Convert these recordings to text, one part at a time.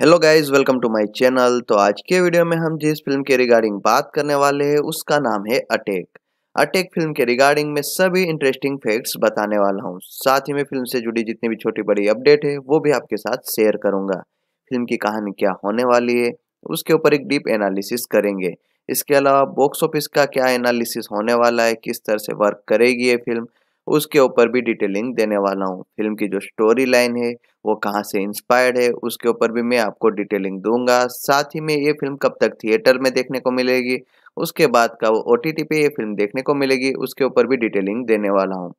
Hello guys welcome to my channel तो आज के वीडियो में हम जिस फ़िल्म के रिगार्डिंग बात करने वाले हैं, उसका नाम है अटैक अटैक फ़िल्म के रिगार्डिंग में सभी इंटरेस्टिंग फैक्ट्स बताने वाला हूँ। साथ ही में फ़िल्म से जुड़ी जितनी भी छोटी बड़ी अपडेट है, वो भी आपके साथ शेयर करूँगा। फ़िल्म की कहानी क्या होने वाली है, उसके ऊपर एक डीप एनालिसिस करेंगे। इसके अलावा बॉक्स ऑफ़िस का क्या एनालिसिस होने वाला है, किस तरह से वर्क करेगी ये फ़िल्म उसके ऊपर भी डिटेलिंग देने वाला हूँ। फ़िल्म की जो स्टोरी लाइन है, वो कहाँ से इंस्पायर्ड है, उसके ऊपर भी मैं आपको डिटेलिंग दूँगा। साथ ही में ये फ़िल्म कब तक थिएटर में देखने को मिलेगी, उसके बाद का वो OTT पे ये फ़िल्म देखने को मिलेगी, उसके ऊपर भी डिटेलिंग देने वाला हूँ।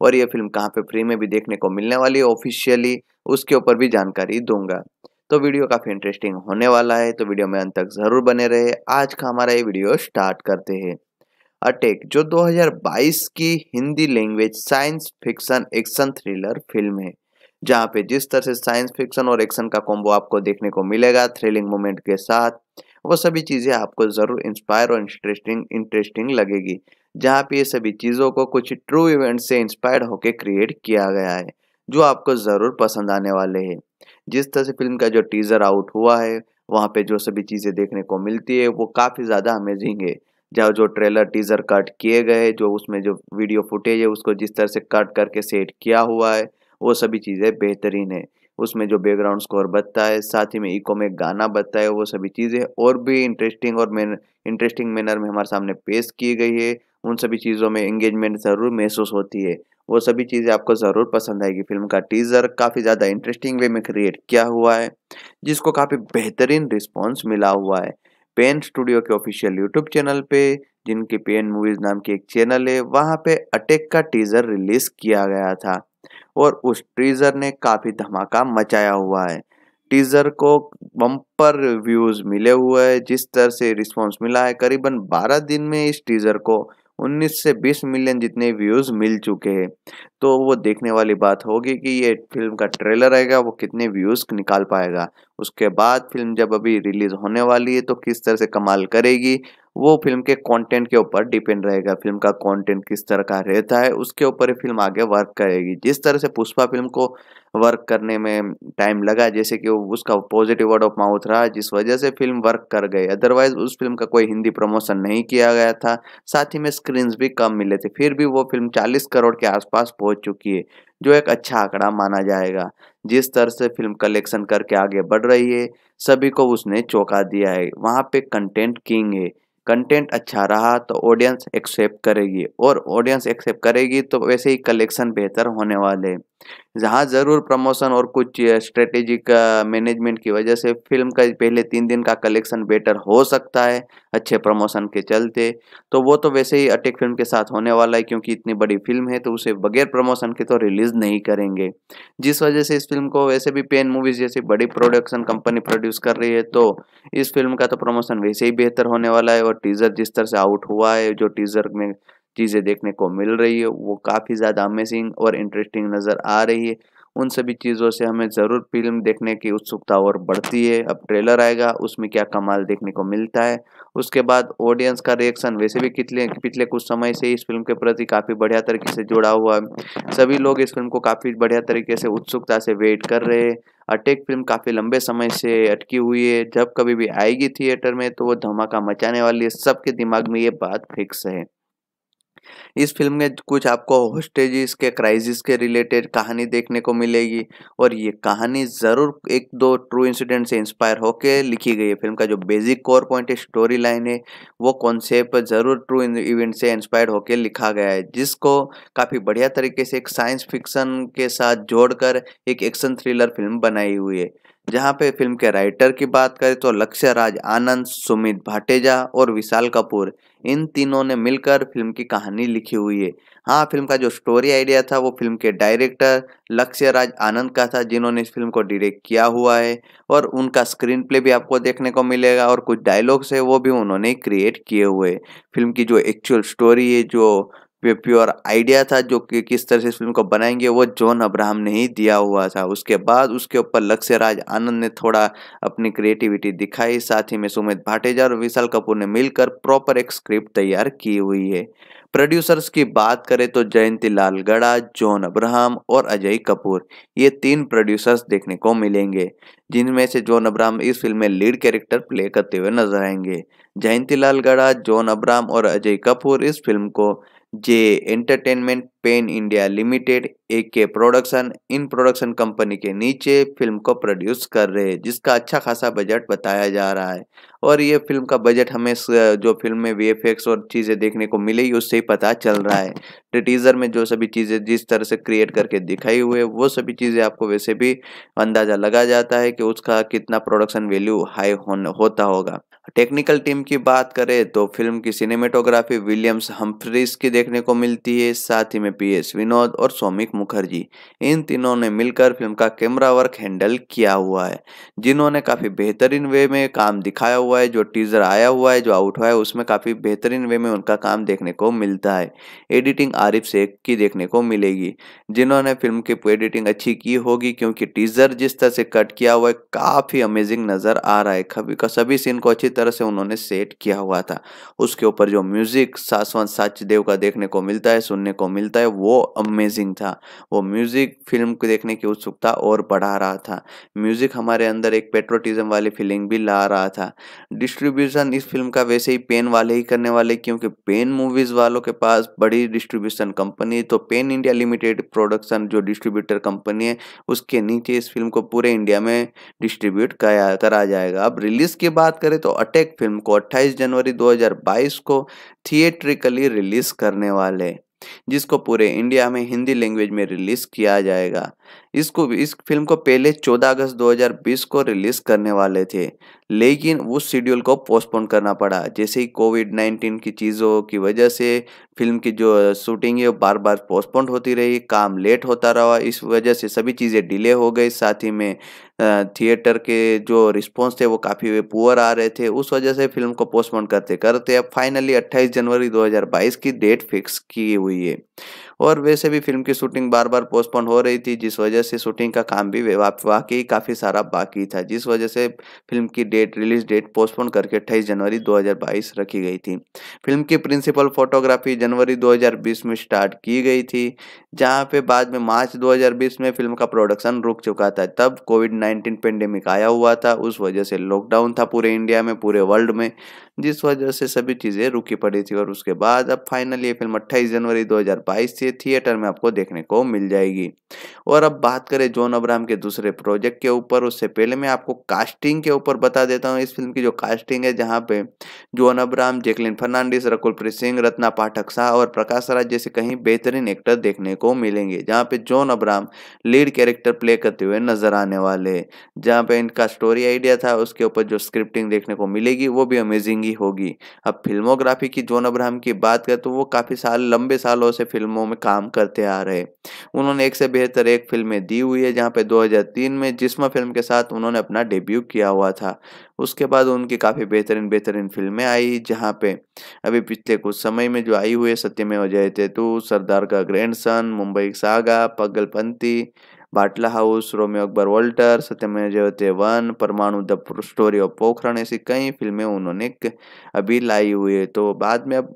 और ये फ़िल्म कहाँ पे फ्री में भी देखने को मिलने वाली है ऑफिशियली उसके ऊपर भी जानकारी दूँगा। तो वीडियो काफ़ी इंटरेस्टिंग होने वाला है तो वीडियो में अंत तक ज़रूर बने रहे। आज का हमारा ये वीडियो स्टार्ट करते हैं। अटैक, जो 2022 की Hindi language science fiction action thriller film है, जहाँ पे जिस तरह से साइंस फिक्शन और एक्शन का कॉम्बो आपको देखने को मिलेगा थ्रिलिंग मोमेंट के साथ, वो सभी चीज़ें आपको ज़रूर इंस्पायर और इंटरेस्टिंग इंटरेस्टिंग लगेगी, जहाँ पे ये सभी चीज़ों को कुछ ट्रू इवेंट से इंस्पायर होकर क्रिएट किया गया है, जो आपको ज़रूर पसंद आने वाले है। जिस तरह से फ़िल्म का जो टीज़र आउट हुआ है, वहाँ पे जो सभी चीज़ें देखने को मिलती है, वो काफ़ी ज़्यादा अमेजिंग है। जहाँ जो ट्रेलर टीजर कट किए गए, जो उसमें जो वीडियो फुटेज है, उसको जिस तरह से कट करके सेट किया हुआ है, वो सभी चीज़ें बेहतरीन है। उसमें जो बैकग्राउंड स्कोर बजता है, साथ ही में इको में गाना बजता है, वो सभी चीज़ें और भी इंटरेस्टिंग और मैन इंटरेस्टिंग मैनर में हमारे सामने पेश की गई है। उन सभी चीज़ों में एंगेजमेंट ज़रूर महसूस होती है। वो सभी चीज़ें आपको ज़रूर पसंद आएगी। फ़िल्म का टीज़र काफ़ी ज़्यादा इंटरेस्टिंग वे में क्रिएट किया हुआ है, जिसको काफ़ी बेहतरीन रिस्पॉन्स मिला हुआ है। पेन स्टूडियो के ऑफिशियल यूट्यूब चैनल पे, जिनकी पेन मूवीज़ नाम की एक चैनल है, वहाँ पे अटैक का टीजर रिलीज़ किया गया था। और उस टीजर ने काफ़ी धमाका मचाया हुआ है। टीजर को बम्पर व्यूज़ मिले हुए हैं, जिस तरह से रिस्पांस मिला है, करीबन 12 दिन में इस टीजर को 19 से 20 मिलियन जितने व्यूज़ मिल चुके हैं। तो वो देखने वाली बात होगी कि ये फ़िल्म का ट्रेलर आएगा, वो कितने व्यूज़ निकाल पाएगा। उसके बाद फ़िल्म जब अभी रिलीज़ होने वाली है तो किस तरह से कमाल करेगी, वो फ़िल्म के कंटेंट के ऊपर डिपेंड रहेगा। फ़िल्म का कंटेंट किस तरह का रहता है, उसके ऊपर फ़िल्म आगे वर्क करेगी। जिस तरह से पुष्पा फ़िल्म को वर्क करने में टाइम लगा, जैसे कि उसका पॉजिटिव वर्ड ऑफ़ माउथ रहा, जिस वजह से फ़िल्म वर्क कर गई। अदरवाइज़ उस फ़िल्म का कोई हिंदी प्रमोशन नहीं किया गया था। साथ ही में स्क्रीन भी कम मिले थे, फिर भी वो फ़िल्म चालीस करोड़ के आसपास पहुँच चुकी है। जो एक अच्छा आंकड़ा माना जाएगा। जिस तरह से फ़िल्म कलेक्शन करके आगे बढ़ रही है, सभी को उसने चौंका दिया है। वहाँ पे कंटेंट किंग है। कंटेंट अच्छा रहा तो ऑडियंस एक्सेप्ट करेगी और ऑडियंस एक्सेप्ट करेगी तो वैसे ही कलेक्शन बेहतर होने वाले जहाँ ज़रूर प्रमोशन और कुछ स्ट्रेटेजिक मैनेजमेंट की वजह से फ़िल्म का पहले तीन दिन का कलेक्शन बेटर हो सकता है, अच्छे प्रमोशन के चलते। तो वो तो वैसे ही अटैक फ़िल्म के साथ होने वाला है क्योंकि इतनी बड़ी फ़िल्म है तो उसे बगैर प्रमोशन के तो रिलीज़ नहीं करेंगे। जिस वजह से इस फ़िल्म को वैसे भी पेन मूवीज़ जैसी बड़ी प्रोडक्शन कंपनी प्रोड्यूस कर रही है तो इस फ़िल्म का तो प्रमोशन वैसे ही बेहतर होने वाला है और टीजर जिस तरह से आउट हुआ है, जो टीजर में चीज़ें देखने को मिल रही है, वो काफ़ी ज़्यादा अमेजिंग और इंटरेस्टिंग नज़र आ रही है। उन सभी चीज़ों से हमें ज़रूर फ़िल्म देखने की उत्सुकता और बढ़ती है। अब ट्रेलर आएगा, उसमें क्या कमाल देखने को मिलता है। उसके बाद ऑडियंस का रिएक्शन वैसे भी कितने, पिछले कुछ समय से इस फ़िल्म के प्रति काफ़ी बढ़िया तरीके से जुड़ा हुआ है। सभी लोग इस फ़िल्म को काफ़ी बढ़िया तरीके से उत्सुकता से वेट कर रहे हैं। अटैक फ़िल्म काफ़ी लंबे समय से अटकी हुई है। जब कभी भी आएगी थिएटर में तो वो धमाका मचाने वाली है। सबके दिमाग में ये बात फिक्स है। इस फ़िल्म में कुछ आपको होस्टेजिस के क्राइसिस के रिलेटेड कहानी देखने को मिलेगी और ये कहानी ज़रूर एक दो ट्रू इंसिडेंट से इंस्पायर होकर लिखी गई है। फ़िल्म का जो बेसिक कोर पॉइंट है स्टोरी लाइन है, वो कॉन्सेप्ट ज़रूर ट्रू इवेंट से इंस्पायर होकर लिखा गया है, जिसको काफ़ी बढ़िया तरीके से एक साइंस फिक्शन के साथ जोड़कर एक एक्शन थ्रिलर फ़िल्म बनाई हुई है। जहाँ पे फ़िल्म के राइटर की बात करें तो लक्ष्य राज, आनंद, सुमित भाटेजा और विशाल कपूर, इन तीनों ने मिलकर फ़िल्म की कहानी लिखी हुई है। हाँ फ़िल्म का जो स्टोरी आइडिया था वो फ़िल्म के डायरेक्टर लक्ष्य राज, आनंद का था, जिन्होंने इस फ़िल्म को डायरेक्ट किया हुआ है। और उनका स्क्रीन प्ले भी आपको देखने को मिलेगा और कुछ डायलॉग्स है वो भी उन्होंने क्रिएट किए हुए फ़िल्म की जो एक्चुअल स्टोरी है, जो प्योर आइडिया था जो कि किस तरह से इस फ़िल्म को बनाएँगे, वो जॉन अब्राहम ने ही दिया हुआ था। उसके बाद उसके ऊपर लक्ष्य राज आनंद ने थोड़ा अपनी क्रिएटिविटी दिखाई, साथ ही में सुमित भाटेजा और विशाल कपूर ने मिलकर प्रॉपर एक स्क्रिप्ट तैयार की हुई है। प्रोड्यूसर्स की बात करें तो जयंती लाल गड़ा जॉन अब्राहम और अजय कपूर, ये तीन प्रोड्यूसर्स देखने को मिलेंगे, जिनमें से जॉन अब्राहम इस फ़िल्म में लीड कैरेक्टर प्ले करते हुए नज़र आएँगे। जयंती लाल गड़ा जॉन अब्राहम और अजय कपूर इस फ़िल्म को J entertainment Pen India limited ए के प्रोडक्शन, इन प्रोडक्शन कंपनी के नीचे फ़िल्म को प्रोड्यूस कर रहे हैं, जिसका अच्छा खासा बजट बताया जा रहा है। और ये फ़िल्म का बजट हमें जो फ़िल्म में वीएफएक्स और चीज़ें देखने को मिलेगी उससे ही पता चल रहा है। टीजर में जो सभी चीज़ें जिस तरह से क्रिएट करके दिखाई हुए वो सभी चीज़ें आपको वैसे भी अंदाज़ा लगा जाता है कि उसका कितना प्रोडक्शन वैल्यू हाई होता होगा। टेक्निकल टीम की बात करें तो फ़िल्म की सिनेमेटोग्राफी विलियम्स हम्फ्रीज की देखने को मिलती है, साथ ही में पी एस विनोद और सौमिक मुखर्जी। इन तीनों ने मिलकर फ़िल्म का कैमरा वर्क हैंडल किया हुआ है, जिन्होंने काफ़ी बेहतरीन वे में काम दिखाया हुआ है, जो टीजर आया हुआ है, जो आउट हुआ है, उसमें काफ़ी बेहतरीन वे में उनका काम देखने को मिलता है। एडिटिंग आरिफ शेख की देखने को मिलेगी, जिन्होंने फ़िल्म की एडिटिंग अच्छी की होगी, क्योंकि टीजर जिस तरह से कट किया हुआ है, काफ़ी अमेजिंग नज़र आ रहा है। सभी सीन को अच्छी तरह से उन्होंने सेट किया हुआ था। उसके ऊपर जो म्यूज़िक सासवंत साचदेव का देखने को मिलता है, सुनने को मिलता है, वो अमेजिंग था। वो म्यूज़िक फ़िल्म को देखने की उत्सुकता और बढ़ा रहा था। म्यूज़िक हमारे अंदर एक पेट्रोटिज्म वाली फीलिंग भी ला रहा था। डिस्ट्रीब्यूशन इस फ़िल्म का वैसे ही पेन वाले ही करने वाले, क्योंकि पेन मूवीज़ वालों के पास बड़ी डिस्ट्रीब्यूशन कंपनी तो पेन इंडिया लिमिटेड प्रोडक्शन जो डिस्ट्रीब्यूटर कंपनी है, उसके नीचे इस फ़िल्म को पूरे इंडिया में डिस्ट्रीब्यूट करा जाएगा। अब रिलीज़ की बात करें तो अटैक फ़िल्म को 28 जनवरी 2022 को थिएट्रिकली रिलीज़ करने वाले, जिसको पूरे इंडिया में हिंदी लैंग्वेज में रिलीज़ किया जाएगा। इसको इस फ़िल्म को पहले 14 अगस्त 2020 को रिलीज़ करने वाले थे, लेकिन उस शेड्यूल को पोस्टपोन करना पड़ा। जैसे ही कोविड 19 की चीज़ों की वजह से फ़िल्म की जो शूटिंग है, वो बार बार पोस्टपोन होती रही, काम लेट होता रहा। इस वजह से सभी चीज़ें डिले हो गई, साथ ही में थिएटर के जो रिस्पॉन्स थे, वो काफ़ी पुअर आ रहे थे। उस वजह से फ़िल्म को पोस्टपोन करते करते अब फाइनली 28 जनवरी 2022 की डेट फिक्स की हुई है। और वैसे भी फ़िल्म की शूटिंग बार बार पोस्टपोन हो रही थी, जिस वजह से शूटिंग का काम भी वाकई काफ़ी सारा बाकी था, जिस वजह से फ़िल्म की डेट रिलीज़ डेट पोस्टपोन करके अट्ठाईस जनवरी 2022 रखी गई थी। फ़िल्म की प्रिंसिपल फोटोग्राफी जनवरी 2020 में स्टार्ट की गई थी। जहाँ पे बाद में मार्च 2020 में फ़िल्म का प्रोडक्शन रुक चुका था। तब कोविड नाइन्टीन पेंडेमिक आया हुआ था। उस वजह से लॉकडाउन था पूरे इंडिया में, पूरे वर्ल्ड में, जिस वजह से सभी चीज़ें रुकी पड़ी थी। और उसके बाद अब फाइनली ये फ़िल्म अट्ठाईस जनवरी 2022 से थिएटर में आपको देखने को मिल जाएगी। और अब बात करें जॉन अब्राहम के दूसरे प्रोजेक्ट के ऊपर, उससे पहले मैं आपको कास्टिंग के ऊपर बता देता हूँ। इस फ़िल्म की जो कास्टिंग है, जहाँ पे John Abraham, Jacqueline Fernandes, Rakul Preet Singh, Ratna Pathak Shah और प्रकाश राज जैसे कहीं बेहतरीन एक्टर देखने को मिलेंगे। जहाँ पे John Abraham lead character play करते हुए नज़र आने वाले, जहाँ पे इनका स्टोरी आइडिया था, उसके ऊपर जो स्क्रिप्टिंग देखने को मिलेगी, वो भी अमेजिंग ही होगी। अब फिल्मोग्राफी की जॉन अब्राहम की बात करें तो वो काफ़ी साल, लंबे सालों से फ़िल्मों में काम करते आ रहे उन्होंने एक से बेहतर एक फ़िल्में दी हुई है, जहाँ पे 2003 में जिसम फ़िल्म के साथ उन्होंने अपना डेब्यू किया हुआ था। उसके बाद उनकी काफ़ी बेहतरीन बेहतरीन फ़िल्में आई, जहाँ पे अभी पिछले कुछ समय में जो आई हुई है, सत्यमेव जयते तो सरदार का grandson Mumbai saga Pagalpanti Batla house, Romeo Akbar Walter Satyamev Jayate one, Parmanu the story of Pokhran, ऐसी कई फ़िल्में उन्होंने अभी लाई हुई है। तो बाद में अब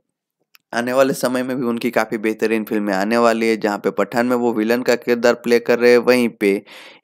आने वाले समय में भी उनकी काफ़ी बेहतरीन फ़िल्में आने वाली है, जहाँ पे पठान में वो विलन का किरदार प्ले कर रहे हैं। वहीं पे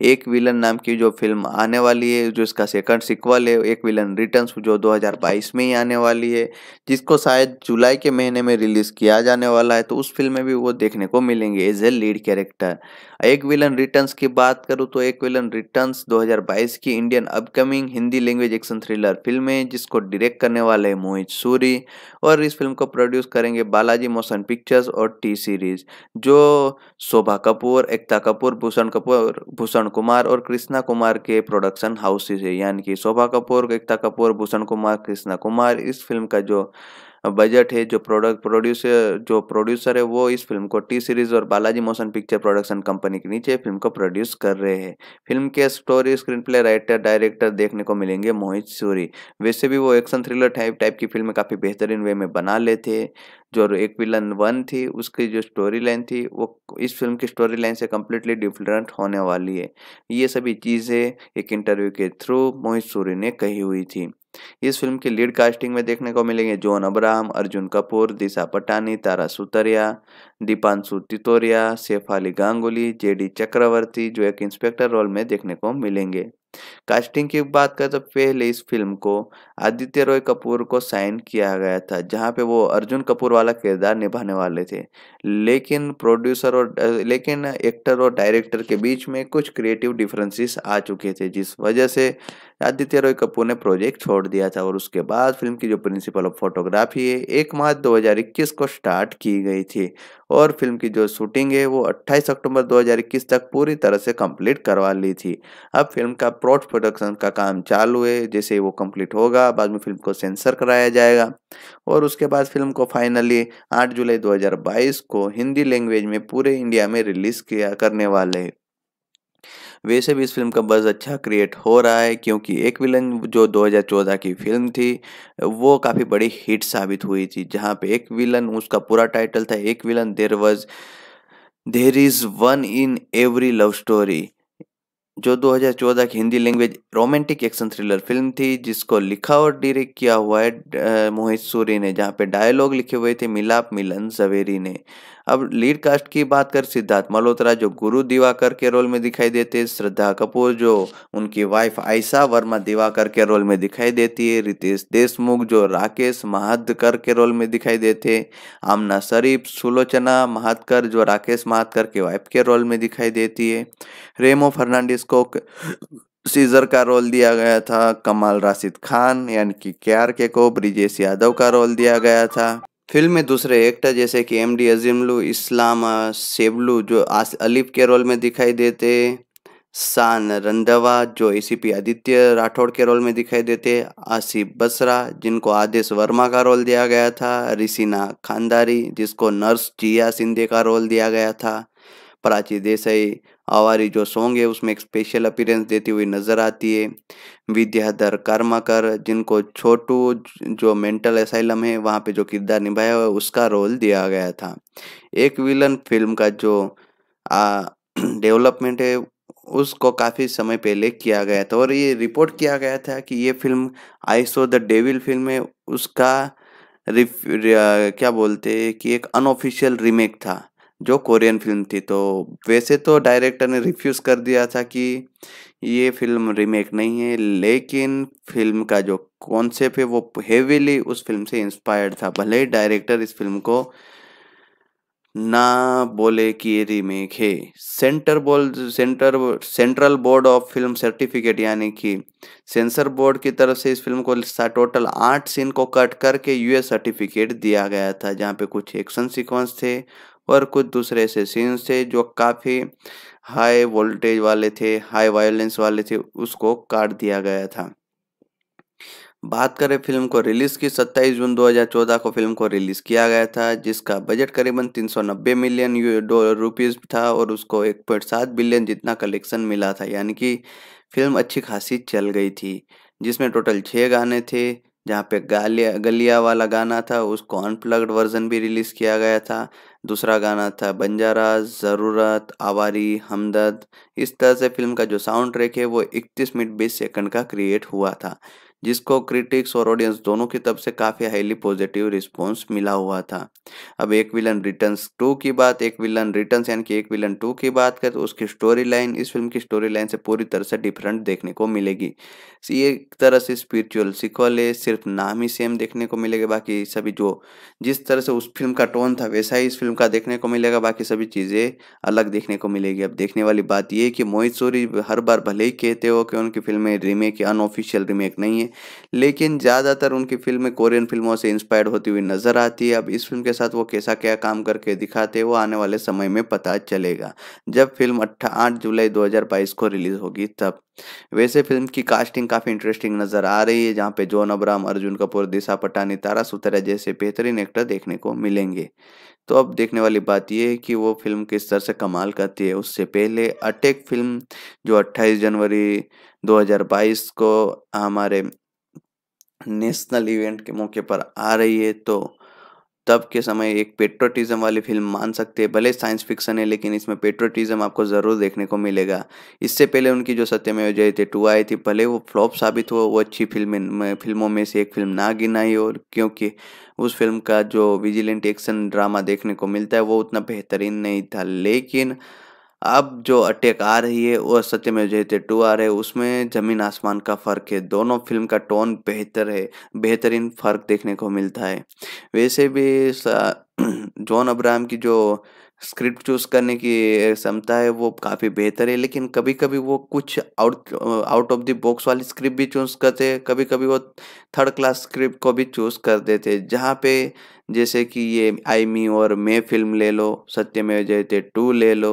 एक विलन नाम की जो फ़िल्म आने वाली है, जो इसका सेकंड सिक्वल है, एक विलन रिटर्न्स जो 2022 में ही आने वाली है, जिसको शायद जुलाई के महीने में रिलीज़ किया जाने वाला है तो उस फ़िल्म में भी वो देखने को मिलेंगे एज ए लीड कैरेक्टर एक विलन रिटर्न्स की बात करूँ तो एक विलन रिटर्न्स 2022 की Indian upcoming Hindi language action thriller film है, जिसको डायरेक्ट करने वाले हैं मोहित सूरी और इस फ़िल्म को प्रोड्यूस करेंगे बालाजी मोशन पिक्चर्स और टी सीरीज़ जो शोभा कपूर, एकता कपूर, भूषण कपूर, भूषण कुमार और कृष्णा कुमार के प्रोडक्शन हाउसेज है। यानी कि शोभा कपूर, एकता कपूर, भूषण कुमार, कृष्णा कुमार इस फ़िल्म का जो बजट है जो प्रोडक्ट प्रोड्यूसर जो प्रोड्यूसर है वो इस फ़िल्म को टी सीरीज़ और Balaji motion picture production company के नीचे फ़िल्म को प्रोड्यूस कर रहे हैं। फ़िल्म के story screen play writer director देखने को मिलेंगे मोहित सूरी। वैसे भी वो एक्शन थ्रिलर टाइप टाइप की फ़िल्में काफ़ी बेहतरीन वे में बना लेते जो एक विलन वन थी, उसकी जो स्टोरी लाइन थी, वो इस फ़िल्म की स्टोरी लाइन से कम्प्लीटली डिफरेंट होने वाली है। ये सभी चीज़ें एक इंटरव्यू के थ्रू मोहित सूरी ने कही हुई थी। इस फ़िल्म की लीड कास्टिंग में देखने को मिलेंगे John Abraham, Arjun Kapoor, Disha Patani, Tara Sutaria, Deepanshu Titoria, Shefali Ganguly, JD Chakravarthy, जो एक इंस्पेक्टर रोल में देखने को मिलेंगे। कास्टिंग की बात करें तो पहले इस फ़िल्म को आदित्य रॉय कपूर को साइन किया गया था, जहाँ पे वो अर्जुन कपूर वाला किरदार निभाने वाले थे। लेकिन प्रोड्यूसर और, लेकिन एक्टर और डायरेक्टर के बीच में कुछ क्रिएटिव डिफरेंसेस आ चुके थे, जिस वजह से आदित्य रॉय कपूर ने प्रोजेक्ट छोड़ दिया था और उसके बाद फ़िल्म की जो प्रिंसिपल ऑफ़ फोटोग्राफी है, एक मार्च 2021 को स्टार्ट की गई थी। और फ़िल्म की जो शूटिंग है वो 28 अक्टूबर 2021 तक पूरी तरह से कंप्लीट करवा ली थी। अब फ़िल्म का प्रोट प्रोडक्शन का काम चालू है, जैसे वो कंप्लीट होगा, बाद में फ़िल्म को सेंसर कराया जाएगा और उसके बाद फ़िल्म को फाइनली 8 जुलाई 2022 को हिंदी लैंग्वेज में पूरे इंडिया में रिलीज़ किया करने वाले हैं। वैसे भी इस फ़िल्म का बज़ अच्छा क्रिएट हो रहा है क्योंकि एक विलन जो 2014 की फ़िल्म थी, वो काफ़ी बड़ी हिट साबित हुई थी, जहाँ पे एक विलन उसका पूरा टाइटल था, एक villain there was there is one in every love story जो 2014 की Hindi language romantic action thriller film थी, जिसको लिखा और डायरेक्ट किया हुआ है मोहित सूरी ने, जहाँ पे डायलॉग लिखे हुए थे, मिलाप मिलन जवेरी ने। अब लीड कास्ट की बात कर, सिद्धार्थ मल्होत्रा जो गुरु दिवाकर के रोल में दिखाई देते हैं, श्रद्धा कपूर जो उनकी वाइफ आयशा वर्मा दिवाकर के रोल में दिखाई देती है, रितेश देशमुख जो राकेश महादकर के रोल में दिखाई देते आमना शरीफ, सुलोचना महादकर जो राकेश महादकर के वाइफ के रोल में दिखाई देती है, रेमो फर्नांडिस को सीजर का रोल दिया गया था, कमाल राशिद खान, यानी कि के आर के को, ब्रिजेश यादव का रोल दिया गया था। फ़िल्म में दूसरे एक्टर जैसे कि एम डी अजीमलू इस्लाम सेबलू जो अलीफ के रोल में दिखाई देते, शान रंधवा, जो एसीपी आदित्य राठौड़ के रोल में दिखाई देते, आसिफ बसरा, जिनको आदेश वर्मा का रोल दिया गया था, रिसीना खानदारी जिसको नर्स जिया सिंधे का रोल दिया गया था, प्राची देसाई आवारी जो सॉन्ग है उसमें एक स्पेशल अपीरेंस देती हुई नज़र आती है। विद्याधर कर्माकर जिनको छोटू जो मेंटल असाइलम है वहाँ पे जो किरदार निभाया हुआ है उसका रोल दिया गया था। एक विलन फ़िल्म का जो डेवलपमेंट है उसको काफ़ी समय पहले किया गया था। और ये रिपोर्ट किया गया था कि ये film I saw the devil film है उसका रिफ, क्या बोलते कि एक अनऑफिशियल रिमेक था। जो कोरियन फ़िल्म थी तो वैसे तो डायरेक्टर ने रिफ्यूज़ कर दिया था कि ये फ़िल्म रीमेक नहीं है, लेकिन फ़िल्म का जो कॉन्सेप्ट है, वो हेवीली उस फ़िल्म से इंस्पायर्ड था। भले ही डायरेक्टर इस फ़िल्म को ना बोले कि ये रीमेक है। सेंटर बोल center central board of film certificate यानी कि सेंसर बोर्ड की तरफ़ से इस फ़िल्म को टोटल आठ सीन को कट करके यूएस सर्टिफिकेट दिया गया था, जहाँ पे कुछ एक्शन सीक्वेंस थे और कुछ दूसरे ऐसे सीन्स थे जो काफ़ी हाई वोल्टेज वाले थे हाई वायलेंस वाले थे, उसको काट दिया गया था। बात करें फ़िल्म को रिलीज़ की 27 जून 2014 को फ़िल्म को रिलीज़ किया गया था, जिसका बजट करीबन 390 मिलियन रुपीस था और उसको 1.7 बिलियन जितना कलेक्शन मिला था, यानी कि फ़िल्म अच्छी खासी चल गई थी, जिसमें टोटल छः गाने थे, जहाँ पे गालिया गलिया वाला गाना था, उसको अनप्लग्ड वर्जन भी रिलीज़ किया गया था दूसरा गाना था बंजारा, ज़रूरत, आवारी, हमदर्द। इस तरह से फ़िल्म का जो साउंड ट्रैक है, वो 31 मिनट 20 सेकंड का क्रिएट हुआ था। जिसको क्रिटिक्स और ऑडियंस दोनों की तरफ़ से काफ़ी हाईली पॉजिटिव रिस्पॉन्स मिला हुआ था। अब एक विलन रिटर्न्स टू की बात, एक विलन रिटर्न्स यानी कि एक विलन टू की बात करें तो उसकी स्टोरी लाइन इस फ़िल्म की स्टोरी लाइन से पूरी तरह से डिफरेंट देखने को मिलेगी। एक तरह से स्पिरिचुअल सिक्वल है, सिर्फ़ नाम ही सेम देखने को मिलेगा, बाकी सभी जो जिस तरह से उस फ़िल्म का टोन था वैसा ही इस फ़िल्म का देखने को मिलेगा, बाकी सभी चीज़ें अलग देखने को मिलेगी। अब देखने वाली बात ये कि मोहित सूरी हर बार भले ही कहते हो कि उनकी फ़िल्में रीमेक अनऑफिशियल रीमेक नहीं है लेकिन ज़्यादातर उनकी फ़िल्में कोरियन फ़िल्मों से इंस्पायर्ड होती हुई नज़र आती है। अब इस फ़िल्म के साथ वो कैसा क्या काम करके दिखाते वो आने वाले समय में पता चलेगा। जब फ़िल्म अट्ठा आठ जुलाई 2022 को रिलीज़ होगी तब। वैसे फ़िल्म की कास्टिंग काफ़ी इंटरेस्टिंग नज़र आ रही है, जहाँ पे जॉन अब्राम अर्जुन कपूर, दिशा पटानी, तारा सुतरा जैसे बेहतरीन एक्टर देखने को मिलेंगे। तो अब देखने वाली बात यह है कि वो फ़िल्म किस तरह से कमाल करती है। उससे पहले अटैक फ़िल्म जो 28 जनवरी 2022 को हमारे नेशनल इवेंट के मौके पर आ रही है तो तब के समय एक पेट्रोटिज्म वाली फ़िल्म मान सकते हैं। भले साइंस फिक्शन है, लेकिन इसमें पेट्रोटिज्म आपको ज़रूर देखने को मिलेगा। इससे पहले उनकी जो सत्यमेव जयते टू आई थी, भले वो फ्लॉप साबित हो, वो अच्छी फ़िल्म फ़िल्मों में से एक फ़िल्म ना गिनाई और क्योंकि उस फ़िल्म का जो विजिलेंट एक्शन ड्रामा देखने को मिलता है, वो उतना बेहतरीन नहीं था। लेकिन अब जो अटैक आ रही है वो सत्यमेव जयते टू आ रहे उसमें ज़मीन आसमान का फ़र्क है। दोनों फ़िल्म का टोन बेहतर है, बेहतरीन फ़र्क देखने को मिलता है। वैसे भी जॉन अब्राहम की जो स्क्रिप्ट चूज़ करने की क्षमता है, वो काफ़ी बेहतर है। लेकिन कभी कभी वो कुछ out out of the box वाली स्क्रिप्ट भी चूज़ करते हैं। कभी कभी वो थर्ड क्लास स्क्रिप्ट को भी चूज़ कर देते हैं। जहाँ पे जैसे कि ये आई मी और मैं फ़िल्म ले लो सत्यमेव जयते टू ले लो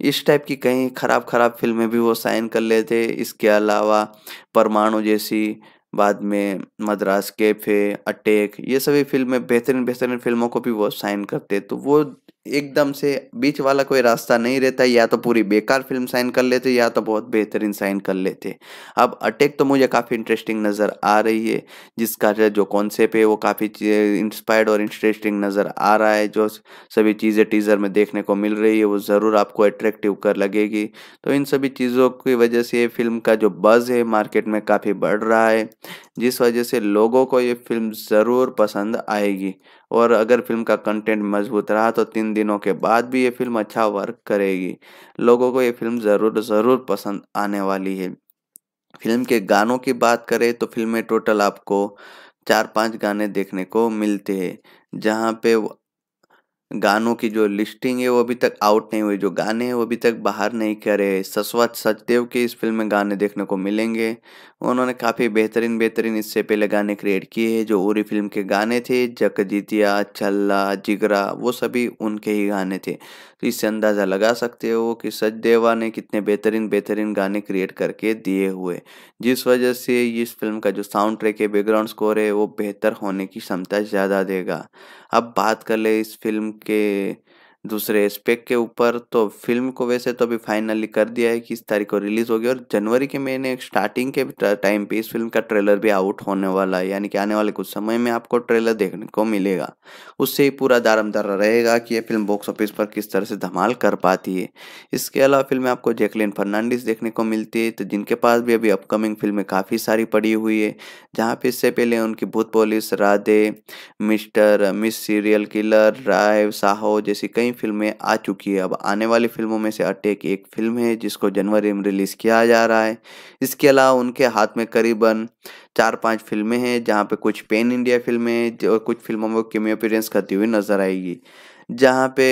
इस टाइप की कई खराब खराब फ़िल्में भी वो साइन कर लेते। इसके अलावा परमाणु जैसी, बाद में मद्रास कैफ़े, अटैक, ये सभी फ़िल्में बेहतरीन बेहतरीन फ़िल्मों को भी वो साइन करते। तो वो एकदम से बीच वाला कोई रास्ता नहीं रहता, या तो पूरी बेकार फ़िल्म साइन कर लेते, या तो बहुत बेहतरीन साइन कर लेते। अब अटैक तो मुझे काफ़ी इंटरेस्टिंग नज़र आ रही है, जिसका जो कॉन्सेप्ट है, वो काफ़ी इंस्पायर्ड और इंटरेस्टिंग नज़र आ रहा है, जो सभी चीज़ें टीज़र में देखने को मिल रही है, वो ज़रूर आपको अट्रैक्टिव कर लगेगी। तो इन सभी चीज़ों की वजह से फ़िल्म का जो बज़ है मार्केट में काफ़ी बढ़ रहा है। जिस वजह से लोगों को ये फ़िल्म ज़रूर पसंद आएगी। और अगर फ़िल्म का कंटेंट मज़बूत रहा तो तीन दिनों के बाद भी ये फ़िल्म अच्छा वर्क करेगी। लोगों को ये फ़िल्म ज़रूर ज़रूर पसंद आने वाली है। फ़िल्म के गानों की बात करें तो फ़िल्म में टोटल आपको चार पाँच गाने देखने को मिलते हैं, जहाँ पे गानों की जो लिस्टिंग है वो अभी तक आउट नहीं हुई। जो गाने हैं वो अभी तक बाहर नहीं करे। सस्वत सचदेव के इस फ़िल्म में गाने देखने को मिलेंगे। उन्होंने काफ़ी बेहतरीन बेहतरीन इससे पहले गाने क्रिएट किए हैं। जो उरी फ़िल्म के गाने थे जक छल्ला, जिगरा, वो सभी उनके ही गाने थे। तो इससे अंदाज़ा लगा सकते हो कि सचदेवा ने कितने बेहतरीन बेहतरीन गाने क्रिएट करके दिए हुए। जिस वजह से इस फ़िल्म का जो साउंड ट्रैक है बैकग्राउंड स्कोर है, वो बेहतर होने की क्षमता ज़्यादा देगा। अब बात कर ले इस फ़िल्म के दूसरे एस्पेक्ट के ऊपर तो फ़िल्म को वैसे तो अभी फाइनली कर दिया है कि इस तारीख को रिलीज़ होगी। और जनवरी के महीने स्टार्टिंग के टाइम पे इस फ़िल्म का ट्रेलर भी आउट होने वाला है। यानी कि आने वाले कुछ समय में आपको ट्रेलर देखने को मिलेगा। उससे ही पूरा दारमदारा रहेगा कि ये फ़िल्म बॉक्स ऑफ़िस पर किस तरह से धमाल कर पाती है। इसके अलावा फ़िल्म में आपको जैकलिन फर्नांडिस देखने को मिलती है। तो जिनके पास भी अभी अपकमिंग फ़िल्में काफ़ी सारी पड़ी हुई है, जहाँ पे इससे पहले उनकी Bhoot police Radhe, mister, miss serial killer Roy, Saaho जैसी कई फ़िल्में आ चुकी है। अब आने वाली फ़िल्मों में से अटैक एक फ़िल्म है, जिसको जनवरी में रिलीज़ किया जा रहा है। इसके अलावा उनके हाथ में करीबन चार पाँच फ़िल्में हैं, जहाँ पे कुछ पेन इंडिया फ़िल्में हैं और कुछ फ़िल्मों में केमियो अपीयरेंस करती हुई नज़र आएगी। जहाँ पे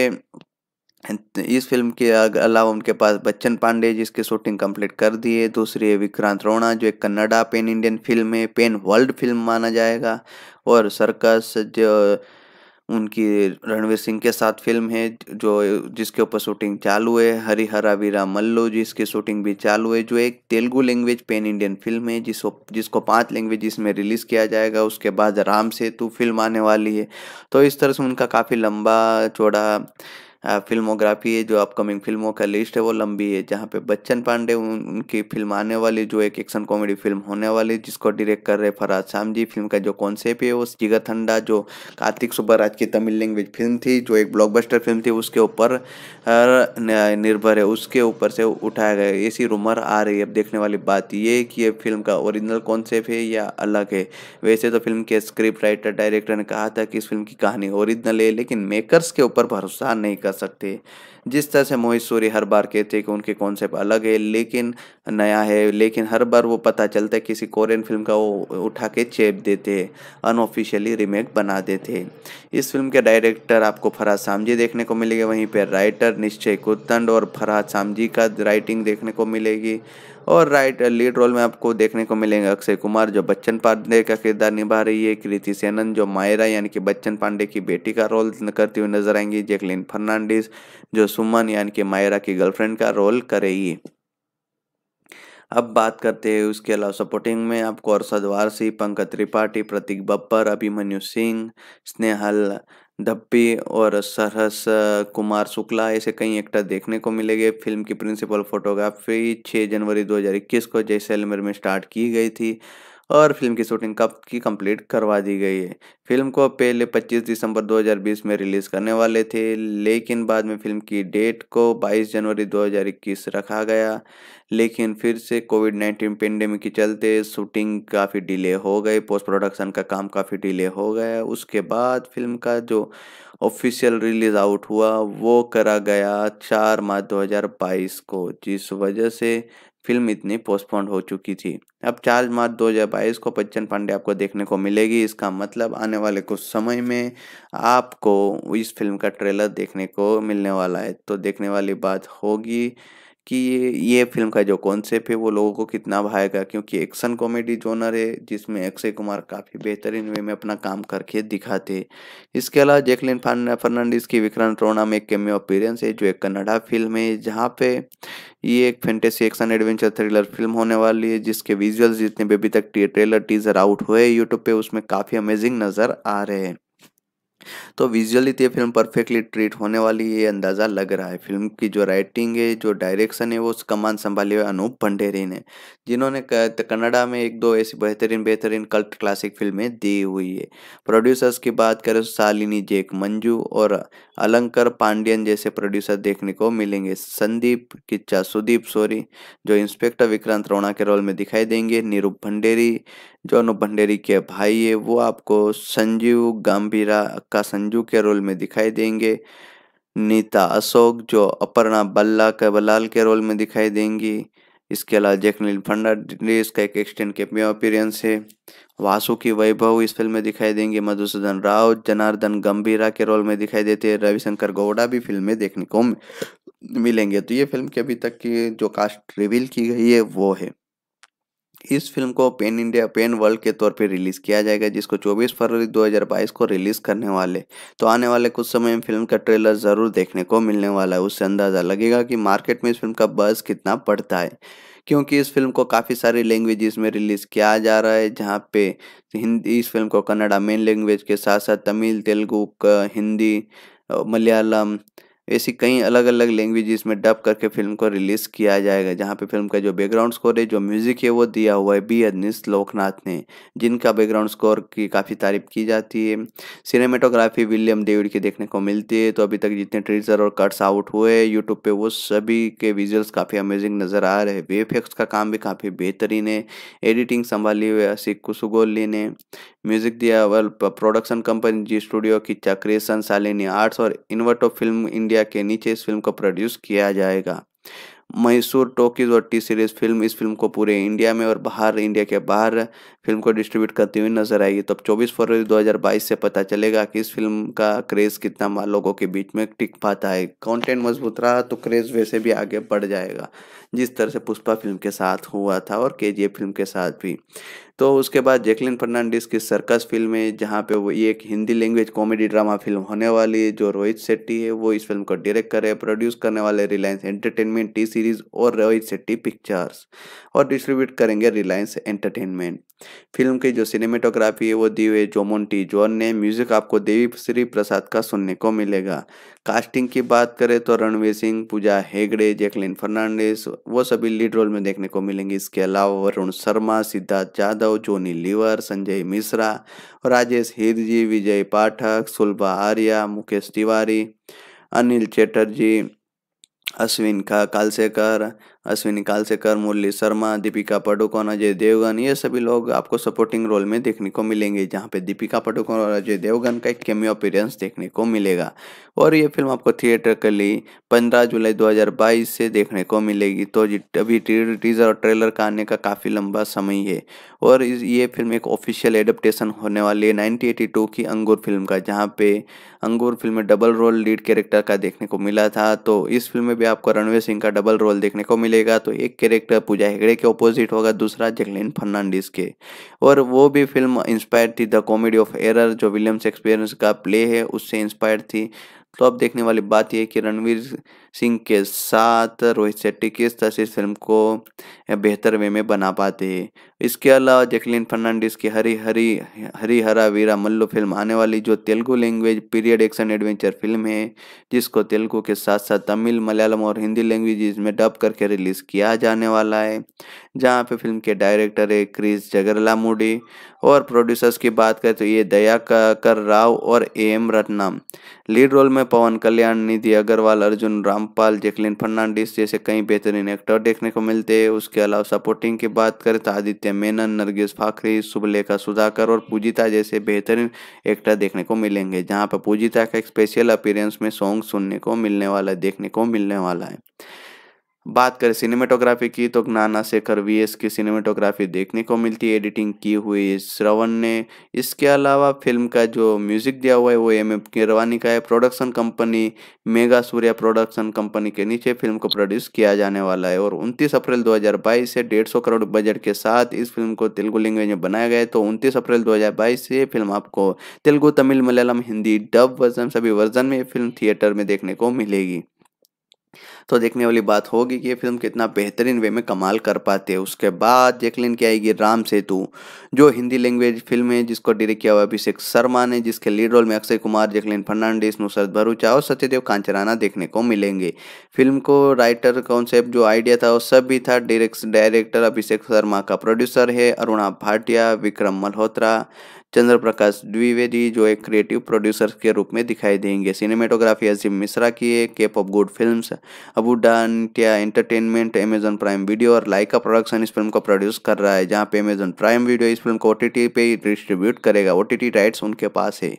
इस फ़िल्म के अलावा उनके पास बच्चन पांडे जिसकी शूटिंग कंप्लीट कर दी है। दूसरी है विक्रांत रोणा, जो एक कन्नडा पेन इंडियन फ़िल्म है, पेन वर्ल्ड फ़िल्म माना जाएगा। और सर्कस, जो उनकी रणवीर सिंह के साथ फ़िल्म है, जो, जिसके ऊपर शूटिंग चालू है। हरिहरा वीरा मल्लो जिसकी शूटिंग भी चालू है, जो एक Telugu language pan Indian film है, जिसको जिसको पाँच लैंग्वेज इसमें रिलीज़ किया जाएगा। उसके बाद राम सेतु फ़िल्म आने वाली है। तो इस तरह से उनका काफ़ी लंबा चौड़ा फिल्मोग्राफी है जो अपकमिंग फ़िल्मों का लिस्ट है वो लंबी है जहाँ पे बच्चन पांडे उन, उनकी फ़िल्म आने वाली जो एक एक्शन कॉमेडी फ़िल्म होने वाली जिसको डायरेक्ट कर रहे फराज शाम जी फ़िल्म का जो कॉन्सेप्ट है वो जिगर ठंडा जो कार्तिक सुब्बाराज की तमिल लैंग्वेज फ़िल्म थी जो एक ब्लॉकबस्टर फ़िल्म थी उसके ऊपर निर्भर है उसके ऊपर से उठाया गया ऐसी रूमर आ रही है अब देखने वाली बात ये कि ये फ़िल्म का ओरिजिनल कॉन्सेप्ट है या अलग है। वैसे तो फ़िल्म के स्क्रिप्ट राइटर डायरेक्टर ने कहा था कि इस फ़िल्म की कहानी ओरिजिनल है लेकिन मेकर्स के ऊपर भरोसा नहीं कर सकते। जिस तरह से मोहित सूरी हर बार कहते हैं कि उनके कॉन्सेप्ट अलग है, लेकिन नया है, लेकिन हर बार वो पता चलता है किसी कोरियन फ़िल्म का वो उठा के चेप देते अनऑफिशियली रिमेक बना देते इस फ़िल्म के डायरेक्टर आपको फराज सामजी देखने को मिलेंगे, वहीं पर राइटर निश्चय कुत्तंड और फराज सामजी का राइटिंग देखने को मिलेगी। और राइट लीड रोल में आपको देखने को मिलेंगे अक्षय कुमार, जो बच्चन पांडे का किरदार निभा रही है, कृति सेनन, जो मायरा यानी कि बच्चन पांडे की बेटी का रोल करती हुई नज़र आएँगी, जैकलिन फर्नांडिस, जो सुमन यानी कि मायरा की गर्लफ्रेंड का रोल करेगी। अब बात करते हैं उसके अलावा सपोर्टिंग में आपको अरसद वारसी पंकज त्रिपाठी, प्रतीक बब्बर अभिमन्यु सिंह, स्नेहल धप्पी और सरहस कुमार शुक्ला, ऐसे कई एक्टर देखने को मिलेंगे। फ़िल्म की प्रिंसिपल फोटोग्राफी 6 जनवरी 2021 को जैसलमेर में स्टार्ट की गई थी। और फ़िल्म की शूटिंग कब की कंप्लीट करवा दी गई है। फ़िल्म को पहले 25 दिसंबर 2020 में रिलीज़ करने वाले थे, लेकिन बाद में फ़िल्म की डेट को 22 जनवरी 2021 रखा गया। लेकिन फिर से कोविड 19 पेंडेमिक के चलते शूटिंग काफ़ी डिले हो गई पोस्ट प्रोडक्शन का काम काफ़ी डिले हो गया। उसके बाद फ़िल्म का जो ऑफिशियल रिलीज़ आउट हुआ, वो करा गया चार मार्च 2022 को, जिस वजह से फ़िल्म इतनी पोस्टपोन्ड हो चुकी थी। अब चार मार्च 2022 को बच्चन पांडे आपको देखने को मिलेगी। इसका मतलब आने वाले कुछ समय में आपको इस फ़िल्म का ट्रेलर देखने को मिलने वाला है। तो देखने वाली बात होगी। कि ये ये फ़िल्म का जो कॉन्सेप्ट है, वो लोगों को कितना भाएगा? क्योंकि एक्शन कॉमेडी जोनर है, जिसमें अक्षय कुमार काफ़ी बेहतरीन वे में अपना काम करके दिखाते इसके अलावा जैकलिन फर्नांडिस की विक्रांत रोना में एक कैमियो अपीरेंस है, जो एक कन्नड़ा फ़िल्म है, जहाँ पे ये एक fantasy action adventure thriller film होने वाली है, जिसके विजुअल्स जितने भी अभी तक ट्रेलर टीजर आउट हुए यूट्यूब पे, उसमें काफ़ी अमेजिंग नज़र आ रहे हैं। तो विजुअली तो ये फ़िल्म परफेक्टली ट्रीट होने वाली ये अंदाज़ा लग रहा है। फ़िल्म की जो राइटिंग है, जो डायरेक्शन है, वो कमान संभाली हुए अनूप भंडेरी ने जिन्होंने कन्नड़ा में एक दो ऐसी बेहतरीन बेहतरीन कल्ट क्लासिक फ़िल्में दी हुई है। प्रोड्यूसर्स की बात करें तो शालिनी जेक मंजू और अलंकर पांडियन जैसे प्रोड्यूसर देखने को मिलेंगे। संदीप किच्चा सुदीप सोरी, जो इंस्पेक्टर विक्रांत रोणा के रोल में दिखाई देंगे। नीरूप भंडेरी जो अनु भंडेरी के भाई है, वो आपको संजीव गंभीरा का संजू के रोल में दिखाई देंगे। नीता अशोक, जो अपर्णा बल्ला का बलाल के रोल में दिखाई देंगी। इसके अलावा जैकलिन फर्नांडिस का एक एक्सटेंड कैमियो अपीयरेंस है। वासु की वैभव इस फ़िल्म में दिखाई देंगे। मधुसूदन राव, जनार्दन गंभीरा के रोल में दिखाई देते हैं। रविशंकर गौड़ा भी फ़िल्म में देखने को मिलेंगे। तो ये फ़िल्म की अभी तक की जो कास्ट रिवील की गई है, वो है। इस फ़िल्म को पेन इंडिया, पेन वर्ल्ड के तौर पे रिलीज़ किया जाएगा, जिसको 24 फरवरी 2022 को रिलीज़ करने वाले। तो आने वाले कुछ समय में फ़िल्म का ट्रेलर ज़रूर देखने को मिलने वाला है। उससे अंदाज़ा लगेगा कि मार्केट में इस फ़िल्म का बज़ कितना पड़ता है, क्योंकि इस फ़िल्म को काफ़ी सारी लैंग्वेजेस में रिलीज़ किया जा रहा है, जहाँ पे हिंदी, इस फ़िल्म को कन्नड़ा मेन लैंग्वेज के साथ साथ तमिल, तेलुगु हिंदी मलयालम ऐसी कई अलग अलग लैंग्वेजेस में डब करके फ़िल्म को रिलीज़ किया जाएगा, जहाँ पे फ़िल्म का जो बैकग्राउंड स्कोर है, जो म्यूज़िक है, वो दिया हुआ है बी अदनीस लोकनाथ ने, जिनका बैकग्राउंड स्कोर की काफ़ी तारीफ़ की जाती है। सिनेमेटोग्राफी विलियम डेविड की देखने को मिलती है तो अभी तक जितने ट्रीजर और कट्स आउट हुए यूट्यूब पे वो सभी के विजुअल्स काफ़ी अमेजिंग नज़र आ रहे हैं। वे का काम भी काफ़ी बेहतरीन है एडिटिंग संभाली हुई असिक कुसुगोली ने। म्यूज़िक दिया world production company Zee studio की क्रिएशन सालिनी आर्ट्स और इन्वर्टो फ़िल्म इंडिया के नीचे इस फ़िल्म को प्रोड्यूस किया जाएगा। मैसूर टोकीज और टी सीरीज़ फ़िल्म इस फ़िल्म को पूरे इंडिया में और बाहर इंडिया के बाहर फ़िल्म को डिस्ट्रीब्यूट करती हुई नज़र आएगी। तो अब चौबीस फरवरी 2022 से पता चलेगा कि इस फ़िल्म का क्रेज़ कितना लोगों के बीच में टिक पाता है। कंटेंट मज़बूत रहा तो क्रेज़ वैसे भी आगे बढ़ जाएगा, जिस तरह से पुष्पा फ़िल्म के साथ हुआ था और के फ़िल्म के साथ भी। तो उसके बाद जैकलिन फर्नांडिस की सर्कस फ़िल्म है, जहाँ पे वो एक Hindi language comedy drama film होने वाली है, जो रोहित शेट्टी है। वो इस फ़िल्म को डायरेक्ट करे प्रोड्यूस करने वाले रिलायंस एंटरटेनमेंट टी सीरीज़ और रोहित शेट्टी पिक्चर्स। और डिस्ट्रीब्यूट करेंगे रिलायंस एंटरटेनमेंट फ़िल्म की जो सिनेमेटोग्राफी है, वो दी हुई जोमोन टी जॉन ने म्यूज़िक आपको देवी श्री प्रसाद का सुनने को मिलेगा। कास्टिंग की बात करें तो रणवीर सिंह, पूजा हेगड़े जैकलिन फर्नांडिस वो सभी लीड रोल में देखने को मिलेंगे। इसके अलावा वरुण शर्मा, सिद्धार्थ यादव जोनी लीवर संजय मिश्रा, राजेश हिरजी, विजय पाठक, सुलभा आर्या, मुकेश तिवारी, अनिल चैटर्जी, अश्विन का कालसेकर अश्विनी कालसेकर मुरली शर्मा, दीपिका पडुकोन अजय देवगन, ये सभी लोग आपको सपोर्टिंग रोल में देखने को मिलेंगे, जहाँ पे दीपिका पडुकोन और अजय देवगन का एक कैमियो अपीयरेंस देखने को मिलेगा। और ये फ़िल्म आपको थिएटर के लिए पंद्रह जुलाई 2022 से देखने को मिलेगी। तो अभी टीजर और ट्रेलर का आने का काफ़ी लंबा समय है। और ये फ़िल्म एक ऑफिशियल एडप्टेशन होने वाली है नाइनटीन की अंगूर फ़िल्म का, जहाँ पे अंगूर फ़िल्म में डबल रोल लीड कैरेक्टर का देखने को मिला था। तो इस फ़िल्म में भी आपको रणवीर सिंह का डबल रोल देखने को मिलेगा। मिलेगा तो एक कैरेक्टर पूजा हेगड़े के ऑपोजिट होगा, दूसरा जैकलिन फर्नांडिस के। और वो भी फ़िल्म इंस्पायर थी द कॉमेडी ऑफ़ एरर जो विलियम शेक्सपियर का प्ले है, उससे इंस्पायर थी। तो अब देखने वाली बात यह कि रणवीर सिंह के साथ रोहित शेट्टी किस तरह से इस फ़िल्म को बेहतर वे में बना पाते? हैं इसके अलावा जैकलिन फर्नांडिस की हरी हरी हरी हरा वीरा मल्लू फ़िल्म आने वाली जो Telugu language period action adventure film है, जिसको तेलुगु के साथ साथ तमिल, मलयालम और हिंदी लैंग्वेज में डब करके रिलीज़ किया जाने वाला है। जहाँ पे फ़िल्म के डायरेक्टर है क्रिस जगरलामुडी और प्रोड्यूसर्स की बात करें तो ये दया कर राव और A M Ratnam. Lead role में पवन कल्याण, निधि अग्रवाल, अर्जुन रामपाल, जैकलिन फर्नांडिस जैसे कई बेहतरीन एक्टर देखने को मिलते हैं। उसके अलावा सपोर्टिंग की बात करें तो आदित्य मेनन, नरगिस फाखरी, शुभलेखा सुधाकर और पूजिता जैसे बेहतरीन एक्टर देखने को मिलेंगे, जहाँ पर पूजिता का एक स्पेशल अपीयरेंस में सॉन्ग सुनने को मिलने वाला, देखने को मिलने वाला है। बात करें सिनेमेटोग्राफी की तो नाना शेखर वी एस की सिनेमेटोग्राफी देखने को मिलती है एडिटिंग की हुई श्रवण ने। इसके अलावा फ़िल्म का जो म्यूज़िक दिया हुआ है, वो एम एम किरवानी का है। Production company mega Surya production company के नीचे फ़िल्म को प्रोड्यूस किया जाने वाला है। और 29 अप्रैल 2022 से 150 करोड़ बजट के साथ इस फ़िल्म को तेलुगु लैंग्वेज में बनाया गया है। तो 29 अप्रैल 2022 से फ़िल्म आपको तेलुगु, तमिल, मलयालम, हिंदी डब वर्जन सभी वर्जन में फ़िल्म थिएटर में देखने को मिलेगी। तो देखने वाली बात होगी कि ये फ़िल्म कितना बेहतरीन वे में कमाल कर पाते हैं। उसके बाद जैकलिन की आएगी राम सेतु, जो हिंदी लैंग्वेज फ़िल्म है, जिसको डायरेक्ट किया हुआ अभिषेक शर्मा ने, जिसके लीड रोल में अक्षय कुमार जैकलिन फर्नांडिस, नुसरत भरूचा और सत्यदेव कांचराना देखने को मिलेंगे। फ़िल्म को राइटर कॉन्सेप्ट जो आइडिया था, वो सब भी था। डायरेक्ट डायरेक्टर अभिषेक शर्मा का प्रोड्यूसर है, अरुणा भाटिया, विक्रम मल्होत्रा चंद्र प्रकाश द्विवेदी जो एक क्रिएटिव प्रोड्यूसर के रूप में दिखाई देंगे। सिनेमेटोग्राफी अजीम मिश्रा की है cape of good film Abundantia entertainment Amazon prime video और लाइका प्रोडक्शन इस फ़िल्म को प्रोड्यूस कर रहा है, जहाँ पे अमेजन प्राइम वीडियो इस फ़िल्म को ओटीटी पे डिस्ट्रीब्यूट करेगा। ओटीटी राइट्स उनके पास है।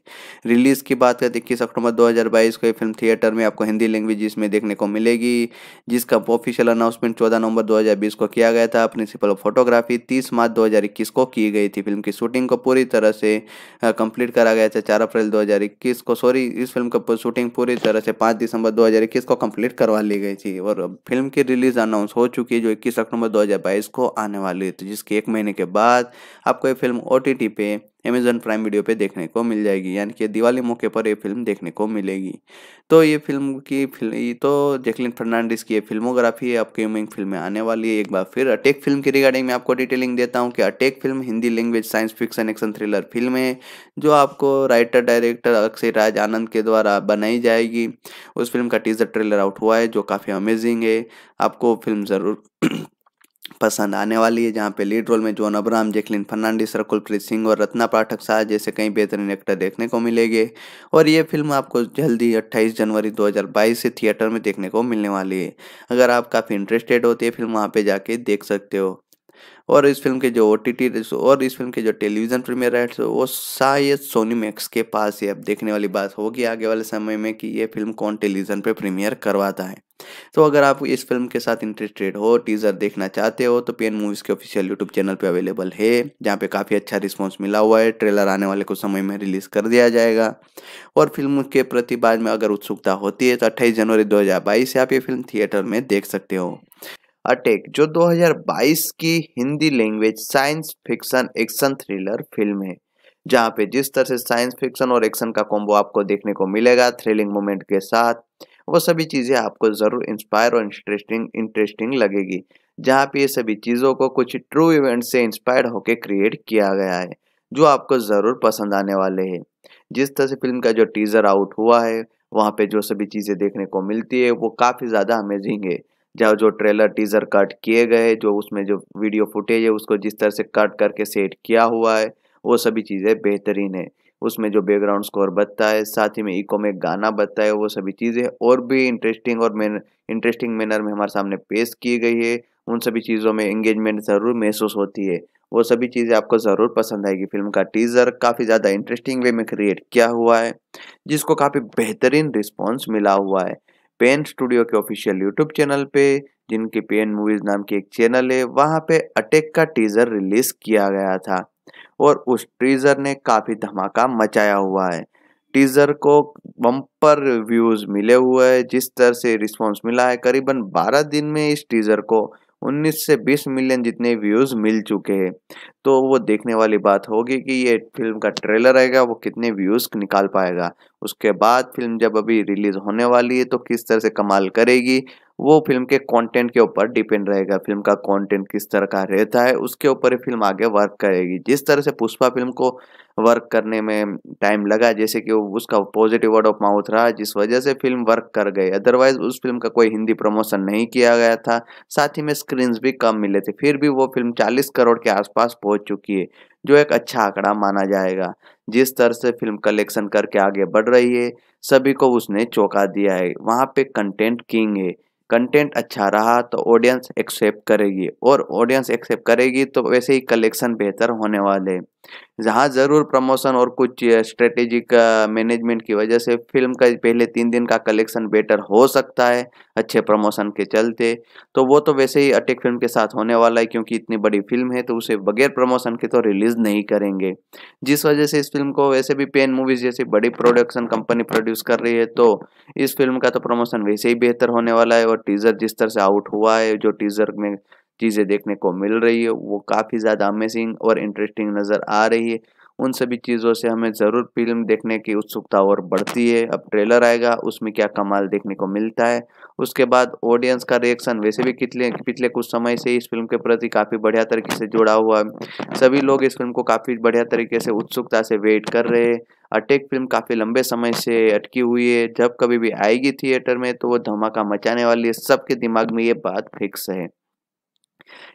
रिलीज़ की बात करें, इक्कीस अक्टूबर दो हज़ार बाईस को ये फ़िल्म थिएटर में आपको हिंदी लैंग्वेज इसमें देखने को मिलेगी, जिसका ऑफिशियल अनाउंसमेंट चौदह नवंबर दो हज़ार बीस को किया गया था। प्रिंसिपल फोटोग्राफी तीस मार्च दो हज़ार इक्कीस को की गई थी। फ़िल्म की शूटिंग को पूरी तरह से कंप्लीट करा गया था चार अप्रैल 2021 को। सॉरी इस फ़िल्म का शूटिंग पूरी तरह से पाँच दिसंबर 2021 को कंप्लीट करवा ली गई थी और फ़िल्म की रिलीज़ अनाउंस हो चुकी है जो इक्कीस अक्टूबर 2022 को आने वाली थी जिसके एक महीने के बाद आपको ये फ़िल्म ओटीटी पे अमेजन प्राइम वीडियो पे देखने को मिल जाएगी, यानी कि दिवाली मौके पर ये फ़िल्म देखने को मिलेगी। तो ये फ़िल्म की फ़िल्म तो जैकलिन फर्नांडिस की ये फिल्मोग्राफी आपकी अपकमिंग फ़िल्म में आने वाली है। एक बार फिर अटैक फ़िल्म की रिगार्डिंग मैं आपको डिटेलिंग देता हूँ कि attack film Hindi language science fiction action thriller film है, जो आपको राइटर, डायरेक्टर अक्षय राज आनंद के द्वारा बनाई जाएगी। उस फ़िल्म का टीजर ट्रेलर आउट हुआ है, जो काफ़ी अमेजिंग है। आपको फ़िल्म ज़रूर पसंद आने वाली है, जहाँ पे लीड रोल में जॉन अब्राम जेकलिन फर्नांडिस कुलप्रीत सिंह और रत्ना पाठक शाह जैसे कई बेहतरीन एक्टर देखने को मिलेंगे। और ये फ़िल्म आपको जल्दी 28 जनवरी 2022 से थिएटर में देखने को मिलने वाली है। अगर आप काफ़ी इंटरेस्टेड होते हैं फ़िल्म वहाँ पे जाके देख सकते हो। और इस फ़िल्म के जो ओ टी टी और इस फ़िल्म के जो टेलीविज़न प्रीमियर राइट्स वो शायद सोनी मैक्स के पास ही अब देखने वाली बात होगी आगे वाले समय में कि ये फ़िल्म कौन टेलीविज़न पे प्रीमियर करवाता है। तो अगर आप इस फ़िल्म के साथ इंटरेस्टेड हो टीजर देखना चाहते हो तो पीएन मूवीज़ के ऑफिशियल यूट्यूब चैनल पे अवेलेबल है, जहाँ पे काफ़ी अच्छा रिस्पॉन्स मिला हुआ है। ट्रेलर आने वाले कुछ समय में रिलीज़ कर दिया जाएगा। और फ़िल्म के प्रति बाद में अगर उत्सुकता होती है तो अट्ठाईस जनवरी दो हज़ार बाईस से आप ये फ़िल्म थिएटर में देख सकते हो। अटैक, जो 2022 की Hindi language science fiction action thriller film है, जहाँ पे जिस तरह से साइंस फिक्शन और एक्शन का कॉम्बो आपको देखने को मिलेगा थ्रिलिंग मोमेंट के साथ, वो सभी चीज़ें आपको ज़रूर इंस्पायर और इंटरेस्टिंग इंटरेस्टिंग लगेगी, जहाँ पे ये सभी चीज़ों को कुछ ट्रू इवेंट से इंस्पायर्ड होकर क्रिएट किया गया है, जो आपको ज़रूर पसंद आने वाले हैं। जिस तरह से फ़िल्म का जो टीज़र आउट हुआ है, वहाँ पे जो सभी चीज़ें देखने को मिलती है, वो काफ़ी ज़्यादा अमेजिंग है। जो जो ट्रेलर टीजर कट किए गए, जो उसमें जो वीडियो फुटेज है, उसको जिस तरह से कट करके सेट किया हुआ है, वो सभी चीज़ें बेहतरीन है। उसमें जो बैकग्राउंड स्कोर बचता है, साथ ही में इको में गाना बचता है, वो सभी चीज़ें और भी इंटरेस्टिंग और मैन इंटरेस्टिंग मैनर में हमारे सामने पेश की गई है। उन सभी चीज़ों में एंगेजमेंट ज़रूर महसूस होती है। वो सभी चीज़ें आपको ज़रूर पसंद आएगी। फ़िल्म का टीज़र काफ़ी ज़्यादा इंटरेस्टिंग वे में क्रिएट किया हुआ है, जिसको काफ़ी बेहतरीन रिस्पॉन्स मिला हुआ है। पेन स्टूडियो के ऑफिशियल यूट्यूब चैनल पे, जिनकी पेन मूवीज़ नाम की एक चैनल है, वहाँ पे अटैक का टीजर रिलीज़ किया गया था। और उस टीजर ने काफ़ी धमाका मचाया हुआ है। टीजर को बम्पर व्यूज़ मिले हुए हैं, जिस तरह से रिस्पांस मिला है, करीबन 12 दिन में इस टीजर को 19 से 20 मिलियन जितने व्यूज़ मिल चुके हैं। तो वो देखने वाली बात होगी कि ये फ़िल्म का ट्रेलर आएगा, वो कितने व्यूज़ निकाल पाएगा। उसके बाद फ़िल्म जब अभी रिलीज़ होने वाली है तो किस तरह से कमाल करेगी वो फ़िल्म के कंटेंट के ऊपर डिपेंड रहेगा, फ़िल्म का कंटेंट किस तरह का रहता है, उसके ऊपर ही फ़िल्म आगे वर्क करेगी। जिस तरह से पुष्पा फ़िल्म को वर्क करने में टाइम लगा, जैसे कि उसका पॉजिटिव वर्ड ऑफ़ माउथ रहा, जिस वजह से फ़िल्म वर्क कर गई। अदरवाइज़ उस फ़िल्म का कोई हिंदी प्रमोशन नहीं किया गया था। साथ ही में स्क्रीन भी कम मिले थे। फिर भी वो फ़िल्म 40 करोड़ के आसपास पहुँच चुकी है, जो एक अच्छा आंकड़ा माना जाएगा। जिस तरह से फ़िल्म कलेक्शन करके आगे बढ़ रही है, सभी को उसने चौंका दिया है। वहाँ पे कंटेंट किंग है। कंटेंट अच्छा रहा तो ऑडियंस एक्सेप्ट करेगी। और ऑडियंस एक्सेप्ट करेगी तो वैसे ही कलेक्शन बेहतर होने वाले। जहाँ ज़रूर प्रमोशन और कुछ स्ट्रेटेजिक मैनेजमेंट की वजह से फ़िल्म का पहले तीन दिन का कलेक्शन बेटर हो सकता है, अच्छे प्रमोशन के चलते। तो वो तो वैसे ही अटैक फ़िल्म के साथ होने वाला है क्योंकि इतनी बड़ी फ़िल्म है तो उसे बगैर प्रमोशन के तो रिलीज़ नहीं करेंगे। जिस वजह से इस फ़िल्म को वैसे भी पेन मूवीज़ जैसी बड़ी प्रोडक्शन कंपनी प्रोड्यूस कर रही है तो इस फ़िल्म का तो प्रमोशन वैसे ही बेहतर होने वाला है और टीज़र जिस तरह से आउट हुआ है, जो टीज़र में चीज़ें देखने को मिल रही है, वो काफ़ी ज़्यादा अमेजिंग और इंटरेस्टिंग नज़र आ रही है। उन सभी चीज़ों से हमें ज़रूर फ़िल्म देखने की उत्सुकता और बढ़ती है। अब ट्रेलर आएगा, उसमें क्या कमाल देखने को मिलता है। उसके बाद ऑडियंस का रिएक्शन वैसे भी कितने, पिछले कुछ समय से इस फ़िल्म के प्रति काफ़ी बढ़िया तरीके से जुड़ा हुआ है। सभी लोग इस फ़िल्म को काफ़ी बढ़िया तरीके से उत्सुकता से वेट कर रहे हैं। अटैक फ़िल्म काफ़ी लंबे समय से अटकी हुई है। जब कभी भी आएगी थिएटर में तो वो धमाका मचाने वाली है। सबके दिमाग में ये बात फिक्स है।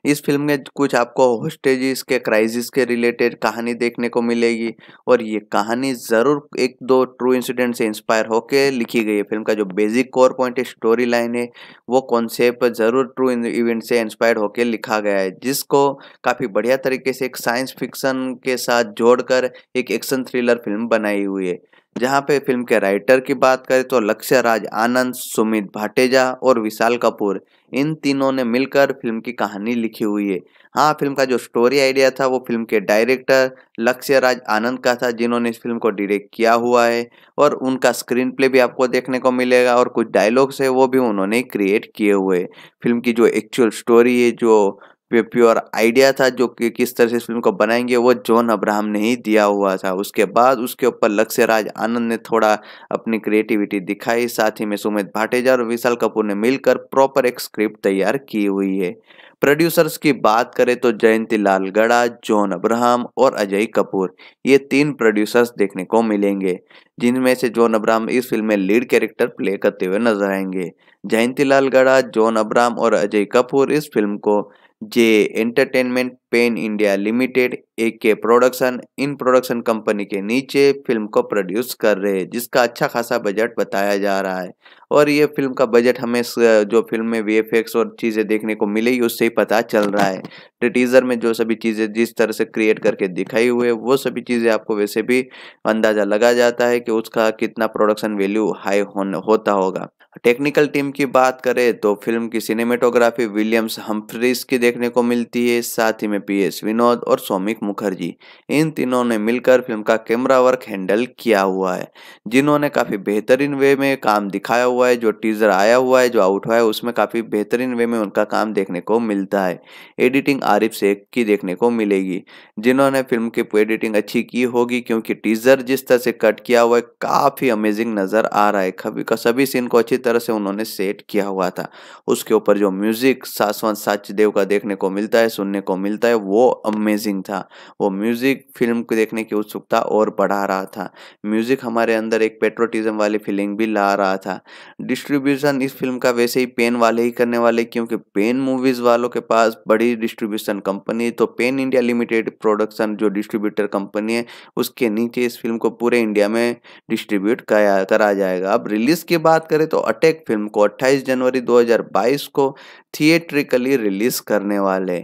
इस फ़िल्म में कुछ आपको होस्टेजिस के क्राइसिस के रिलेटेड कहानी देखने को मिलेगी। और ये कहानी ज़रूर एक दो ट्रू इंसिडेंट से इंस्पायर होकर लिखी गई है। फ़िल्म का जो बेसिक कोर पॉइंट है स्टोरी लाइन है, वो कॉन्सेप्ट ज़रूर ट्रू इवेंट से इंस्पायर होकर लिखा गया है। जिसको काफ़ी बढ़िया तरीके से एक साइंस फिक्सन के साथ जोड़कर एक एक्शन थ्रिलर फ़िल्म बनाई हुई है। जहाँ पे फ़िल्म के राइटर की बात करें तो लक्ष्य राज, आनंद, सुमित भाटेजा और विशाल कपूर, इन तीनों ने मिलकर फ़िल्म की कहानी लिखी हुई है। हाँ फ़िल्म का जो स्टोरी आइडिया था वो फ़िल्म के डायरेक्टर लक्ष्य राज, आनंद का था, जिन्होंने इस फ़िल्म को डायरेक्ट किया हुआ है। और उनका स्क्रीन प्ले भी आपको देखने को मिलेगा और कुछ डायलॉग्स है वो भी उन्होंने क्रिएट किए हुए फ़िल्म की जो एक्चुअल स्टोरी है, जो प्योर आइडिया था जो कि किस तरह से इस फ़िल्म को बनाएँगे, वो जॉन अब्राहम ने ही दिया हुआ था। उसके बाद उसके ऊपर लक्ष्य राज आनंद ने थोड़ा अपनी क्रिएटिविटी दिखाई, साथ ही में सुमित भाटेजा और विशाल कपूर ने मिलकर प्रॉपर एक स्क्रिप्ट तैयार की हुई है। प्रोड्यूसर्स की बात करें तो जयंती लाल गड़ा, जॉन अब्राहम और अजय कपूर, ये तीन प्रोड्यूसर्स देखने को मिलेंगे, जिनमें से जॉन अब्राहम इस फ़िल्म में लीड कैरेक्टर प्ले करते हुए नज़र आएँगे। जयंती लाल गड़ा, जॉन अब्राहम और अजय कपूर इस फ़िल्म को J Entertainment Pen India Limited, एक के प्रोडक्शन, इन प्रोडक्शन कंपनी के नीचे फ़िल्म को प्रोड्यूस कर रहे हैं, जिसका अच्छा खासा बजट बताया जा रहा है। और ये फ़िल्म का बजट हमें जो फ़िल्म में वीएफएक्स और चीज़ें देखने को मिलेगी उससे ही पता चल रहा है। टीजर में जो सभी चीज़ें जिस तरह से क्रिएट करके दिखाई हुई है, वो सभी चीज़ें आपको वैसे भी अंदाज़ा लगा जाता है कि उसका कितना प्रोडक्शन वैल्यू हाई होता होगा। टेक्निकल टीम की बात करें तो फ़िल्म की सिनेमेटोग्राफी विलियम्स हम्फ्रीज की देखने को मिलती है, साथ ही में पी एस विनोद और सौमिक मुखर्जी। इन तीनों ने मिलकर फ़िल्म का कैमरा वर्क हैंडल किया हुआ है, जिन्होंने काफ़ी बेहतरीन वे में काम दिखाया हुआ है, जो टीजर आया हुआ है, जो आउट हुआ है, उसमें काफ़ी बेहतरीन वे में उनका काम देखने को मिलता है। एडिटिंग आरिफ शेख की देखने को मिलेगी, जिन्होंने फ़िल्म की एडिटिंग अच्छी की होगी, क्योंकि टीजर जिस तरह से कट किया हुआ है, काफ़ी अमेजिंग नज़र आ रहा है। कभी सभी सीन को अच्छी तरह से उन्होंने सेट किया हुआ था। उसके ऊपर जो म्यूज़िक सासवंत साचदेव का देखने को मिलता है, सुनने को मिलता है, वो अमेजिंग था। वो म्यूज़िक फ़िल्म को देखने की उत्सुकता और बढ़ा रहा था। म्यूज़िक हमारे अंदर एक पेट्रोटिज्म वाली फीलिंग भी ला रहा था। डिस्ट्रीब्यूशन इस फ़िल्म का वैसे ही पेन वाले ही करने वाले, क्योंकि पेन मूवीज़ वालों के पास बड़ी डिस्ट्रीब्यूशन कंपनी तो पेन इंडिया लिमिटेड प्रोडक्शन जो डिस्ट्रीब्यूटर कंपनी है, उसके नीचे इस फ़िल्म को पूरे इंडिया में डिस्ट्रीब्यूट करा जाएगा। अब रिलीज़ की बात करें तो अटैक फ़िल्म को 28 जनवरी 2022 को थिएट्रिकली रिलीज़ करने वाले,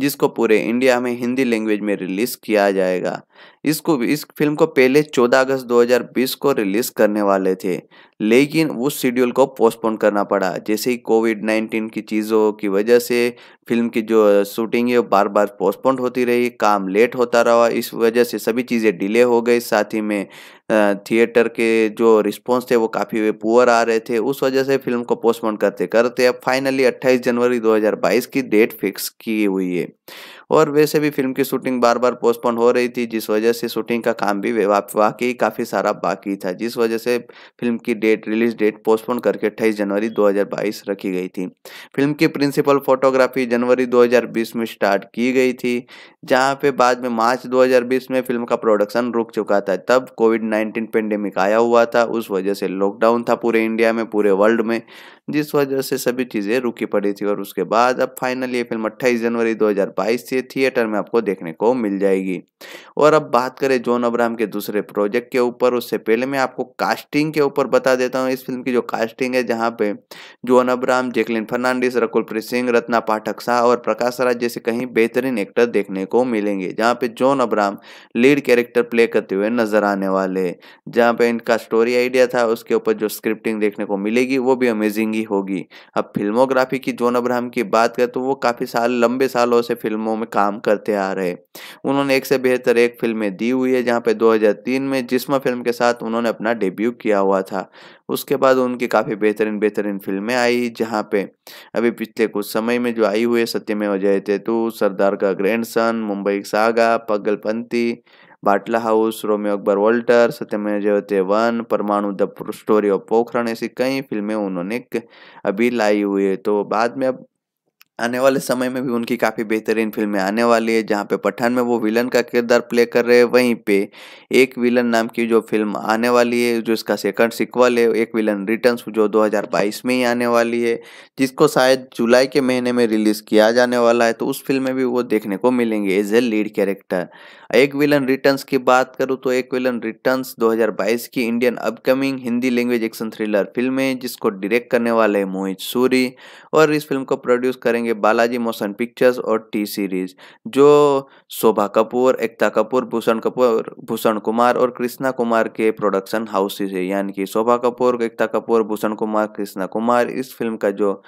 जिसको पूरे इंडिया में हिंदी लैंग्वेज में रिलीज़ किया जाएगा। इसको इस फ़िल्म को पहले 14 अगस्त 2020 को रिलीज़ करने वाले थे, लेकिन उस शेड्यूल को पोस्टपोन करना पड़ा। जैसे ही कोविड 19 की चीज़ों की वजह से फ़िल्म की जो शूटिंग है, वो बार बार पोस्टपोन होती रही, काम लेट होता रहा। इस वजह से सभी चीज़ें डिले हो गई। साथ ही में थिएटर के जो रिस्पॉन्स थे, वो काफ़ी पुअर आ रहे थे। उस वजह से फ़िल्म को पोस्टपोन करते करते अब फाइनली 28 जनवरी 2022 की डेट फिक्स की हुई है। और वैसे भी फ़िल्म की शूटिंग बार बार पोस्टपोन हो रही थी, जिस वजह से शूटिंग का काम भी वाकई काफ़ी सारा बाकी था, जिस वजह से फ़िल्म की डेट रिलीज़ डेट पोस्टपोन करके अट्ठाईस जनवरी 2022 रखी गई थी। फ़िल्म की प्रिंसिपल फोटोग्राफी जनवरी 2020 में स्टार्ट की गई थी, जहाँ पे बाद में मार्च 2020 में फ़िल्म का प्रोडक्शन रुक चुका था। तब कोविड 19 पेंडेमिक आया हुआ था, उस वजह से लॉकडाउन था पूरे इंडिया में, पूरे वर्ल्ड में, जिस वजह से सभी चीज़ें रुकी पड़ी थी और उसके बाद अब फाइनली ये फ़िल्म अट्ठाईस जनवरी 2022 से थिएटर में आपको देखने को मिल जाएगी। और अब बात करें जॉन अब्राहम के दूसरे प्रोजेक्ट के ऊपर, उससे पहले मैं आपको कास्टिंग के ऊपर बता देता हूँ। इस फ़िल्म की जो कास्टिंग है, जहाँ पे John Abraham, Jacqueline Fernandez, Rakulpreet Singh, Ratna Pathak Shah और प्रकाश राज जैसे कहीं बेहतरीन एक्टर देखने को मिलेंगे, जहाँ पे John Abraham lead character play करते हुए नज़र आने वाले जहाँ पे इनका स्टोरी आइडिया था, उसके ऊपर जो स्क्रिप्टिंग देखने को मिलेगी, वो भी अमेजिंग ही होगी। अब फिल्मोग्राफी की जोन अब्राहम की बात करें तो वो काफ़ी साल, लंबे सालों से फ़िल्मों काम करते आ रहे उन्होंने एक से बेहतर एक फ़िल्में दी हुई है जहाँ पे 2003 में जिस्मा फ़िल्म के साथ उन्होंने अपना डेब्यू किया हुआ था। उसके बाद उनकी काफ़ी बेहतरीन बेहतरीन फ़िल्में आई जहाँ पे अभी पिछले कुछ समय में जो आई हुई है सत्यमेव Jayate two Sardar Ka grandson Mumbai saga, Pagalpanti, Batla house, Romeo Akbar Walter, Satyamev Jayate one, Parmanu the story of Pokhran, ऐसी कई फ़िल्में उन्होंने अभी लाई हुई है। तो बाद में अब आने वाले समय में भी उनकी काफ़ी बेहतरीन फ़िल्में आने वाली है, जहाँ पे पठान में वो विलन का किरदार प्ले कर रहे हैं। वहीं पे एक विलन नाम की जो फ़िल्म आने वाली है, जो इसका सेकंड सिक्वल है, एक विलन रिटर्न्स जो 2022 में ही आने वाली है, जिसको शायद जुलाई के महीने में रिलीज़ किया जाने वाला है तो उस फ़िल्म में भी वो देखने को मिलेंगे as a lead character Ek villain returns की बात करूँ तो एक विलन रिटर्न्स 2022 की Indian upcoming Hindi language action thriller film है, जिसको डायरेक्ट करने वाले हैं मोहित सूरी और इस फ़िल्म को प्रोड्यूस करेंगे बालाजी मोशन पिक्चर्स और टी सीरीज़ जो शोभा कपूर, एकता कपूर, भूषण कपूर, भूषण कुमार और कृष्णा कुमार के प्रोडक्शन हाउसेज है, यानी कि शोभा कपूर, एकता कपूर, भूषण कुमार, कृष्णा कुमार, इस फ़िल्म का जो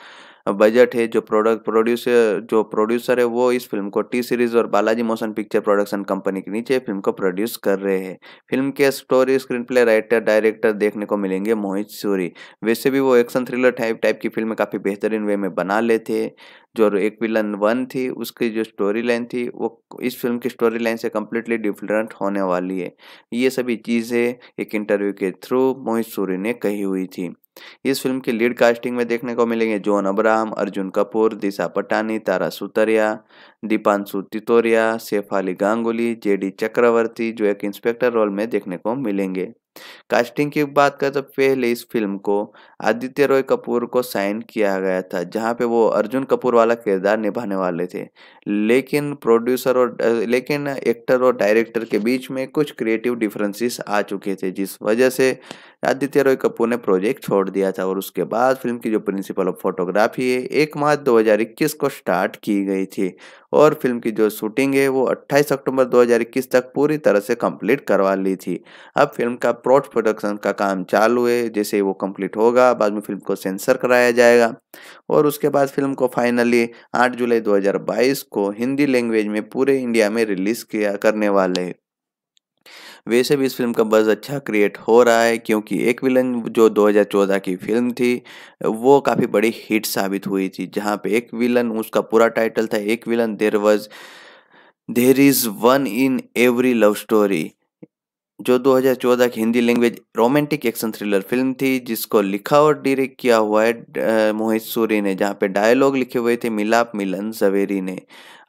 बजट है, जो प्रोडक्ट प्रोड्यूसर जो प्रोड्यूसर है, वो इस फ़िल्म को टी सीरीज़ और Balaji motion picture production company के नीचे फ़िल्म को प्रोड्यूस कर रहे हैं। फ़िल्म के story screen play writer director देखने को मिलेंगे मोहित सूरी। वैसे भी वो एक्शन थ्रिलर टाइप टाइप की फ़िल्म काफ़ी बेहतरीन वे में बना लेते हैं। जो एक विलन वन थी, उसकी जो स्टोरी लाइन थी, वो इस फ़िल्म की स्टोरी लाइन से कम्प्लीटली डिफरेंट होने वाली है। ये सभी चीज़ें एक इंटरव्यू के थ्रू मोहित सूरी ने कही हुई थी। इस फ़िल्म की लीड कास्टिंग में देखने को मिलेंगे John Abraham, Arjun Kapoor, Disha Patani, Tara Sutaria, Deepanshu Titoria Sefali Ganguly, J D Chakravarthy जो एक इंस्पेक्टर रोल में देखने को मिलेंगे। कास्टिंग की बात करें तो पहले इस फ़िल्म को आदित्य रॉय कपूर को साइन किया गया था, जहाँ पे वो अर्जुन कपूर वाला किरदार निभाने वाले थे। लेकिन प्रोड्यूसर और, लेकिन एक्टर और डायरेक्टर के बीच में कुछ क्रिएटिव डिफरेंसेस आ चुके थे, जिस वजह से आदित्य रॉय कपूर ने प्रोजेक्ट छोड़ दिया था और उसके बाद फ़िल्म की जो प्रिंसिपल ऑफ़ फोटोग्राफी है, एक मार्च 2021 को स्टार्ट की गई थी। और फ़िल्म की जो शूटिंग है वो 28 अक्टूबर 2021 तक पूरी तरह से कंप्लीट करवा ली थी। अब फ़िल्म का प्रोट प्रोडक्शन का काम चालू है, जैसे वो कंप्लीट होगा, बाद में फ़िल्म को सेंसर कराया जाएगा। और उसके बाद फ़िल्म को फाइनली 8 जुलाई 2022 को हिंदी लैंग्वेज में पूरे इंडिया में रिलीज़ किया करने वाले हैं। वैसे भी इस फ़िल्म का बज़ अच्छा क्रिएट हो रहा है क्योंकि एक विलन जो 2014 की फ़िल्म थी, वो काफ़ी बड़ी हिट साबित हुई थी, जहाँ पे एक विलन उसका पूरा टाइटल था, Ek villain there was there is one in every love story जो 2014 की Hindi language romantic action thriller film थी, जिसको लिखा और डायरेक्ट किया हुआ है मोहित सूरी ने, जहाँ पे डायलॉग लिखे हुए थे, मिलाप मिलन जवेरी ने।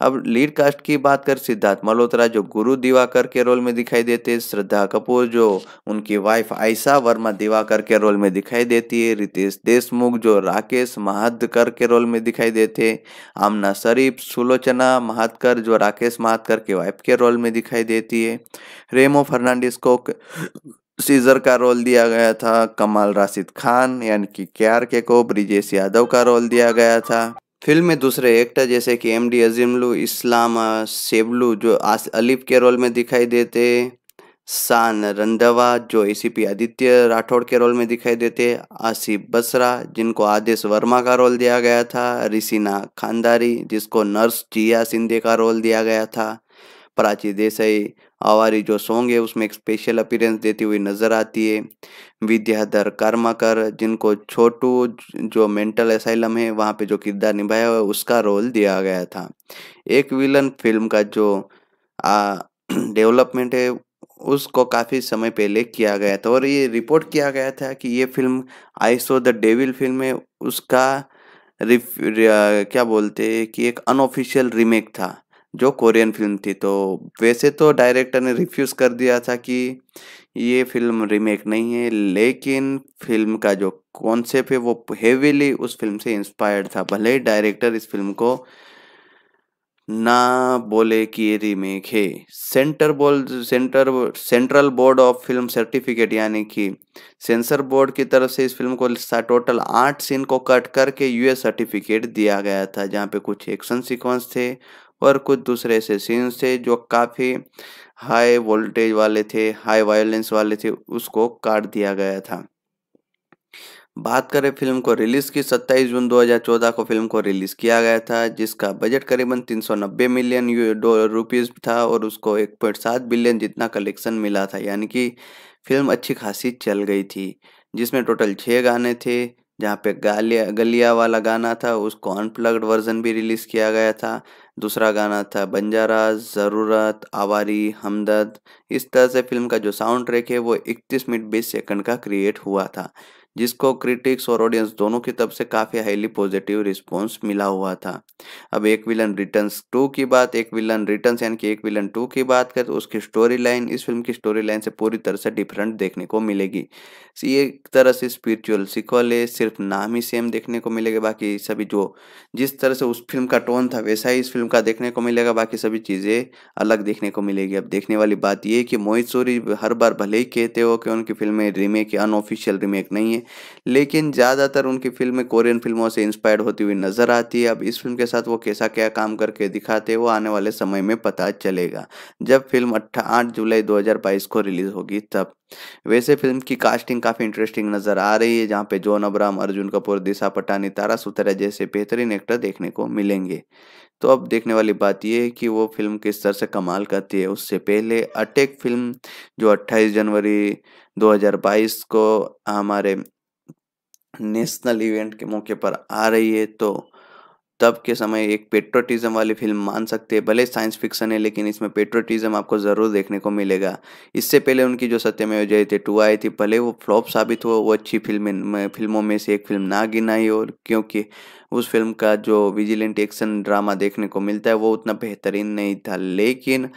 अब लीड कास्ट की बात कर, सिद्धार्थ मल्होत्रा जो गुरु दिवाकर के रोल में दिखाई देते हैं, श्रद्धा कपूर जो उनकी वाइफ आयशा वर्मा दिवाकर के रोल में दिखाई देती है, रितेश देशमुख जो राकेश महादकर के रोल में दिखाई देते आमना शरीफ, सुलोचना महादकर जो राकेश महादकर के वाइफ के रोल में दिखाई देती है, रेमो फर्नांडिस को सीजर का रोल दिया गया था, कमाल राशिद खान, यानी कि क्यार के को ब्रिजेश यादव का रोल दिया गया था। फ़िल्म में दूसरे एक्टर जैसे कि एम डी अजीमलू इस्लाम सेबलू जो अलीफ के रोल में दिखाई देते, शान रंधवा, जो एसीपी आदित्य राठौड़ के रोल में दिखाई देते, आसिफ बसरा, जिनको आदेश वर्मा का रोल दिया गया था, रिसीना खानदारी जिसको नर्स जिया सिंधे का रोल दिया गया था, प्राची देसाई आवारी जो सॉन्ग है, उसमें एक स्पेशल अपीरेंस देती हुई नज़र आती है। विद्याधर कर्माकर, जिनको छोटू जो मेंटल असाइलम है, वहाँ पे जो किरदार निभाया हुआ उसका रोल दिया गया था। एक विलन फ़िल्म का जो डेवलपमेंट है, उसको काफ़ी समय पहले किया गया था। और ये रिपोर्ट किया गया था कि ये film I saw the devil film है, उसका रिफ क्या बोलते हैं कि एक अनऑफिशियल रीमेक था। जो कोरियन फ़िल्म थी तो वैसे तो डायरेक्टर ने रिफ्यूज़ कर दिया था कि ये फ़िल्म रीमेक नहीं है, लेकिन फ़िल्म का जो कॉन्सेप्ट है, वो हेवीली उस फ़िल्म से इंस्पायर्ड था। भले ही डायरेक्टर इस फ़िल्म को ना बोले कि ये रीमेक है। सेंटर बोल center central board of film certificate यानी कि सेंसर बोर्ड की तरफ़ से इस फ़िल्म को टोटल आठ सीन को कट करके यूएस सर्टिफिकेट दिया गया था, जहाँ पे कुछ एक्शन सीक्वेंस थे और कुछ दूसरे ऐसे सीन्स थे जो काफ़ी हाई वोल्टेज वाले थे हाई वायलेंस वाले थे, उसको काट दिया गया था। बात करें फ़िल्म को रिलीज़ की 27 जून 2014 को फ़िल्म को रिलीज़ किया गया था, जिसका बजट करीबन 390 मिलियन रुपीज़ था और उसको 1.7 बिलियन जितना कलेक्शन मिला था, यानी कि फ़िल्म अच्छी खासी चल गई थी, जिसमें टोटल छः गाने थे जहाँ पे गालिया, गलिया वाला गाना था उसको अनप्लग्ड वर्जन भी रिलीज़ किया गया था। दूसरा गाना था बंजारा, ज़रूरत, आवारी, हमदर्द। इस तरह से फ़िल्म का जो साउंड ट्रैक है, वो 31 मिनट 20 सेकंड का क्रिएट हुआ था। जिसको क्रिटिक्स और ऑडियंस दोनों की तरफ़ से काफ़ी हाईली पॉजिटिव रिस्पॉन्स मिला हुआ था। अब एक विलन रिटर्न्स टू की बात, एक विलन रिटर्न्स यानी कि एक विलन टू की बात करें तो उसकी स्टोरी लाइन इस फ़िल्म की स्टोरी लाइन से पूरी तरह से डिफरेंट देखने को मिलेगी। ये एक तरह से स्पिरिचुअल सिक्वल है, सिर्फ़ नाम ही सेम देखने को मिलेगा, बाकी सभी जो जिस तरह से उस फ़िल्म का टोन था वैसा ही इस फ़िल्म का देखने को मिलेगा, बाकी सभी चीज़ें अलग देखने को मिलेगी। अब देखने वाली बात ये कि मोहित सूरी हर बार भले ही कहते हो कि उनकी फ़िल्में रीमेक या अनऑफिशियल रीमेक नहीं है लेकिन ज़्यादातर उनकी फ़िल्में कोरियन फ़िल्मों से इंस्पायर्ड होती हुई नज़र आती है। अब इस फ़िल्म के साथ वो कैसा क्या काम करके दिखाते हैं, वो आने वाले समय में पता चलेगा। जब फ़िल्म अट्ठा आठ जुलाई 2022 को रिलीज़ होगी, तब। वैसे फ़िल्म की कास्टिंग काफ़ी इंटरेस्टिंग नज़र आ रही है, जहाँ पे जॉन अब्राम अर्जुन कपूर, दिशा पटानी, तारा सुतरा जैसे बेहतरीन एक्टर देखने को मिलेंगे। तो अब देखने वाली बात यह है कि वो फ़िल्म किस तरह से कमाल करती है। उससे पहले अटैक फ़िल्म जो 28 जनवरी 2022 को हमारे नेशनल इवेंट के मौके पर आ रही है तो तब के समय एक पेट्रोटिज्म वाली फ़िल्म मान सकते हैं। भले साइंस फिक्शन है, लेकिन इसमें पेट्रोटिज्म आपको ज़रूर देखने को मिलेगा। इससे पहले उनकी जो सत्यमेव जयते टू आई थी, भले वो फ्लॉप साबित हो वो अच्छी फ़िल्म फ़िल्मों में से एक फ़िल्म ना गिनाई और क्योंकि उस फ़िल्म का जो विजिलेंट एक्शन ड्रामा देखने को मिलता है, वो उतना बेहतरीन नहीं था। लेकिन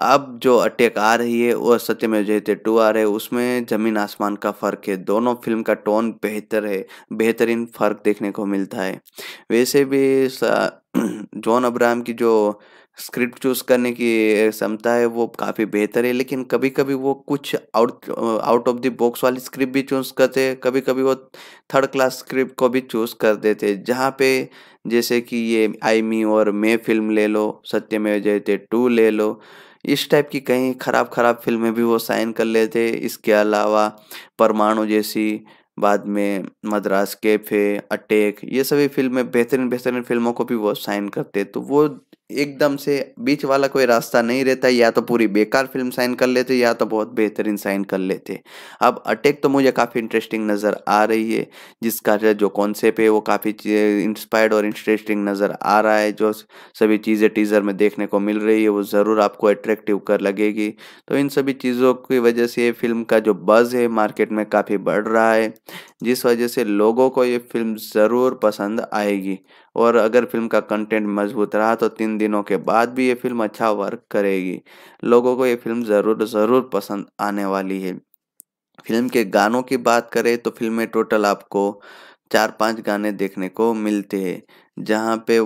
अब जो अटैक आ रही है और सत्यमेव जयते टू आ रहे है। उसमें ज़मीन आसमान का फ़र्क है। दोनों फ़िल्म का टोन बेहतर है, बेहतरीन फ़र्क देखने को मिलता है। वैसे भी जॉन अब्राहम की जो स्क्रिप्ट चूज़ करने की क्षमता है, वो काफ़ी बेहतर है। लेकिन कभी कभी वो कुछ out out of the box वाली स्क्रिप्ट भी चूज़ करते हैं। कभी कभी वो थर्ड क्लास स्क्रिप्ट को भी चूज़ कर देते जहाँ पे जैसे कि ये आई मी और मैं फ़िल्म ले लो, सत्यमेव जयते टू ले लो इस टाइप की कई ख़राब ख़राब फ़िल्में भी वो साइन कर लेते। इसके अलावा परमाणु जैसी, बाद में मद्रास कैफ़े अटैक, ये सभी फ़िल्में बेहतरीन बेहतरीन फ़िल्मों को भी वो साइन करते। तो वो एकदम से बीच वाला कोई रास्ता नहीं रहता, या तो पूरी बेकार फ़िल्म साइन कर लेते, या तो बहुत बेहतरीन साइन कर लेते। अब अटैक तो मुझे काफ़ी इंटरेस्टिंग नज़र आ रही है, जिसका जो कॉन्सेप्ट है, वो काफ़ी इंस्पायर्ड और इंटरेस्टिंग नज़र आ रहा है, जो सभी चीज़ें टीज़र में देखने को मिल रही है, वो ज़रूर आपको अट्रैक्टिव कर लगेगी। तो इन सभी चीज़ों की वजह से फ़िल्म का जो बज़ है मार्केट में काफ़ी बढ़ रहा है, जिस वजह से लोगों को ये फ़िल्म ज़रूर पसंद आएगी। और अगर फ़िल्म का कंटेंट मज़बूत रहा तो तीन दिनों के बाद भी ये फ़िल्म अच्छा वर्क करेगी। लोगों को ये फ़िल्म ज़रूर ज़रूर पसंद आने वाली है। फ़िल्म के गानों की बात करें तो फ़िल्म में टोटल आपको चार पाँच गाने देखने को मिलते हैं, जहाँ पे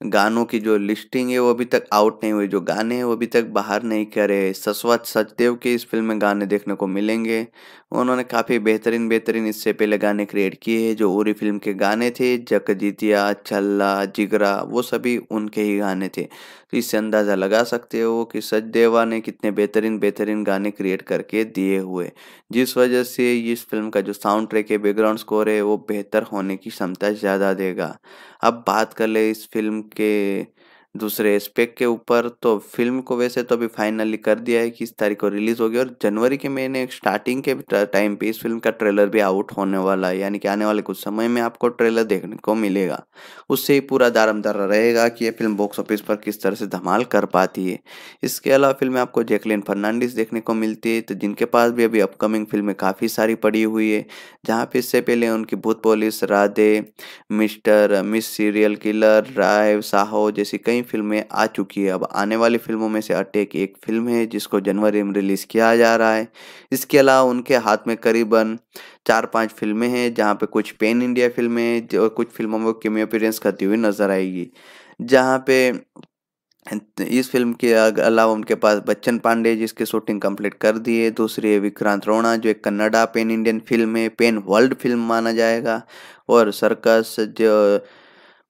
गानों की जो लिस्टिंग है वो अभी तक आउट नहीं हुई। जो गाने हैं वो अभी तक बाहर नहीं करे। सस्वत सचदेव के इस फ़िल्म में गाने देखने को मिलेंगे। उन्होंने काफ़ी बेहतरीन बेहतरीन इससे पहले गाने क्रिएट किए हैं। जो उरी फ़िल्म के गाने थे जक जीतिया छल्ला, जिगरा, वो सभी उनके ही गाने थे। तो इससे अंदाज़ा लगा सकते हो कि सचदेवा ने कितने बेहतरीन बेहतरीन गाने क्रिएट करके दिए हुए। जिस वजह से इस फ़िल्म का जो साउंड ट्रैक है बैकग्राउंड स्कोर है, वो बेहतर होने की क्षमता ज़्यादा देगा। अब बात कर ले इस फ़िल्म के दूसरे एस्पेक्ट के ऊपर तो फ़िल्म को वैसे तो अभी फाइनली कर दिया है कि इस तारीख को रिलीज़ होगी और जनवरी के महीने स्टार्टिंग के टाइम पे इस फ़िल्म का ट्रेलर भी आउट होने वाला है। यानी कि आने वाले कुछ समय में आपको ट्रेलर देखने को मिलेगा। उससे ही पूरा दारमदार रहेगा कि ये फ़िल्म बॉक्स ऑफ़िस पर किस तरह से धमाल कर पाती है। इसके अलावा फ़िल्म में आपको जैकलिन फर्नांडिस देखने को मिलती है। तो जिनके पास भी अभी अपकमिंग फ़िल्में काफ़ी सारी पड़ी हुई है, जहाँ पे इससे पहले उनकी Bhoot police, Radhe, mister, miss serial killer Roy, Saaho जैसी कई फ़िल्में आ चुकी है। अब आने वाली फ़िल्मों में से अटैक एक फ़िल्म है, जिसको जनवरी में रिलीज़ किया जा रहा है। इसके अलावा उनके हाथ में करीबन चार पाँच फ़िल्में हैं, जहाँ पे कुछ पेन इंडिया फ़िल्में हैं, जो कुछ फ़िल्मों में केमी अपीयरेंस करती हुई नज़र आएगी। जहाँ पे इस फ़िल्म के अलावा उनके पास बच्चन पांडे जिसकी शूटिंग कंप्लीट कर दी है। दूसरी है विक्रांत रोणा, जो एक कन्नडा पेन इंडियन फ़िल्म है, पेन वर्ल्ड फ़िल्म माना जाएगा। और सर्कस, जो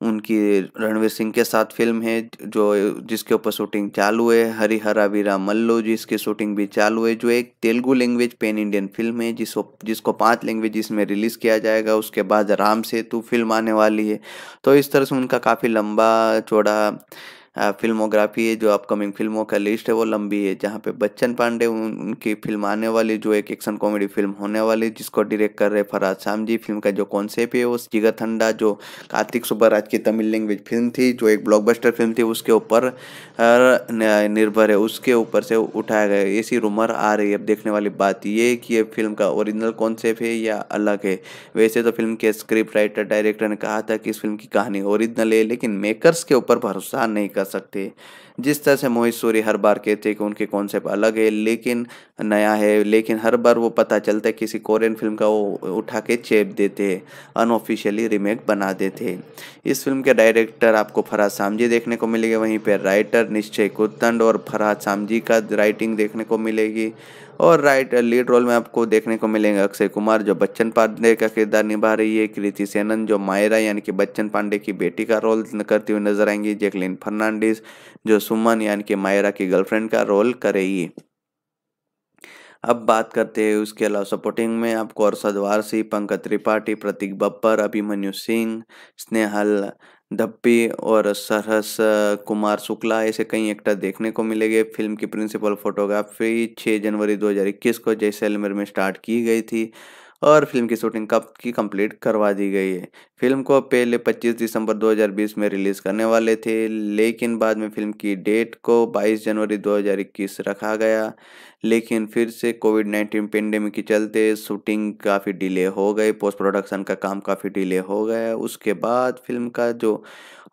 उनकी रणवीर सिंह के साथ फ़िल्म है, जो, जिसके ऊपर शूटिंग चालू है। हरिहरा वीरा मल्लो जिसकी शूटिंग भी चालू है, जो एक Telugu language pan Indian film है जिसको जिसको पाँच लैंग्वेज इसमें रिलीज़ किया जाएगा। उसके बाद राम सेतु फ़िल्म आने वाली है। तो इस तरह से उनका काफ़ी लंबा, चौड़ा फिल्मोग्राफी है जो अपकमिंग फ़िल्मों का लिस्ट है वो लंबी है जहाँ पे बच्चन पांडे उन, उनकी फ़िल्म आने वाली जो एक एक्शन कॉमेडी फ़िल्म होने वाली जिसको डायरेक्ट कर रहे फराज शाम जी। फ़िल्म का जो कॉन्सेप्ट है वो जिगर ठंडा जो कार्तिक सुब्बाराज की तमिल लैंग्वेज फ़िल्म थी जो एक ब्लॉकबस्टर फ़िल्म थी उसके ऊपर निर्भर है उसके ऊपर से उठाया गया ऐसी रूमर आ रही है अब देखने वाली बात ये कि ये फ़िल्म का ओरिजिनल कॉन्सेप्ट है या अलग है। वैसे तो फ़िल्म के स्क्रिप्ट राइटर डायरेक्टर ने कहा था कि इस फ़िल्म की कहानी ओरिजिनल है लेकिन मेकर्स के ऊपर भरोसा नहीं कर सकते। जिस तरह से मोहित सूरी हर बार कहते हैं कि उनके कॉन्सेप्ट अलग है, लेकिन नया है, लेकिन हर बार वो पता चलता है किसी कोरियन फ़िल्म का वो उठा के चेप देते हैं अनऑफिशियली रिमेक बना देते इस फ़िल्म के डायरेक्टर आपको फराज सामजी देखने को मिलेंगे, वहीं पर राइटर निश्चय कुत्तंड और फराज सामजी का राइटिंग देखने को मिलेगी। और राइट लीड रोल में आपको देखने को मिलेंगे अक्षय कुमार, जो बच्चन पांडे का किरदार निभा रही है, कृति सेनन, जो मायरा यानी कि बच्चन पांडे की बेटी का रोल करती हुई नज़र आएँगी, जैकलिन फर्नांडिस, जो सुमन यानी कि मायरा की गर्लफ्रेंड का रोल करेगी। अब बात करते हैं उसके अलावा सपोर्टिंग में आपको अरसद वारसी पंकज त्रिपाठी, प्रतीक बब्बर अभिमन्यु सिंह, स्नेहल धप्पी और सरहस कुमार शुक्ला, ऐसे कई एक्टर देखने को मिलेंगे। फ़िल्म की प्रिंसिपल फोटोग्राफी 6 जनवरी 2021 को जैसलमेर में स्टार्ट की गई थी। और फ़िल्म की शूटिंग कब की कंप्लीट करवा दी गई है। फ़िल्म को पहले 25 दिसंबर 2020 में रिलीज़ करने वाले थे, लेकिन बाद में फ़िल्म की डेट को 22 जनवरी 2021 रखा गया। लेकिन फिर से कोविड 19 पेंडेमिक के चलते शूटिंग काफ़ी डिले हो गई पोस्ट प्रोडक्शन का काम काफ़ी डिले हो गया उसके बाद फ़िल्म का जो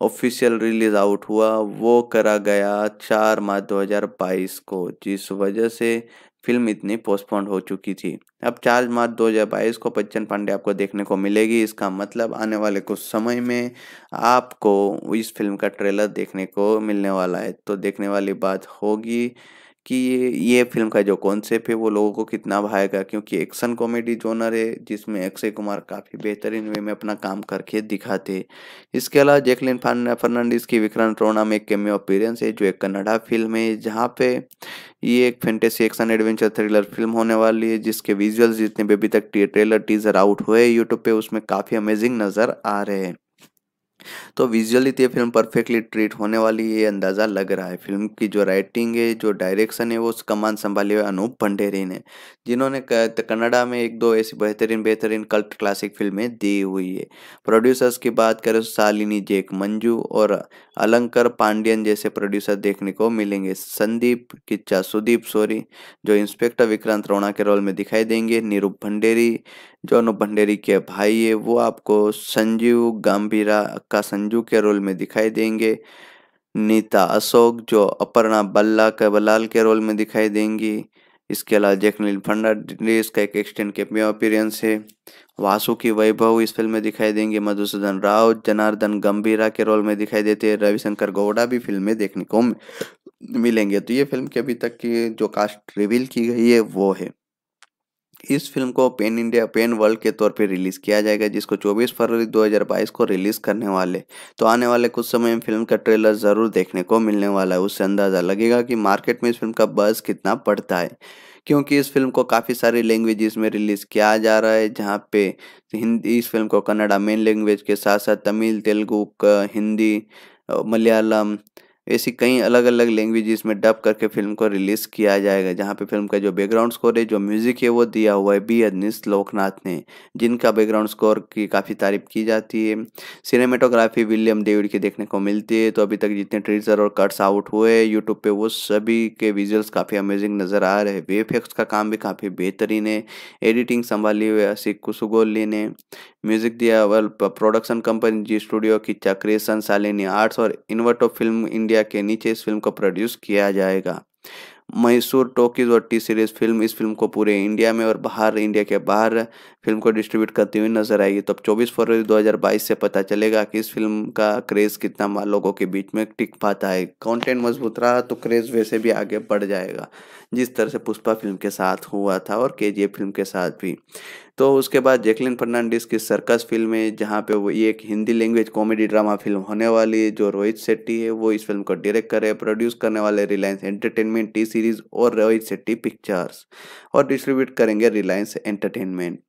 ऑफिशियल रिलीज़ आउट हुआ, वो करा गया चार मार्च 2022 को, जिस वजह से फ़िल्म इतनी पोस्टपोन्ड हो चुकी थी। अब चार मार्च 2022 को बच्चन पांडे आपको देखने को मिलेगी। इसका मतलब आने वाले कुछ समय में आपको इस फ़िल्म का ट्रेलर देखने को मिलने वाला है। तो देखने वाली बात होगी। कि ये ये फ़िल्म का जो कॉन्सेप्ट है, वो लोगों को कितना भाएगा? क्योंकि एक्शन कॉमेडी जोनर है, जिसमें अक्षय कुमार काफ़ी बेहतरीन वे में अपना काम करके दिखाते इसके अलावा जैकलिन फर्नांडिस की विक्रांत रोना में एक कैमियो अपीरेंस है, जो एक कन्नडा फ़िल्म है, जहाँ पे ये एक fantasy action adventure thriller film होने वाली है, जिसके विजुअल्स जितने भी अभी तक ट्रेलर टीजर आउट हुए यूट्यूब पे, उसमें काफ़ी अमेजिंग नज़र आ रहे हैं। तो विजुअली तो ये फ़िल्म परफेक्टली ट्रीट होने वाली ये अंदाज़ा लग रहा है। फ़िल्म की जो राइटिंग है, जो डायरेक्शन है, वो कमान संभाली हुए अनूप भंडेरी ने जिन्होंने कन्नडा में एक दो ऐसी बेहतरीन बेहतरीन कल्ट क्लासिक फ़िल्में दी हुई है। प्रोड्यूसर्स की बात करें तो शालिनी जेक मंजू और अलंकर पांडियन जैसे प्रोड्यूसर देखने को मिलेंगे। संदीप किच्चा, सुदीप सोरी, जो इंस्पेक्टर विक्रांत रोणा के रोल में दिखाई देंगे। नीरूप भंडेरी जो अनुप भंडेरी के भाई है, वो आपको संजीव गंभीरा का संजू के रोल में दिखाई देंगे। नीता अशोक, जो अपर्णा बल्ला का बलाल के रोल में दिखाई देंगी। इसके अलावा जैकलिन फर्नांडिस का एक एक्सटेंड कैमियो अपीयरेंस है। वासु की वैभव इस फ़िल्म में दिखाई देंगे। मधुसूदन राव, जनार्दन गंभीरा के रोल में दिखाई देते हैं। रविशंकर गौड़ा भी फ़िल्म में देखने को मिलेंगे। तो ये फ़िल्म की अभी तक की जो कास्ट रिवील की गई है, वो है। इस फ़िल्म को पेन इंडिया, पेन वर्ल्ड के तौर पे रिलीज़ किया जाएगा, जिसको 24 फरवरी 2022 को रिलीज़ करने वाले। तो आने वाले कुछ समय में फ़िल्म का ट्रेलर ज़रूर देखने को मिलने वाला है। उससे अंदाज़ा लगेगा कि मार्केट में इस फ़िल्म का बस कितना पड़ता है, क्योंकि इस फ़िल्म को काफ़ी सारी लैंग्वेजेस में रिलीज़ किया जा रहा है, जहाँ पे हिंदी, इस फ़िल्म को कन्नडा मेन लैंग्वेज के साथ साथ तमिल, तेलुगु हिंदी मलयालम ऐसी कई अलग अलग लैंग्वेजेस में डब करके फ़िल्म को रिलीज़ किया जाएगा, जहाँ पे फ़िल्म का जो बैकग्राउंड स्कोर है, जो म्यूज़िक है, वो दिया हुआ है बी अदनीस लोकनाथ ने, जिनका बैकग्राउंड स्कोर की काफ़ी तारीफ़ की जाती है। सिनेमेटोग्राफी विलियम डेविड की देखने को मिलती है तो अभी तक जितने ट्रीजर और कट्स आउट हुए यूट्यूब पे वो सभी के विजुअल्स काफ़ी अमेजिंग नज़र आ रहे हैं। वी का काम भी काफ़ी बेहतरीन है। एडिटिंग संभाली हुई असिक कुसुगोली ने। म्यूज़िक दिया well production company Zee studio की चक्रेसन सालिनी आर्ट्स और इन्वर्टो फ़िल्म इंडिया के नीचे इस फ़िल्म को प्रोड्यूस किया जाएगा। मैसूर टॉकीज और टी सीरीज़ फ़िल्म इस फ़िल्म को पूरे इंडिया में और बाहर इंडिया के बाहर फ़िल्म को डिस्ट्रीब्यूट करती हुई नज़र आएगी। तो अब चौबीस फरवरी 2022 से पता चलेगा कि इस फ़िल्म का क्रेज कितना लोगों के बीच में टिक पाता है। कंटेंट मज़बूत रहा तो क्रेज वैसे भी आगे बढ़ जाएगा। जिस तरह से पुष्पा फ़िल्म के साथ हुआ था और के फ़िल्म के साथ भी। तो उसके बाद जैकलिन फर्नांडिस की सर्कस फ़िल्म है, जहाँ पे वो ये एक Hindi language comedy drama film होने वाली है, जो रोहित शेट्टी है, वो इस फ़िल्म को डायरेक्ट करे प्रोड्यूस करने वाले रिलायंस एंटरटेनमेंट टी सीरीज़ और रोहित शेट्टी पिक्चर्स और डिस्ट्रीब्यूट करेंगे रिलायंस एंटरटेनमेंट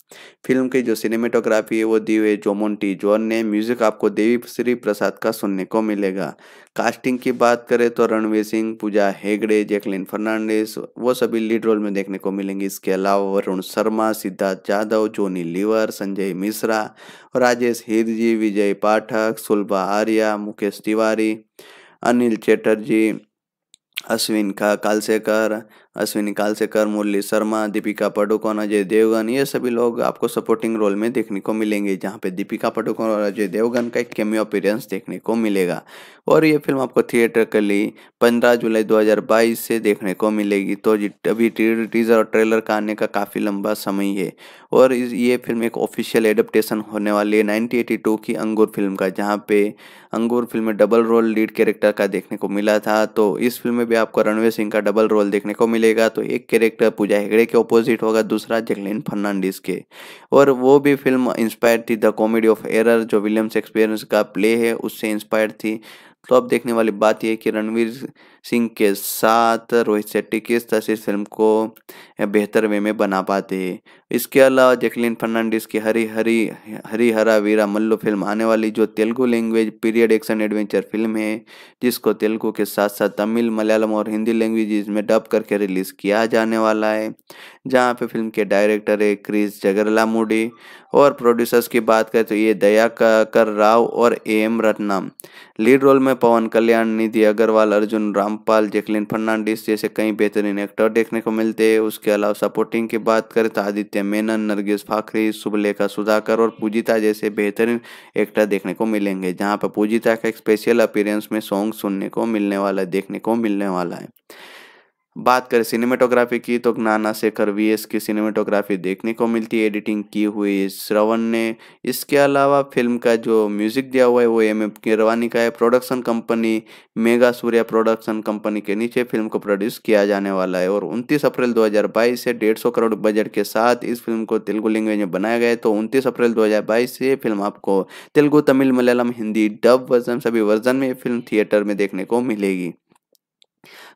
फ़िल्म की जो सिनेमेटोग्राफी है, वो दी हुई जोमोन्टी जोन ने। म्यूज़िक आपको देवी श्री प्रसाद का सुनने को मिलेगा। कास्टिंग की बात करें तो रणवीर सिंह, पूजा हेगड़े, जैकलिन फर्नांडिस, वो सभी लीड रोल में देखने को मिलेंगे। इसके अलावा वरुण शर्मा, सिद्धार्थ जाधव, जोनी लीवर, संजय मिश्रा, राजेश हिरजी, विजय पाठक, सुलभा आर्या, मुकेश तिवारी, अनिल चैटर्जी, अश्विन का कालसेकर अश्विनी कालसेकर मुरली शर्मा, दीपिका पडुकोन अजय देवगन, ये सभी लोग आपको सपोर्टिंग रोल में देखने को मिलेंगे, जहाँ पे दीपिका पडुकोन और अजय देवगन का एक कैमियो अपीयरेंस देखने को मिलेगा। और ये फ़िल्म आपको थिएटर के लिए पंद्रह जुलाई 2022 से देखने को मिलेगी। तो अभी टीजर और ट्रेलर का आने का काफ़ी लंबा समय है और ये फ़िल्म एक ऑफिशियल एडप्टेशन होने वाली है, नाइनटीन की अंगूर फ़िल्म का, जहाँ पे अंगूर फ़िल्म में डबल रोल लीड कैरेक्टर का देखने को मिला था। तो इस फ़िल्म में भी आपको रणवीर सिंह का डबल रोल देखने को मिलेगा। मिलेगा तो एक कैरेक्टर पूजा हेगड़े के ऑपोजिट होगा, दूसरा जैकलिन फर्नांडिस के। और वो भी फ़िल्म इंस्पायर थी द कॉमेडी ऑफ़ एरर जो विलियम शेक्सपियर का प्ले है, उससे इंस्पायर थी। तो अब देखने वाली बात यह कि रणवीर सिंह के साथ रोहित शेट्टी किस तरह से फ़िल्म को बेहतर वे में बना पाते हैं इसके अलावा जैकलिन फर्नांडिस की हरी हरी हरी हरा वीरा मल्लू फ़िल्म आने वाली जो Telugu language period action adventure film है जिसको तेलुगु के साथ साथ तमिल मलयालम और हिंदी लैंग्वेज में डब करके रिलीज़ किया जाने वाला है जहाँ पे फ़िल्म के डायरेक्टर है क्रिस जगरला मूडी और प्रोड्यूसर्स की बात करें तो ये दया कर राव और A M Ratnam lead role में पवन कल्याण निधि अग्रवाल अर्जुन रामपाल, जैकलिन फर्नांडिस जैसे कई बेहतरीन एक्टर देखने को मिलते हैं। उसके अलावा सपोर्टिंग की बात करें तो आदित्य मेनन, नरगिस फाखरी सुबलेखा सुधाकर और पूजिता जैसे बेहतरीन एक्टर देखने को मिलेंगे, जहाँ पर पूजिता का एक स्पेशल अपीयरेंस में सॉन्ग सुनने को मिलने वाला, देखने को मिलने वाला है। बात करें सिनेमेटोग्राफी की तो नाना शेखर वी एस की सिनेमेटोग्राफी देखने को मिलती है एडिटिंग की हुई श्रवण ने। इसके अलावा फ़िल्म का जो म्यूज़िक दिया हुआ है, वो एम एम किरवानी का है। Production company mega Surya production company के नीचे फ़िल्म को प्रोड्यूस किया जाने वाला है। और 29 अप्रैल 2022 से 150 करोड़ बजट के साथ इस फ़िल्म को तेलुगु लैंग्वेज में बनाया गया है। तो 29 अप्रैल 2022 से फ़िल्म आपको तेलुगु, तमिल, मलयालम, हिंदी डब वर्जन सभी वर्जन में फ़िल्म थिएटर में देखने को मिलेगी।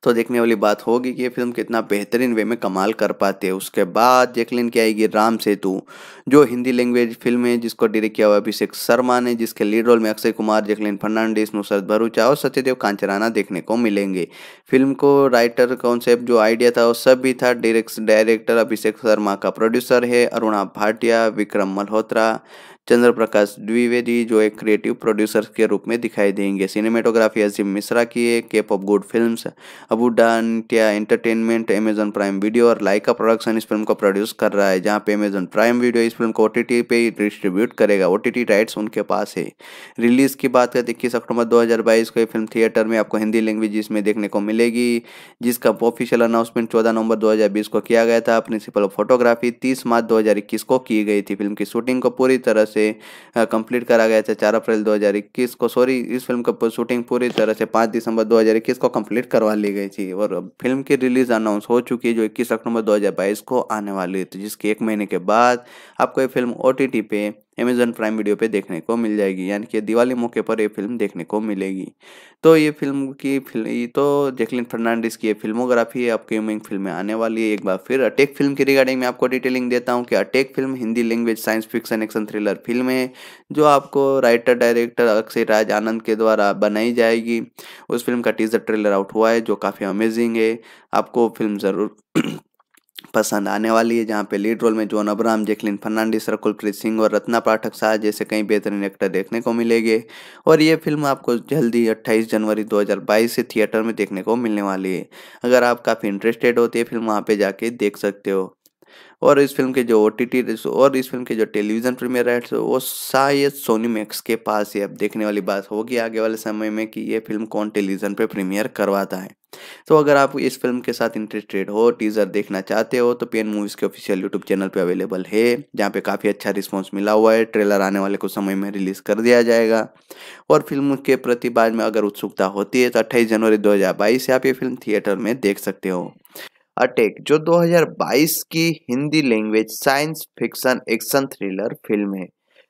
तो देखने वाली बात होगी कि ये फ़िल्म कितना बेहतरीन वे में कमाल कर पाते हैं। उसके बाद जैकलिन की आएगी राम सेतु, जो हिंदी लैंग्वेज फ़िल्म है, जिसको डायरेक्ट किया हुआ अभिषेक शर्मा ने, जिसके लीड रोल में अक्षय कुमार, जैकलिन फर्नांडिस, नुसरत भरूचा और सत्यदेव कांचराना देखने को मिलेंगे। फ़िल्म को राइटर कॉन्सेप्ट जो आइडिया था, वो सब भी था। डायरेक्ट डायरेक्टर अभिषेक शर्मा का प्रोड्यूसर है अरुणा भाटिया, विक्रम मल्होत्रा चंद्र प्रकाश द्विवेदी जो एक क्रिएटिव प्रोड्यूसर के रूप में दिखाई देंगे। सिनेमेटोग्राफी अजीम मिश्रा की है Cape of Good Films Abundantia entertainment Amazon Prime video और लाइका प्रोडक्शन इस फ़िल्म को प्रोड्यूस कर रहा है, जहाँ पे अमेजन प्राइम वीडियो इस फ़िल्म को ओ पे डिस्ट्रीब्यूट करेगा। ओ राइट्स उनके पास है। रिलीज़ की बात करें, इक्कीस अक्टूबर दो हज़ार बाईस को फ़िल्म थिएटर में आपको हिंदी लैंग्वेज इसमें देखने को मिलेगी, जिसका ऑफिशियल अनाउंसमेंट चौदह नवंबर दो हज़ार बीस को किया गया था। प्रिंसिपल फोटोग्राफी तीस मार्च दो हज़ार इक्कीस को की गई थी। फ़िल्म की शूटिंग को पूरी तरह से से कंप्लीट करा गया था, चार अप्रैल 2021 को। सॉरी इस फ़िल्म का शूटिंग पूरी तरह से पाँच दिसंबर 2021 को कंप्लीट करवा ली गई थी और फ़िल्म की रिलीज़ अनाउंस हो चुकी है जो इक्कीस अक्टूबर 2022 को आने वाली है। तो जिसके एक महीने के बाद आपको ये फ़िल्म ओटीटी पे अमेजन प्राइम वीडियो पे देखने को मिल जाएगी, यानी कि दिवाली मौके पर ये फ़िल्म देखने को मिलेगी। तो ये फ़िल्म की फ़िल्म तो जैकलिन फर्नांडिस की ये फिल्मोग्राफी है अपकमिंग फ़िल्में आने वाली है। एक बार फिर अटैक फ़िल्म की रिगार्डिंग मैं आपको डिटेलिंग देता हूँ कि attack film Hindi language science fiction action thriller film है, जो आपको राइटर डायरेक्टर अक्षय राज आनंद के द्वारा बनाई जाएगी। उस फ़िल्म का टीजर ट्रेलर आउट हुआ है, जो काफ़ी अमेजिंग है। आपको फ़िल्म ज़रूर पसंद आने वाली है, जहाँ पे लीड रोल में John Abraham, Jacqueline Fernandez Kulpreet Singh और रत्ना पाठक शाह जैसे कई बेहतरीन एक्टर देखने को मिलेंगे। और ये फ़िल्म आपको जल्दी 28 जनवरी 2022 से थिएटर में देखने को मिलने वाली है। अगर आप काफ़ी इंटरेस्टेड है फ़िल्म वहाँ पर जाके देख सकते हो। और इस फ़िल्म के जो ओ टी और इस फ़िल्म के जो टेलीविज़न प्रीमियर राइट्स वो शायद सोनी मैक्स के पास ही अब देखने वाली बात होगी आगे वाले समय में कि ये फ़िल्म कौन टेलीविज़न पे प्रीमियर करवाता है। तो अगर आप इस फ़िल्म के साथ इंटरेस्टेड हो टीज़र देखना चाहते हो तो पी एन मूवीज़ के ऑफिशियल यूट्यूब चैनल पे अवेलेबल है, जहाँ पे काफ़ी अच्छा रिस्पॉन्स मिला हुआ है। ट्रेलर आने वाले कुछ समय में रिलीज़ कर दिया जाएगा। और फ़िल्म के प्रति बाद में अगर उत्सुकता होती है तो अट्ठाईस जनवरी दो हज़ार बाईस से आप ये फ़िल्म थिएटर में देख सकते हो। अटैक, जो 2022 की Hindi language science fiction action thriller film है,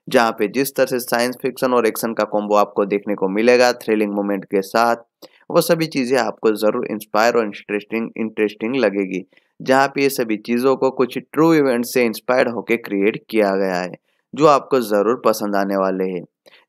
जहाँ पे जिस तरह से साइंस फिक्शन और एक्शन का कॉम्बो आपको देखने को मिलेगा थ्रिलिंग मोमेंट के साथ, वो सभी चीज़ें आपको ज़रूर इंस्पायर और इंटरेस्टिंग इंटरेस्टिंग लगेगी, जहाँ पे ये सभी चीज़ों को कुछ ट्रू इवेंट से इंस्पायर्ड होकर क्रिएट किया गया है, जो आपको ज़रूर पसंद आने वाले है।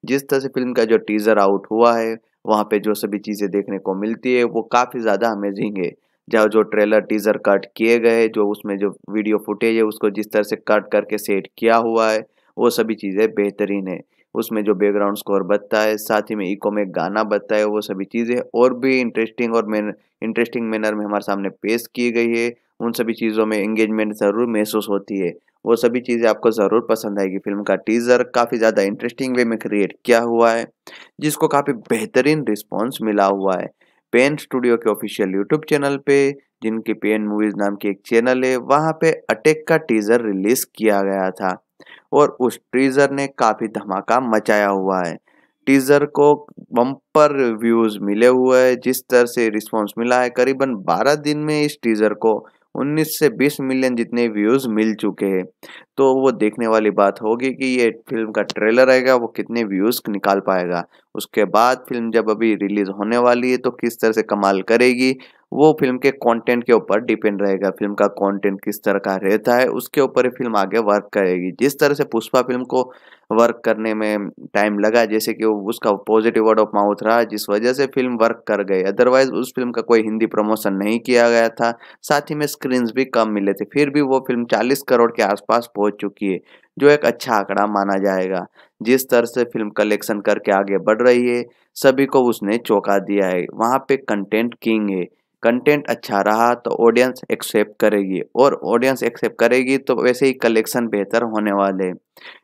जिस तरह से फ़िल्म का जो टीज़र आउट हुआ है, वहाँ पे जो सभी चीज़ें देखने को मिलती है, वो काफ़ी ज़्यादा अमेजिंग है। जो जो ट्रेलर टीजर कट किए गए, जो उसमें जो वीडियो फुटेज है, उसको जिस तरह से कट करके सेट किया हुआ है, वो सभी चीज़ें बेहतरीन है। उसमें जो बैकग्राउंड स्कोर बचता है, साथ ही में इको में गाना बचता है, वो सभी चीज़ें और भी इंटरेस्टिंग और मैन इंटरेस्टिंग मैनर में हमारे सामने पेश की गई है। उन सभी चीज़ों में एंगेजमेंट ज़रूर महसूस होती है। वो सभी चीज़ें आपको ज़रूर पसंद आएगी। फ़िल्म का टीज़र काफ़ी ज़्यादा इंटरेस्टिंग वे में क्रिएट किया हुआ है, जिसको काफ़ी बेहतरीन रिस्पॉन्स मिला हुआ है। पेन स्टूडियो के ऑफिशियल यूट्यूब चैनल पे, जिनकी पेन मूवीज़ नाम की एक चैनल है, वहाँ पे अटैक का टीजर रिलीज़ किया गया था। और उस टीजर ने काफ़ी धमाका मचाया हुआ है। टीजर को बम्पर व्यूज़ मिले हुए हैं, जिस तरह से रिस्पांस मिला है, करीबन 12 दिन में इस टीजर को 19 से 20 मिलियन जितने व्यूज़ मिल चुके हैं। तो वो देखने वाली बात होगी कि ये फ़िल्म का ट्रेलर आएगा, वो कितने व्यूज़ निकाल पाएगा। उसके बाद फ़िल्म जब अभी रिलीज़ होने वाली है तो किस तरह से कमाल करेगी, वो फ़िल्म के कंटेंट के ऊपर डिपेंड रहेगा। फ़िल्म का कंटेंट किस तरह का रहता है, उसके ऊपर ही फ़िल्म आगे वर्क करेगी। जिस तरह से पुष्पा फ़िल्म को वर्क करने में टाइम लगा, जैसे कि उसका पॉजिटिव वर्ड ऑफ़ माउथ रहा, जिस वजह से फ़िल्म वर्क कर गई। अदरवाइज़ उस फ़िल्म का कोई हिंदी प्रमोशन नहीं किया गया था। साथ ही में स्क्रीन भी कम मिले थे, फिर भी वो फ़िल्म चालीस करोड़ के आसपास पहुँच चुकी है, जो एक अच्छा आंकड़ा माना जाएगा। जिस तरह से फ़िल्म कलेक्शन करके आगे बढ़ रही है, सभी को उसने चौंका दिया है। वहाँ पे कंटेंट किंग है। कंटेंट अच्छा रहा तो ऑडियंस एक्सेप्ट करेगी और ऑडियंस एक्सेप्ट करेगी तो वैसे ही कलेक्शन बेहतर होने वाले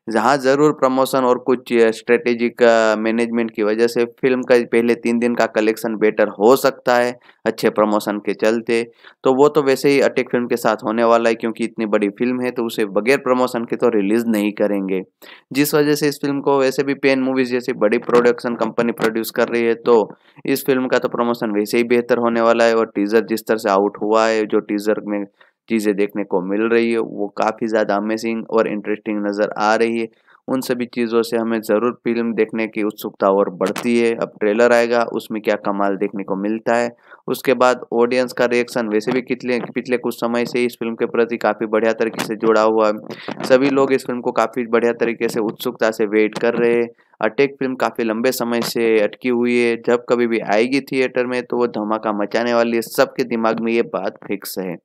जहाँ ज़रूर प्रमोशन और कुछ स्ट्रेटेजिक मैनेजमेंट की वजह से फ़िल्म का पहले तीन दिन का कलेक्शन बेटर हो सकता है, अच्छे प्रमोशन के चलते। तो वो तो वैसे ही अटैक फ़िल्म के साथ होने वाला है क्योंकि इतनी बड़ी फ़िल्म है तो उसे बगैर प्रमोशन के तो रिलीज़ नहीं करेंगे। जिस वजह से इस फ़िल्म को वैसे भी पेन मूवीज़ जैसी बड़ी प्रोडक्शन कंपनी प्रोड्यूस कर रही है तो इस फ़िल्म का तो प्रमोशन वैसे ही बेहतर होने वाला है और टीज़र जिस तरह से आउट हुआ है, जो टीज़र में चीज़ें देखने को मिल रही है, वो काफ़ी ज़्यादा अमेजिंग और इंटरेस्टिंग नज़र आ रही है। उन सभी चीज़ों से हमें ज़रूर फ़िल्म देखने की उत्सुकता और बढ़ती है। अब ट्रेलर आएगा, उसमें क्या कमाल देखने को मिलता है। उसके बाद ऑडियंस का रिएक्शन वैसे भी कितने, पिछले कुछ समय से इस फ़िल्म के प्रति काफ़ी बढ़िया तरीके से जुड़ा हुआ है। सभी लोग इस फ़िल्म को काफ़ी बढ़िया तरीके से उत्सुकता से वेट कर रहे हैं। अटैक फ़िल्म काफ़ी लंबे समय से अटकी हुई है। जब कभी भी आएगी थिएटर में तो वो धमाका मचाने वाली है। सबके दिमाग में ये बात फिक्स है।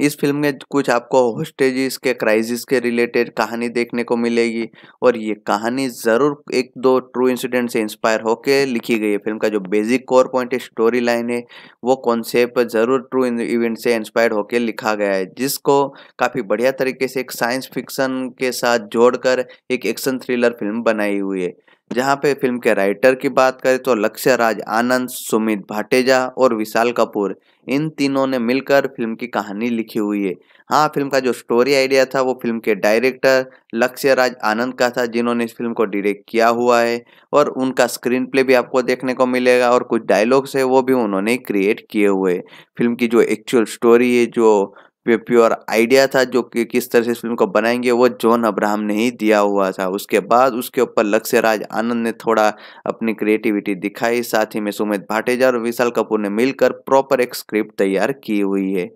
इस फ़िल्म में कुछ आपको होस्टेजिस के क्राइसिस के रिलेटेड कहानी देखने को मिलेगी। और ये कहानी ज़रूर एक दो ट्रू इंसिडेंट से इंस्पायर होकर लिखी गई है। फ़िल्म का जो बेसिक कोर पॉइंट है स्टोरी लाइन है, वो कॉन्सेप्ट ज़रूर ट्रू इवेंट से इंस्पायर होकर लिखा गया है। जिसको काफ़ी बढ़िया तरीके से एक साइंस फिक्सन के साथ जोड़कर एक एक्शन थ्रिलर फ़िल्म बनाई हुई है। जहाँ पे फ़िल्म के राइटर की बात करें तो लक्ष्य राज, आनंद, सुमित भाटेजा और विशाल कपूर। इन तीनों ने मिलकर फ़िल्म की कहानी लिखी हुई है। हाँ फ़िल्म का जो स्टोरी आइडिया था, वो फ़िल्म के डायरेक्टर लक्ष्य राज आनंद का था, जिन्होंने इस फ़िल्म को डायरेक्ट किया हुआ है। और उनका स्क्रीन प्ले भी आपको देखने को मिलेगा और कुछ डायलॉग्स है, वो भी उन्होंने क्रिएट किए हुए फ़िल्म की जो एक्चुअल स्टोरी है, जो प्योर आइडिया था जो कि किस तरह से इस फ़िल्म को बनाएँगे, वो जॉन अब्राहम ने ही दिया हुआ था। उसके बाद उसके ऊपर लक्ष्य राज आनंद ने थोड़ा अपनी क्रिएटिविटी दिखाई, साथ ही में सुमित भाटेजा और विशाल कपूर ने मिलकर प्रॉपर एक स्क्रिप्ट तैयार की हुई है।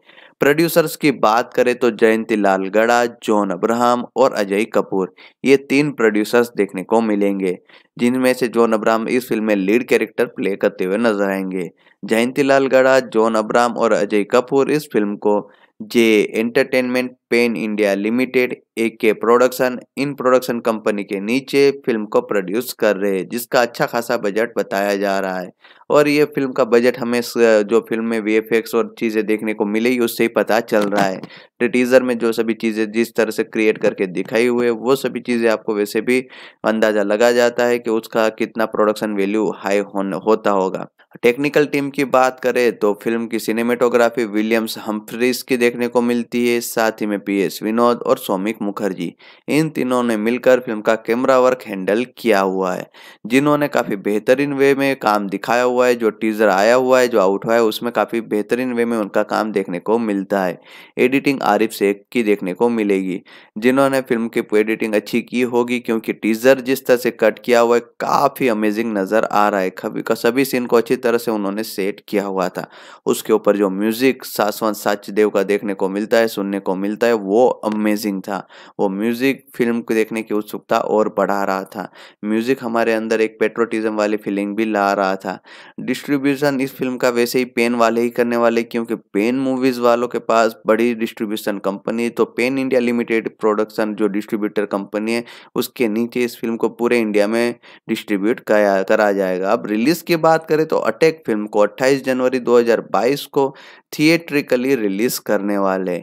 प्रोड्यूसर्स की बात करें तो जयंती लाल गड़ा जॉन अब्राहम और अजय कपूर, ये तीन प्रोड्यूसर्स देखने को मिलेंगे, जिनमें से जॉन अब्राहम इस फ़िल्म में लीड कैरेक्टर प्ले करते हुए नज़र आएँगे। जयंती लाल गड़ा जॉन अब्राहम और अजय कपूर इस फ़िल्म को J Entertainment Pen India Limited, एक के प्रोडक्शन, इन प्रोडक्शन कंपनी के नीचे फ़िल्म को प्रोड्यूस कर रहे हैं, जिसका अच्छा खासा बजट बताया जा रहा है। और ये फ़िल्म का बजट हमें जो फ़िल्म में वीएफएक्स और चीज़ें देखने को मिलेगी उससे ही पता चल रहा है। तो टीजर में जो सभी चीज़ें जिस तरह से क्रिएट करके दिखाई हुए वो सभी चीज़ें आपको वैसे भी अंदाज़ा लगा जाता है कि उसका कितना प्रोडक्शन वैल्यू हाई होता होगा। टेक्निकल टीम की बात करें तो फ़िल्म की सिनेमेटोग्राफी विलियम्स हम्फ्रीज की देखने को मिलती है, साथ ही में पी एस विनोद और सौमिक मुखर्जी। इन तीनों ने मिलकर फ़िल्म का कैमरा वर्क हैंडल किया हुआ है, जिन्होंने काफ़ी बेहतरीन वे में काम दिखाया हुआ है, जो टीजर आया हुआ है, जो आउट हुआ है, उसमें काफ़ी बेहतरीन वे में उनका काम देखने को मिलता है। एडिटिंग आरिफ शेख की देखने को मिलेगी, जिन्होंने फ़िल्म की एडिटिंग अच्छी की होगी, क्योंकि टीजर जिस तरह से कट किया हुआ है, काफ़ी अमेजिंग नज़र आ रहा है। कभी सभी सीन को अच्छी तरह से उन्होंने सेट किया हुआ था। उसके ऊपर जो म्यूज़िक सासवंत साचदेव का देखने को मिलता है, सुनने को मिलता है, वो अमेजिंग था। वो म्यूज़िक फ़िल्म को देखने की उत्सुकता और बढ़ा रहा था। म्यूज़िक हमारे अंदर एक पेट्रोटिज्म वाली फीलिंग भी ला रहा था। डिस्ट्रीब्यूशन इस फ़िल्म का वैसे ही पेन वाले ही करने वाले, क्योंकि पेन मूवीज़ वालों के पास बड़ी डिस्ट्रीब्यूशन कंपनी तो पेन इंडिया लिमिटेड प्रोडक्शन जो डिस्ट्रीब्यूटर कंपनी है, उसके नीचे इस फ़िल्म को पूरे इंडिया में डिस्ट्रीब्यूट करा जाएगा। अब रिलीज़ की बात करें तो अटैक फ़िल्म को 28 जनवरी 2022 को थिएट्रिकली रिलीज़ करने वाले,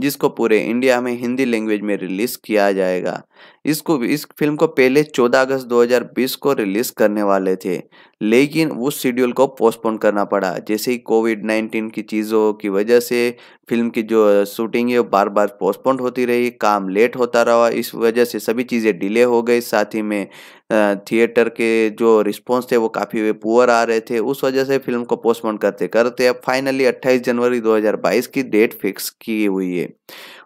जिसको पूरे इंडिया में हिंदी लैंग्वेज में रिलीज़ किया जाएगा। इसको इस फ़िल्म को पहले 14 अगस्त 2020 को रिलीज़ करने वाले थे, लेकिन उस शेड्यूल को पोस्टपोन करना पड़ा। जैसे ही कोविड 19 की चीज़ों की वजह से फ़िल्म की जो शूटिंग है, वो बार बार पोस्टपोन होती रही, काम लेट होता रहा। इस वजह से सभी चीज़ें डिले हो गई। साथ ही में थिएटर के जो रिस्पॉन्स थे, वो काफ़ी पुअर आ रहे थे। उस वजह से फ़िल्म को पोस्टपोन करते करते अब फाइनली 28 जनवरी 2022 की डेट फिक्स की हुई है।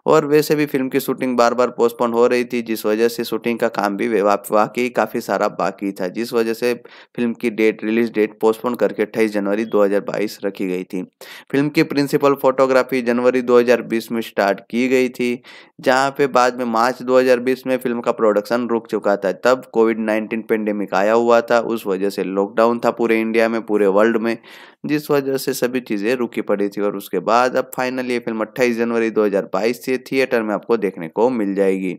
और वैसे भी फ़िल्म की शूटिंग बार बार पोस्टपोन हो रही थी, जिस वजह से शूटिंग का काम भी वाकई काफ़ी सारा बाकी था, जिस वजह से फ़िल्म की डेट रिलीज़ डेट पोस्टपोन करके अट्ठाईस जनवरी 2022 रखी गई थी। फ़िल्म की प्रिंसिपल फोटोग्राफी जनवरी 2020 में स्टार्ट की गई थी, जहाँ पे बाद में मार्च 2020 में फ़िल्म का प्रोडक्शन रुक चुका था। तब कोविड 19 पेंडेमिक आया हुआ था, उस वजह से लॉकडाउन था पूरे इंडिया में, पूरे वर्ल्ड में, जिस वजह से सभी चीज़ें रुकी पड़ी थी और उसके बाद अब फाइनली ये फ़िल्म अट्ठाईस जनवरी 2022 से थिएटर में आपको देखने को मिल जाएगी।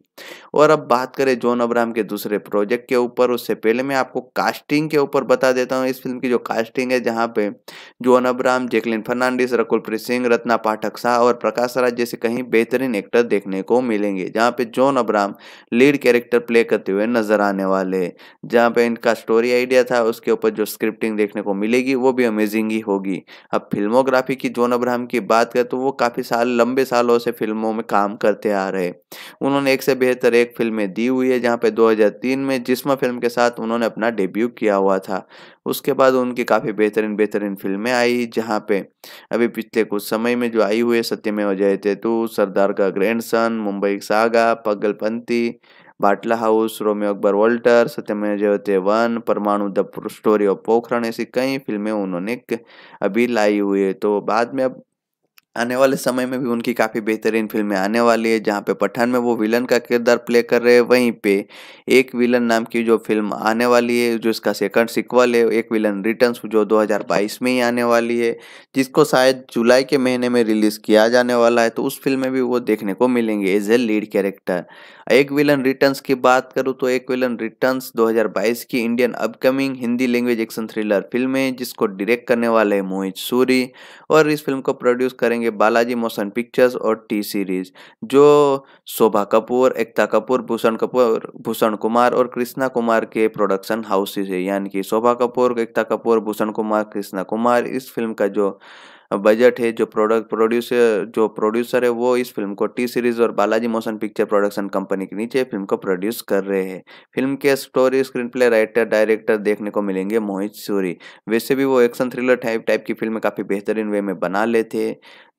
और अब बात करें जॉन अब्राहम के दूसरे प्रोजेक्ट के ऊपर, उससे पहले मैं आपको कास्टिंग के ऊपर बता देता हूँ। इस फ़िल्म की जो कास्टिंग है, जहाँ पे John Abraham, Jacqueline Fernandez, Rakulpreet Singh, Ratna Pathak Shah और प्रकाश राज जैसे कहीं बेहतरीन एक्टर देखने को मिलेंगे, जहाँ पे John Abraham lead character play करते हुए नज़र आने वाले जहाँ पे इनका स्टोरी आइडिया था, उसके ऊपर जो स्क्रिप्टिंग देखने को मिलेगी, वो भी अमेजिंग ही होगी। अब फिल्मोग्राफी की जॉन अब्राहम की बात करें तो वो काफ़ी साल, लंबे सालों से फ़िल्मों में काम करते आ रहे उन्होंने एक से बेहतर एक फ़िल्में दी हुई है जहाँ पे 2003 में जिस्म फ़िल्म के साथ उन्होंने अपना डेब्यू किया हुआ था। उसके बाद उनकी काफ़ी बेहतरीन बेहतरीन फ़िल्में आई जहाँ पे अभी पिछले कुछ समय में जो आई हुई है सत्यमेव Jayate two Sardar Ka grandson Mumbai saga Pagalpanti Batla house, Romeo Akbar Walter, Satyamev Jayate one, Parmanu the story of Pokhran, ऐसी कई फ़िल्में उन्होंने अभी लाई हुई है। तो बाद में अब आने वाले समय में भी उनकी काफ़ी बेहतरीन फ़िल्में आने वाली है, जहाँ पे पठान में वो विलन का किरदार प्ले कर रहे हैं। वहीं पे एक विलन नाम की जो फ़िल्म आने वाली है, जो इसका सेकंड सिक्वल है, एक विलन रिटर्न्स जो 2022 में ही आने वाली है, जिसको शायद जुलाई के महीने में रिलीज़ किया जाने वाला है तो उस फ़िल्म में भी वो देखने को मिलेंगे as a lead character Ek villain returns की बात करूँ तो एक विलन रिटर्न्स 2022 की Indian upcoming Hindi language action thriller film है, जिसको डायरेक्ट करने वाले हैं मोहित सूरी, और इस फ़िल्म को प्रोड्यूस करेंगे बालाजी मोशन पिक्चर्स और टी सीरीज़, जो शोभा कपूर, एकता कपूर, भूषण कपूर, भूषण कुमार और कृष्णा कुमार के प्रोडक्शन हाउसेज है। यानी कि शोभा कपूर, एकता कपूर, भूषण कुमार, कृष्णा कुमार, इस फ़िल्म का जो बजट है, जो प्रोडक्ट प्रोड्यूसर जो प्रोड्यूसर है, वो इस फ़िल्म को टी सीरीज़ और Balaji motion picture production company के नीचे फ़िल्म को प्रोड्यूस कर रहे हैं। फ़िल्म के story screen play writer director देखने को मिलेंगे मोहित सूरी। वैसे भी वो एक्शन थ्रिलर टाइप टाइप की फ़िल्म काफ़ी बेहतरीन वे में बना लेते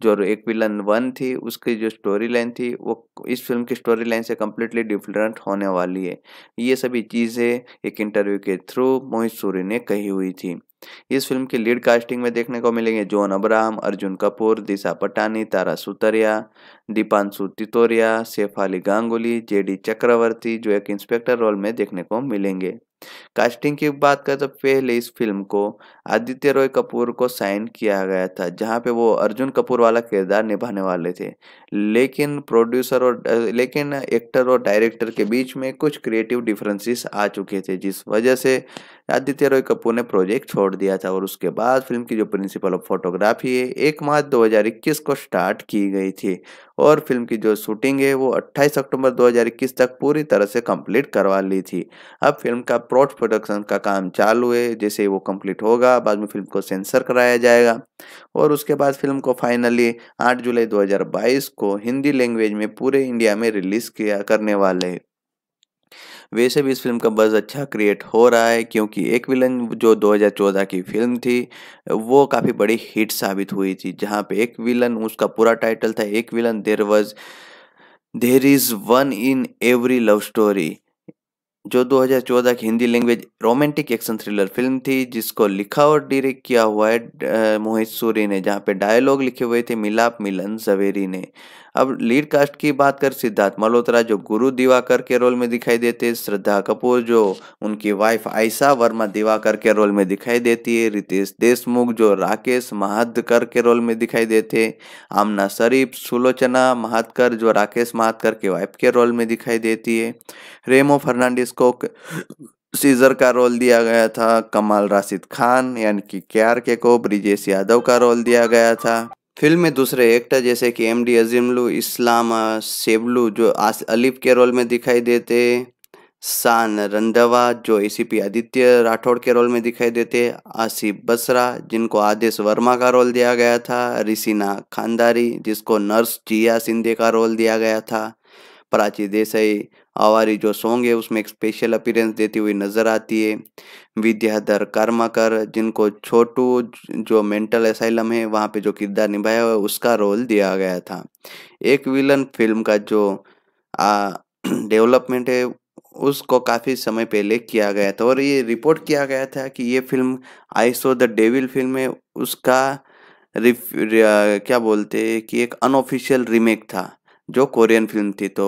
जो एक विलन वन थी, उसकी जो स्टोरी लाइन थी, वो इस फ़िल्म की स्टोरी लाइन से कम्प्लीटली डिफरेंट होने वाली है। ये सभी चीज़ें एक इंटरव्यू के थ्रू मोहित सूरी ने कही हुई थी। इस फ़िल्म की लीड कास्टिंग में देखने को मिलेंगे John Abraham, Arjun Kapoor, Disha Patani, Tara Sutaria, Deepanshu Titoria, Saif Ali Ganguly, J D Chakravarthy, जो एक इंस्पेक्टर रोल में देखने को मिलेंगे। कास्टिंग की बात करें तो पहले इस फ़िल्म को आदित्य रॉय कपूर को साइन किया गया था, जहाँ पे वो अर्जुन कपूर वाला किरदार निभाने वाले थे। लेकिन प्रोड्यूसर और, लेकिन एक्टर और डायरेक्टर के बीच में कुछ क्रिएटिव डिफरेंसेस आ चुके थे, जिस वजह से आदित्य रॉय कपूर ने प्रोजेक्ट छोड़ दिया था और उसके बाद फ़िल्म की जो प्रिंसिपल ऑफ़ फोटोग्राफी है, एक मार्च 2021 को स्टार्ट की गई थी। और फ़िल्म की जो शूटिंग है वो 28 अक्टूबर 2021 तक पूरी तरह से कंप्लीट करवा ली थी। अब फ़िल्म का प्रोट प्रोडक्शन का काम चालू है, जैसे वो कंप्लीट होगा, बाद में फ़िल्म को सेंसर कराया जाएगा और उसके बाद फ़िल्म को फाइनली 8 जुलाई 2022 को हिंदी लैंग्वेज में पूरे इंडिया में रिलीज़ किया करने वाले हैं। वैसे भी इस फ़िल्म का बज़ अच्छा क्रिएट हो रहा है क्योंकि एक विलन जो 2014 की फ़िल्म थी, वो काफ़ी बड़ी हिट साबित हुई थी, जहाँ पे एक विलन उसका पूरा टाइटल था, Ek villain there was there is one in every love story जो 2014 की Hindi language romantic action thriller film थी, जिसको लिखा और डायरेक्ट किया हुआ है मोहित सूरी ने, जहाँ पे डायलॉग लिखे हुए थे, मिलाप मिलन जवेरी ने। अब लीड कास्ट की बात कर, सिद्धार्थ मल्होत्रा जो गुरु दिवाकर के रोल में दिखाई देते हैं, श्रद्धा कपूर जो उनकी वाइफ आयशा वर्मा दिवाकर के रोल में दिखाई देती है, रितेश देशमुख जो राकेश महादकर के रोल में दिखाई देते आमना शरीफ, सुलोचना महादकर जो राकेश महादकर के वाइफ के रोल में दिखाई देती है, रेमो फर्नांडिस को सीजर का रोल दिया गया था, कमाल राशिद खान, यानी कि के के को, ब्रिजेश यादव का रोल दिया गया था। फ़िल्म में दूसरे एक्टर जैसे कि एम डी अजीमलू इस्लाम सेबलू जो अलीफ के रोल में दिखाई देते, शान रंधवा, जो एसीपी आदित्य राठौड़ के रोल में दिखाई देते, आसिफ बसरा, जिनको आदेश वर्मा का रोल दिया गया था, रिसीना खानदारी जिसको नर्स जिया सिंधे का रोल दिया गया था, प्राची देसाई आवारी जो सॉन्ग है उसमें एक स्पेशल अपीरेंस देती हुई नज़र आती है। विद्याधर कर्माकर जिनको छोटू जो मेंटल असाइलम है वहाँ पे जो किरदार निभाया हुआ है उसका रोल दिया गया था। एक विलन फ़िल्म का जो डेवलपमेंट है उसको काफ़ी समय पहले किया गया था। और ये रिपोर्ट किया गया था कि ये film I saw the devil film है उसका रिफ, क्या बोलते हैं कि एक अनऑफिशियल रीमेक था। जो कोरियन फ़िल्म थी तो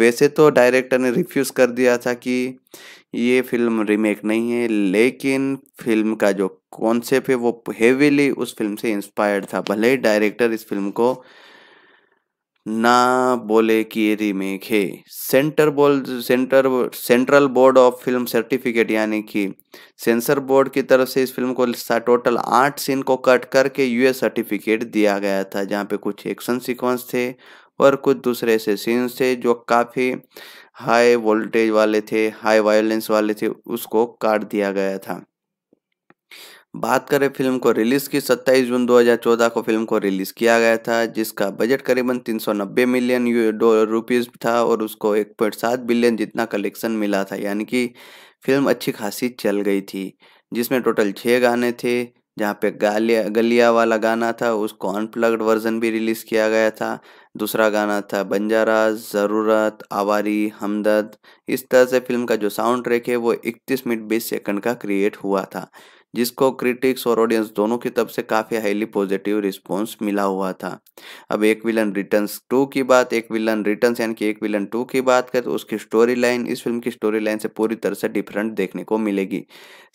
वैसे तो डायरेक्टर ने रिफ्यूज़ कर दिया था कि ये फ़िल्म रीमेक नहीं है, लेकिन फ़िल्म का जो कॉन्सेप्ट है, वो हेवीली उस फ़िल्म से इंस्पायर्ड था। भले ही डायरेक्टर इस फ़िल्म को ना बोले कि ये रीमेक है। सेंटर बोल centre central board of film certificate यानी कि सेंसर बोर्ड की तरफ़ से इस फ़िल्म को टोटल आठ सीन को कट करके यूएस सर्टिफिकेट दिया गया था, जहाँ पे कुछ एक्शन सीक्वेंस थे और कुछ दूसरे ऐसे सीन्स थे जो काफ़ी हाई वोल्टेज वाले थे हाई वायलेंस वाले थे, उसको काट दिया गया था। बात करें फ़िल्म को रिलीज़ की 27 जून 2014 को फ़िल्म को रिलीज़ किया गया था, जिसका बजट करीबन 390 मिलियन रुपीज़ था और उसको 1.7 बिलियन जितना कलेक्शन मिला था। यानी कि फ़िल्म अच्छी खासी चल गई थी, जिसमें टोटल छः गाने थे जहाँ पे गालिया, गलिया वाला गाना था, उसको अनप्लग्ड वर्जन भी रिलीज़ किया गया था। दूसरा गाना था, बंजारा, ज़रूरत, आवारी, हमदर्द। इस तरह से फ़िल्म का जो साउंड ट्रैक है, वो 31 मिनट 20 सेकंड का क्रिएट हुआ था। जिसको क्रिटिक्स और ऑडियंस दोनों की तरफ़ से काफ़ी हाईली पॉजिटिव रिस्पॉन्स मिला हुआ था। अब एक विलन रिटर्न्स टू की बात, एक विलन रिटर्न्स यानी कि एक विलन टू की बात करें तो उसकी स्टोरी लाइन इस फ़िल्म की स्टोरी लाइन से पूरी तरह से डिफरेंट देखने को मिलेगी।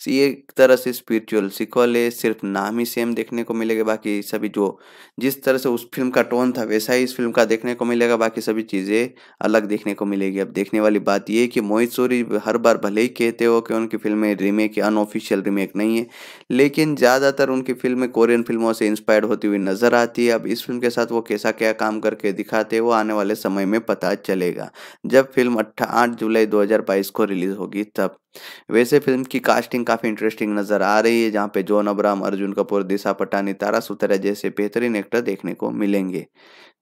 एक तरह से स्पिरिचुअल सिक्वल है, सिर्फ़ नाम ही सेम देखने को मिलेगा, बाकी सभी जो जिस तरह से उस फ़िल्म का टोन था वैसा ही इस फ़िल्म का देखने को मिलेगा, बाकी सभी चीज़ें अलग देखने को मिलेगी। अब देखने वाली बात यह है कि मोहित सूरी हर बार भले ही कहते हो कि उनकी फ़िल्में रीमेक या अनऑफिशियल रीमेक नहीं है लेकिन ज़्यादातर उनकी फ़िल्में कोरियन फ़िल्मों से इंस्पायर्ड होती हुई नज़र आती है। अब इस फ़िल्म के साथ वो कैसा क्या काम करके दिखाते हैं, वो आने वाले समय में पता चलेगा। जब फ़िल्म आठ जुलाई 2022 को रिलीज़ होगी तब। वैसे फ़िल्म की कास्टिंग काफ़ी इंटरेस्टिंग नज़र आ रही है, जहाँ पे जॉन अब्राम अर्जुन कपूर, दिशा पटानी, तारा सुतरा जैसे बेहतरीन एक्टर देखने को मिलेंगे।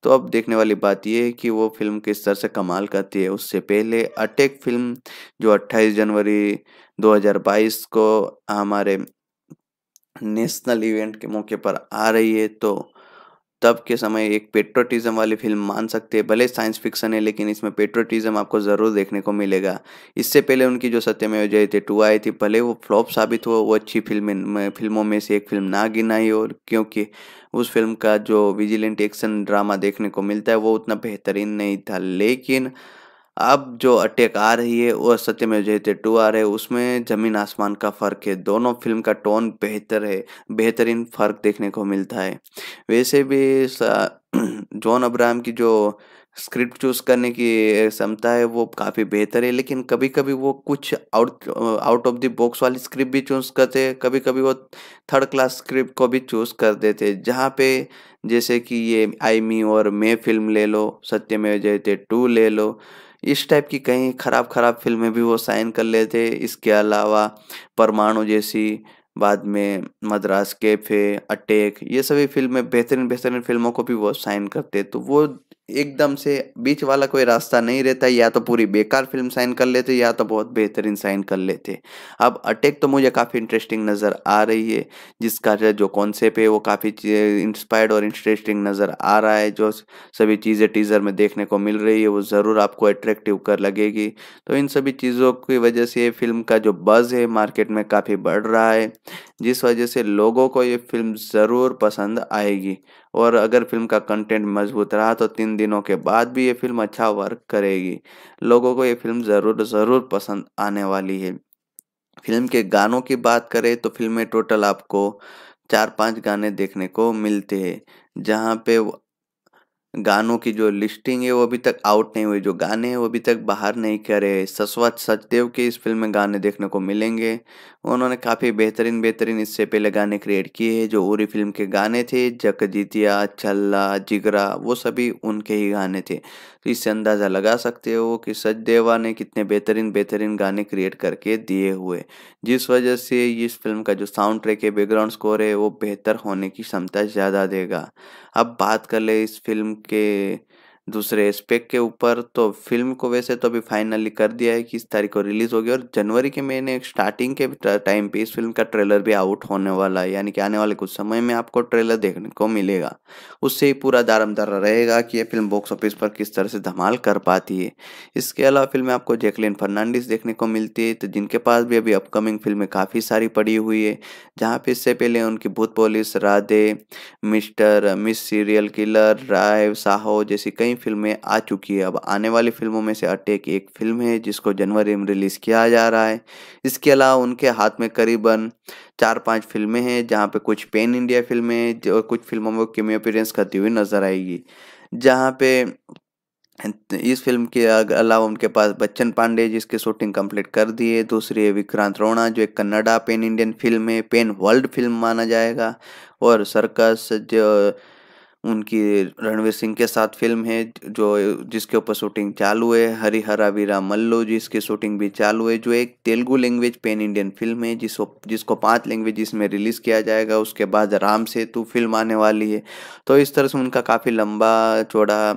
तो अब देखने वाली बात यह है कि वो फ़िल्म किस तरह से कमाल करती है। उससे पहले अटैक फ़िल्म जो 28 जनवरी 2022 को हमारे नेशनल इवेंट के मौके पर आ रही है तो तब के समय एक पेट्रोटिज्म वाली फ़िल्म मान सकते हैं। भले साइंस फिक्शन है, लेकिन इसमें पेट्रोटिज्म आपको ज़रूर देखने को मिलेगा। इससे पहले उनकी जो सत्यमेव जयते टू आई थी, भले वो फ्लॉप साबित हो, वो अच्छी फ़िल्म फ़िल्मों में से एक फ़िल्म ना गिनाई और क्योंकि उस फ़िल्म का जो विजिलेंट एक्शन ड्रामा देखने को मिलता है, वो उतना बेहतरीन नहीं था। लेकिन अब जो अटैक आ रही है, वो सत्यमेव जयते टू आ रहे है। उसमें ज़मीन आसमान का फ़र्क है। दोनों फ़िल्म का टोन बेहतर है, बेहतरीन फ़र्क देखने को मिलता है। वैसे भी जॉन अब्राहम की जो स्क्रिप्ट चूज़ करने की क्षमता है, वो काफ़ी बेहतर है। लेकिन कभी-कभी वो कुछ out out of the box वाली स्क्रिप्ट भी चूज़ करते हैं। कभी-कभी वो थर्ड क्लास स्क्रिप्ट को भी चूज़ कर देते जहाँ पे जैसे कि ये आई मी और मैं फ़िल्म ले लो सत्यमेव जयते टू ले लो इस टाइप की कई खराब खराब फ़िल्में भी वो साइन कर लेते, इसके अलावा परमाणु जैसी, बाद में मद्रास कैफ़े अटैक, ये सभी फ़िल्में बेहतरीन बेहतरीन फ़िल्मों को भी वो साइन करते तो वो एकदम से बीच वाला कोई रास्ता नहीं रहता, या तो पूरी बेकार फ़िल्म साइन कर लेते, या तो बहुत बेहतरीन साइन कर लेते। अब अटैक तो मुझे काफ़ी इंटरेस्टिंग नज़र आ रही है, जिसका जो कॉन्सेप्ट है, वो काफ़ी इंस्पायर्ड और इंटरेस्टिंग नज़र आ रहा है, जो सभी चीज़ें टीज़र में देखने को मिल रही है, वो ज़रूर आपको अट्रैक्टिव कर लगेगी। तो इन सभी चीज़ों की वजह से फ़िल्म का जो बज़ है मार्केट में काफ़ी बढ़ रहा है। जिस वजह से लोगों को ये फ़िल्म ज़रूर पसंद आएगी। और अगर फ़िल्म का कंटेंट मज़बूत रहा तो तीन दिनों के बाद भी ये फ़िल्म अच्छा वर्क करेगी। लोगों को ये फ़िल्म ज़रूर ज़रूर पसंद आने वाली है। फ़िल्म के गानों की बात करें तो फ़िल्म में टोटल आपको चार पाँच गाने देखने को मिलते हैं, जहाँ पे गानों की जो लिस्टिंग है, वो अभी तक आउट नहीं हुई। जो गाने हैं, वो अभी तक बाहर नहीं करे ससवत सचदेव के इस फ़िल्म में गाने देखने को मिलेंगे। उन्होंने काफ़ी बेहतरीन बेहतरीन इससे पहले गाने क्रिएट किए हैं, जो उरी फ़िल्म के गाने थे जक जीतिया छल्ला, जिगरा, वो सभी उनके ही गाने थे। तो इससे अंदाज़ा लगा सकते हो कि सचदेवा ने कितने बेहतरीन बेहतरीन गाने क्रिएट करके दिए हुए जिस वजह से इस फ़िल्म का जो साउंड ट्रैक है बैकग्राउंड स्कोर है, वो बेहतर होने की क्षमता ज़्यादा देगा। अब बात कर ले इस फ़िल्म के दूसरे एस्पेक्ट के ऊपर तो फ़िल्म को वैसे तो अभी फाइनली कर दिया है कि इस तारीख को रिलीज़ होगी और जनवरी के महीने स्टार्टिंग के टाइम पे इस फ़िल्म का ट्रेलर भी आउट होने वाला है। यानी कि आने वाले कुछ समय में आपको ट्रेलर देखने को मिलेगा। उससे ही पूरा दारमदार रहेगा कि ये फ़िल्म बॉक्स ऑफ़िस पर किस तरह से धमाल कर पाती है। इसके अलावा फ़िल्म में आपको जैकलिन फर्नांडिस देखने को मिलती है तो जिनके पास भी अभी अपकमिंग फ़िल्में काफ़ी सारी पड़ी हुई है, जहाँ पे इससे पहले उनकी Bhoot police, Radhe, mister, miss serial killer Rai, Saaho जैसी कई फ़िल्में आ चुकी है। अब आने वाली फ़िल्मों में से अटैक एक फ़िल्म है, जिसको जनवरी में रिलीज़ किया जा रहा है। इसके अलावा उनके हाथ में करीबन चार पाँच फ़िल्में हैं, जहाँ पे कुछ पेन इंडिया फ़िल्में जो कुछ फ़िल्मों में केमी अपीयरेंस करती हुई नज़र आएगी। जहाँ पे इस फ़िल्म के अलावा उनके पास बच्चन पांडे जिसकी शूटिंग कंप्लीट कर दी है। दूसरी है विक्रांत रोणा, जो एक कन्नडा पेन इंडियन फ़िल्म है। पेन वर्ल्ड फ़िल्म माना जाएगा। और सर्कस, जो उनकी रणवीर सिंह के साथ फ़िल्म है, जो जिसके ऊपर शूटिंग चालू है। हरिहरा वीरा मल्लो जिसकी शूटिंग भी चालू है, जो एक Telugu language pan Indian film है जिसको जिसको पाँच लैंग्वेज में रिलीज़ किया जाएगा। उसके बाद राम सेतु फ़िल्म आने वाली है। तो इस तरह से उनका काफ़ी लंबा, चौड़ा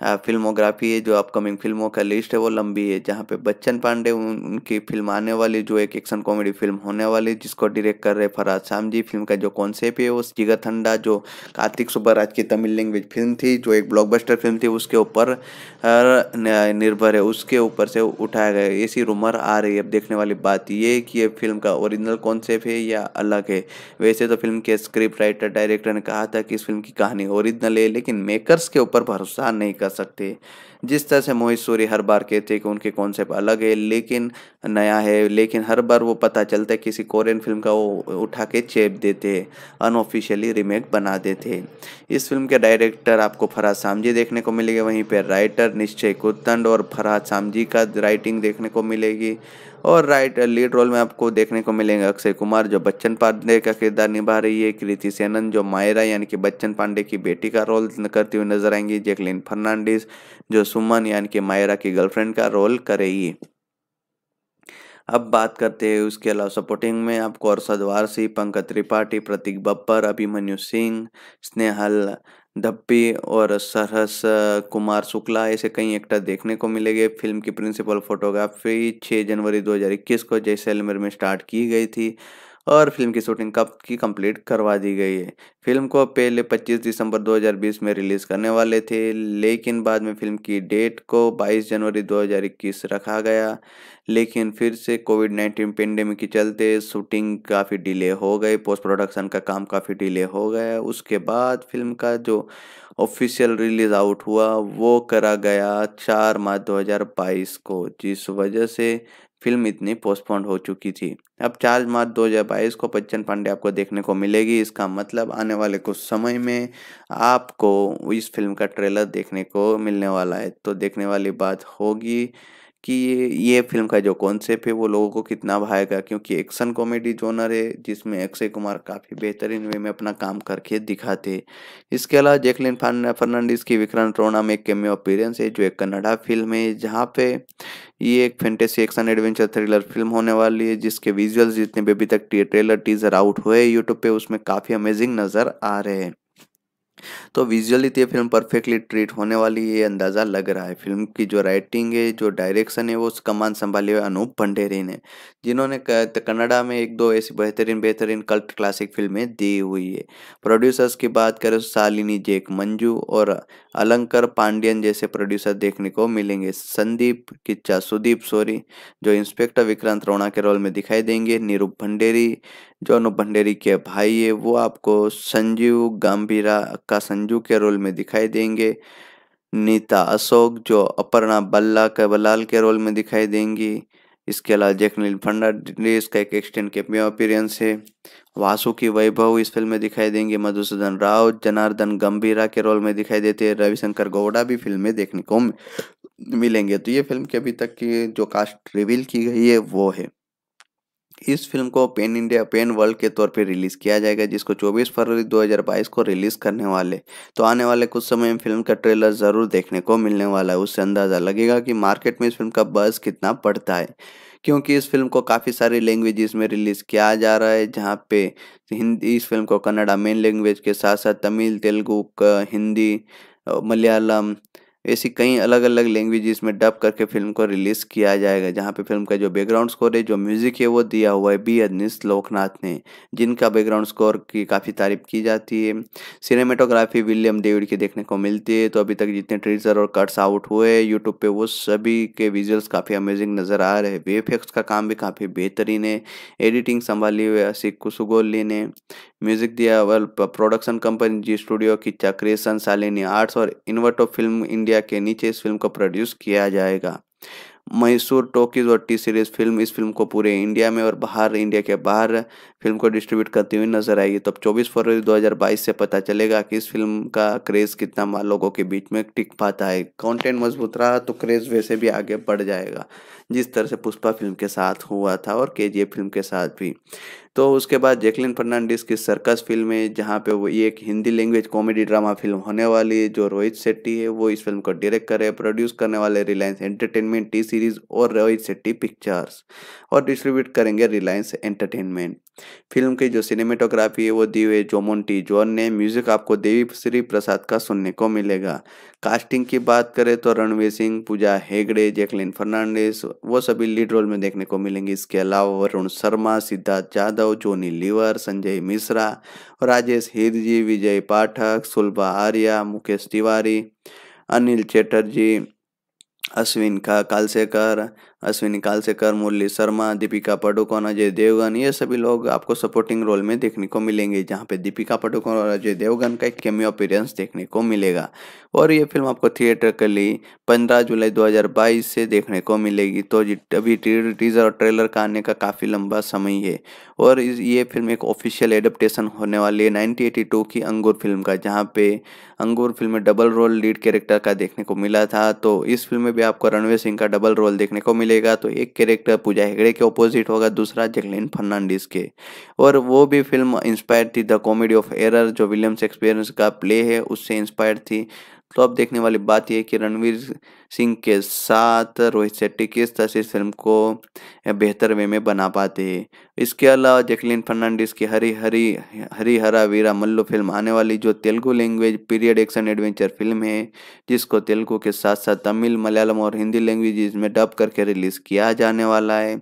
फिल्मोग्राफी है जो अपकमिंग फ़िल्मों का लिस्ट है वो लंबी है जहाँ पे बच्चन पांडे उन, उनकी फ़िल्म आने वाली जो एक एक्शन कॉमेडी फ़िल्म होने वाली जिसको डायरेक्ट कर रहे फराज शाम जी फ़िल्म का जो कॉन्सेप्ट है वो जिगर ठंडा जो कार्तिक सुब्बाराज की तमिल लैंग्वेज फ़िल्म थी जो एक ब्लॉकबस्टर फ़िल्म थी उसके ऊपर निर्भर है उसके ऊपर से उठाया गया ऐसी रूमर आ रही है अब देखने वाली बात ये कि ये फ़िल्म का ओरिजिनल कॉन्सेप्ट है या अलग है। वैसे तो फ़िल्म के स्क्रिप्ट राइटर डायरेक्टर ने कहा था कि इस फ़िल्म की कहानी ओरिजिनल है लेकिन मेकर्स के ऊपर भरोसा नहीं कर सकते। जिस तरह से मोहित सूरी हर बार कहते हैं कि उनके कॉन्सेप्ट अलग है, लेकिन नया है, लेकिन हर बार वो पता चलता है किसी कोरियन फ़िल्म का वो उठा के चेप देते हैं अनऑफिशियली रीमेक बना देते इस फ़िल्म के डायरेक्टर आपको फराज सामजी देखने को मिलेंगे, वहीं पर राइटर निश्चय कुत्तंड और फराज सामजी का राइटिंग देखने को मिलेगी। और राइट लीड रोल में आपको देखने को मिलेंगे अक्षय कुमार, जो बच्चन पांडे का किरदार निभा रही है, कृति सेनन, जो मायरा यानी कि बच्चन पांडे की बेटी का रोल करती हुई नज़र आएँगी, जैकलिन फर्नांडिस, जो सुमन यानी कि मायरा की गर्लफ्रेंड का रोल करेगी। अब बात करते हैं उसके अलावा सपोर्टिंग में आपको अरसद वारसी पंकज त्रिपाठी, प्रतीक बब्बर अभिमन्यु सिंह, स्नेहल धप्पी और सरहस कुमार शुक्ला, ऐसे कई एक्टर देखने को मिलेंगे। फ़िल्म की प्रिंसिपल फोटोग्राफी 6 जनवरी 2021 को जैसलमेर में स्टार्ट की गई थी। और फ़िल्म की शूटिंग कब की कंप्लीट करवा दी गई है। फ़िल्म को पहले 25 दिसंबर 2020 में रिलीज़ करने वाले थे, लेकिन बाद में फ़िल्म की डेट को 22 जनवरी 2021 रखा गया। लेकिन फिर से कोविड 19 पेंडेमिक के चलते शूटिंग काफ़ी डिले हो गई पोस्ट प्रोडक्शन का काम काफ़ी डिले हो गया। उसके बाद फ़िल्म का जो ऑफिशियल रिलीज़ आउट हुआ, वो करा गया चार मार्च 2022 को, जिस वजह से फ़िल्म इतनी पोस्टपोन्ड हो चुकी थी। अब चार मार्च 2022 को बच्चन पांडे आपको देखने को मिलेगी। इसका मतलब आने वाले कुछ समय में आपको इस फ़िल्म का ट्रेलर देखने को मिलने वाला है। तो देखने वाली बात होगी। कि ये ये फ़िल्म का जो कॉन्सेप्ट है, वो लोगों को कितना भाएगा? क्योंकि एक्शन कॉमेडी जोनर है, जिसमें अक्षय कुमार काफ़ी बेहतरीन वे में अपना काम करके दिखाते इसके अलावा जैकलिन फर्नांडिस की विक्रांत रोना में एक कैमियो अपीरेंस है, जो एक कन्नड़ा फ़िल्म है, जहाँ पे ये एक fantasy action adventure thriller film होने वाली है, जिसके विजुअल्स जितने भी अभी तक ट्रेलर टीजर आउट हुए यूट्यूब पे, उसमें काफ़ी अमेजिंग नज़र आ रहे हैं। तो विजुअली तो ये फ़िल्म परफेक्टली ट्रीट होने वाली ये अंदाज़ा लग रहा है। फ़िल्म की जो राइटिंग है, जो डायरेक्शन है, वो कमान संभाले हुए अनूप भंडेरी ने जिन्होंने कन्नड़ा में एक दो ऐसी बेहतरीन बेहतरीन कल्ट क्लासिक फ़िल्में दी हुई है। प्रोड्यूसर्स की बात करें तो शालिनी जेक, मंजू और अलंकर पांड्यन जैसे प्रोड्यूसर देखने को मिलेंगे। संदीप किच्चा, सुदीप सोरी, जो इंस्पेक्टर विक्रांत रोणा के रोल में दिखाई देंगे। नीरूप भंडेरी जो अनुप भंडेरी के भाई है, वो आपको संजीव गंभीरा का संजू के रोल में दिखाई देंगे। नीता अशोक, जो अपर्णा बल्ला के बलाल के रोल में दिखाई देंगी। इसके अलावा जैकलिन फर्नांडिस का एक एक्सटेंड कैमियो अपीयरेंस है। वासु की वैभव इस फ़िल्म में दिखाई देंगे। मधुसूदन राव, जनार्दन गंभीरा के रोल में दिखाई देते हैं। रविशंकर गौड़ा भी फ़िल्म में देखने को मिलेंगे। तो ये फ़िल्म की अभी तक की जो कास्ट रिवील की गई है, वो है। इस फ़िल्म को पेन इंडिया, पेन वर्ल्ड के तौर पे रिलीज़ किया जाएगा, जिसको 24 फरवरी 2022 को रिलीज़ करने वाले। तो आने वाले कुछ समय में फ़िल्म का ट्रेलर ज़रूर देखने को मिलने वाला है। उससे अंदाज़ा लगेगा कि मार्केट में इस फ़िल्म का बस कितना पड़ता है, क्योंकि इस फ़िल्म को काफ़ी सारी लैंग्वेजेस में रिलीज़ किया जा रहा है, जहाँ पे हिंदी, इस फ़िल्म को कन्नड़ा मेन लैंग्वेज के साथ साथ तमिल, तेलुगु हिंदी मलयालम ऐसी कई अलग अलग लैंग्वेजेस में डब करके फ़िल्म को रिलीज़ किया जाएगा, जहाँ पे फ़िल्म का जो बैकग्राउंड स्कोर है, जो म्यूज़िक है, वो दिया हुआ है बी अदनिस लोकनाथ ने, जिनका बैकग्राउंड स्कोर की काफ़ी तारीफ़ की जाती है। सिनेमेटोग्राफी विलियम डेविड की देखने को मिलती है तो अभी तक जितने ट्रीजर और कट्स आउट हुए हैं यूट्यूब पे वो सभी के विजुअल्स काफ़ी अमेजिंग नज़र आ रहे हैं। वे का काम भी काफ़ी बेहतरीन है। एडिटिंग संभाली हुई असिक कुसुगोली ने। म्यूज़िक दिया well production company Zee studio की क्रिएशन सालिनी आर्ट्स और इन्वर्टो फ़िल्म इंडिया के नीचे इस फ़िल्म को प्रोड्यूस किया जाएगा। मैसूर टोकीज और टी सीरीज़ फ़िल्म इस फ़िल्म को पूरे इंडिया में और बाहर इंडिया के बाहर फ़िल्म को डिस्ट्रीब्यूट करती हुई नज़र आएगी। तो अब 24 फरवरी 2022 से पता चलेगा कि इस फ़िल्म का क्रेज कितना लोगों के बीच में टिक पाता है। कंटेंट मज़बूत रहा तो क्रेज वैसे भी आगे बढ़ जाएगा। जिस तरह से पुष्पा फ़िल्म के साथ हुआ था और के फ़िल्म के साथ भी। तो उसके बाद जैकलिन फर्नांडिस की सर्कस फ़िल्म है जहाँ पे वो ये एक Hindi language comedy drama film होने वाली है, जो रोहित शेट्टी है, वो इस फ़िल्म को डायरेक्ट करे प्रोड्यूस करने वाले रिलायंस एंटरटेनमेंट टी सीरीज़ और रोहित शेट्टी पिक्चर्स। और डिस्ट्रीब्यूट करेंगे रिलायंस एंटरटेनमेंट फ़िल्म की जो सिनेमेटोग्राफी है, वो दी हुई जोमोन्टी जॉन ने म्यूज़िक आपको देवी श्री प्रसाद का सुनने को मिलेगा। कास्टिंग की बात करें तो रणवीर सिंह, पूजा हेगड़े जैकलिन फर्नांडिस वो सभी लीड रोल में देखने को मिलेंगे। इसके अलावा वरुण शर्मा, सिद्धार्थ यादव जोनी लीवर संजय मिश्रा, राजेश हिरजी, विजय पाठक, सुलभा आर्या, मुकेश तिवारी, अनिल चैटर्जी, अश्विन का कालसेकर अश्विनी कालसेकर मुरली शर्मा, दीपिका पादुकोण, अजय देवगन, ये सभी लोग आपको सपोर्टिंग रोल में देखने को मिलेंगे, जहाँ पे दीपिका पादुकोण और अजय देवगन का एक कैमियो अपीयरेंस देखने को मिलेगा। और ये फ़िल्म आपको थिएटर के लिए पंद्रह जुलाई 2022 से देखने को मिलेगी। तो अभी टीजर और ट्रेलर का आने का काफ़ी लंबा समय है और ये फ़िल्म एक ऑफिशियल एडप्टेशन होने वाली है 1982 की अंगूर फ़िल्म का, जहाँ पे अंगूर फ़िल्म में डबल रोल लीड कैरेक्टर का देखने को मिला था। तो इस फ़िल्म में भी आपको रणवीर सिंह का डबल रोल देखने को मिलेगा तो एक कैरेक्टर पूजा हेगड़े के ऑपोजिट होगा, दूसरा जैकलिन फर्नांडिस के। और वो भी फ़िल्म इंस्पायर थी द कॉमेडी ऑफ़ एरर जो विलियम शेक्सपियर का प्ले है, उससे इंस्पायर थी। तो अब देखने वाली बात यह कि रणवीर सिंह के साथ रोहित शेट्टी किस तरह से इस फ़िल्म को बेहतर वे में बना पाते। हैं इसके अलावा जैकलिन फर्नांडिस की हरी हरी हरी, हरा, वीरा, मल्लू फ़िल्म आने वाली जो Telugu language period action adventure film है, जिसको तेलुगु के साथ साथ तमिल, मलयालम और हिंदी लैंग्वेज में डब करके रिलीज़ किया जाने वाला है।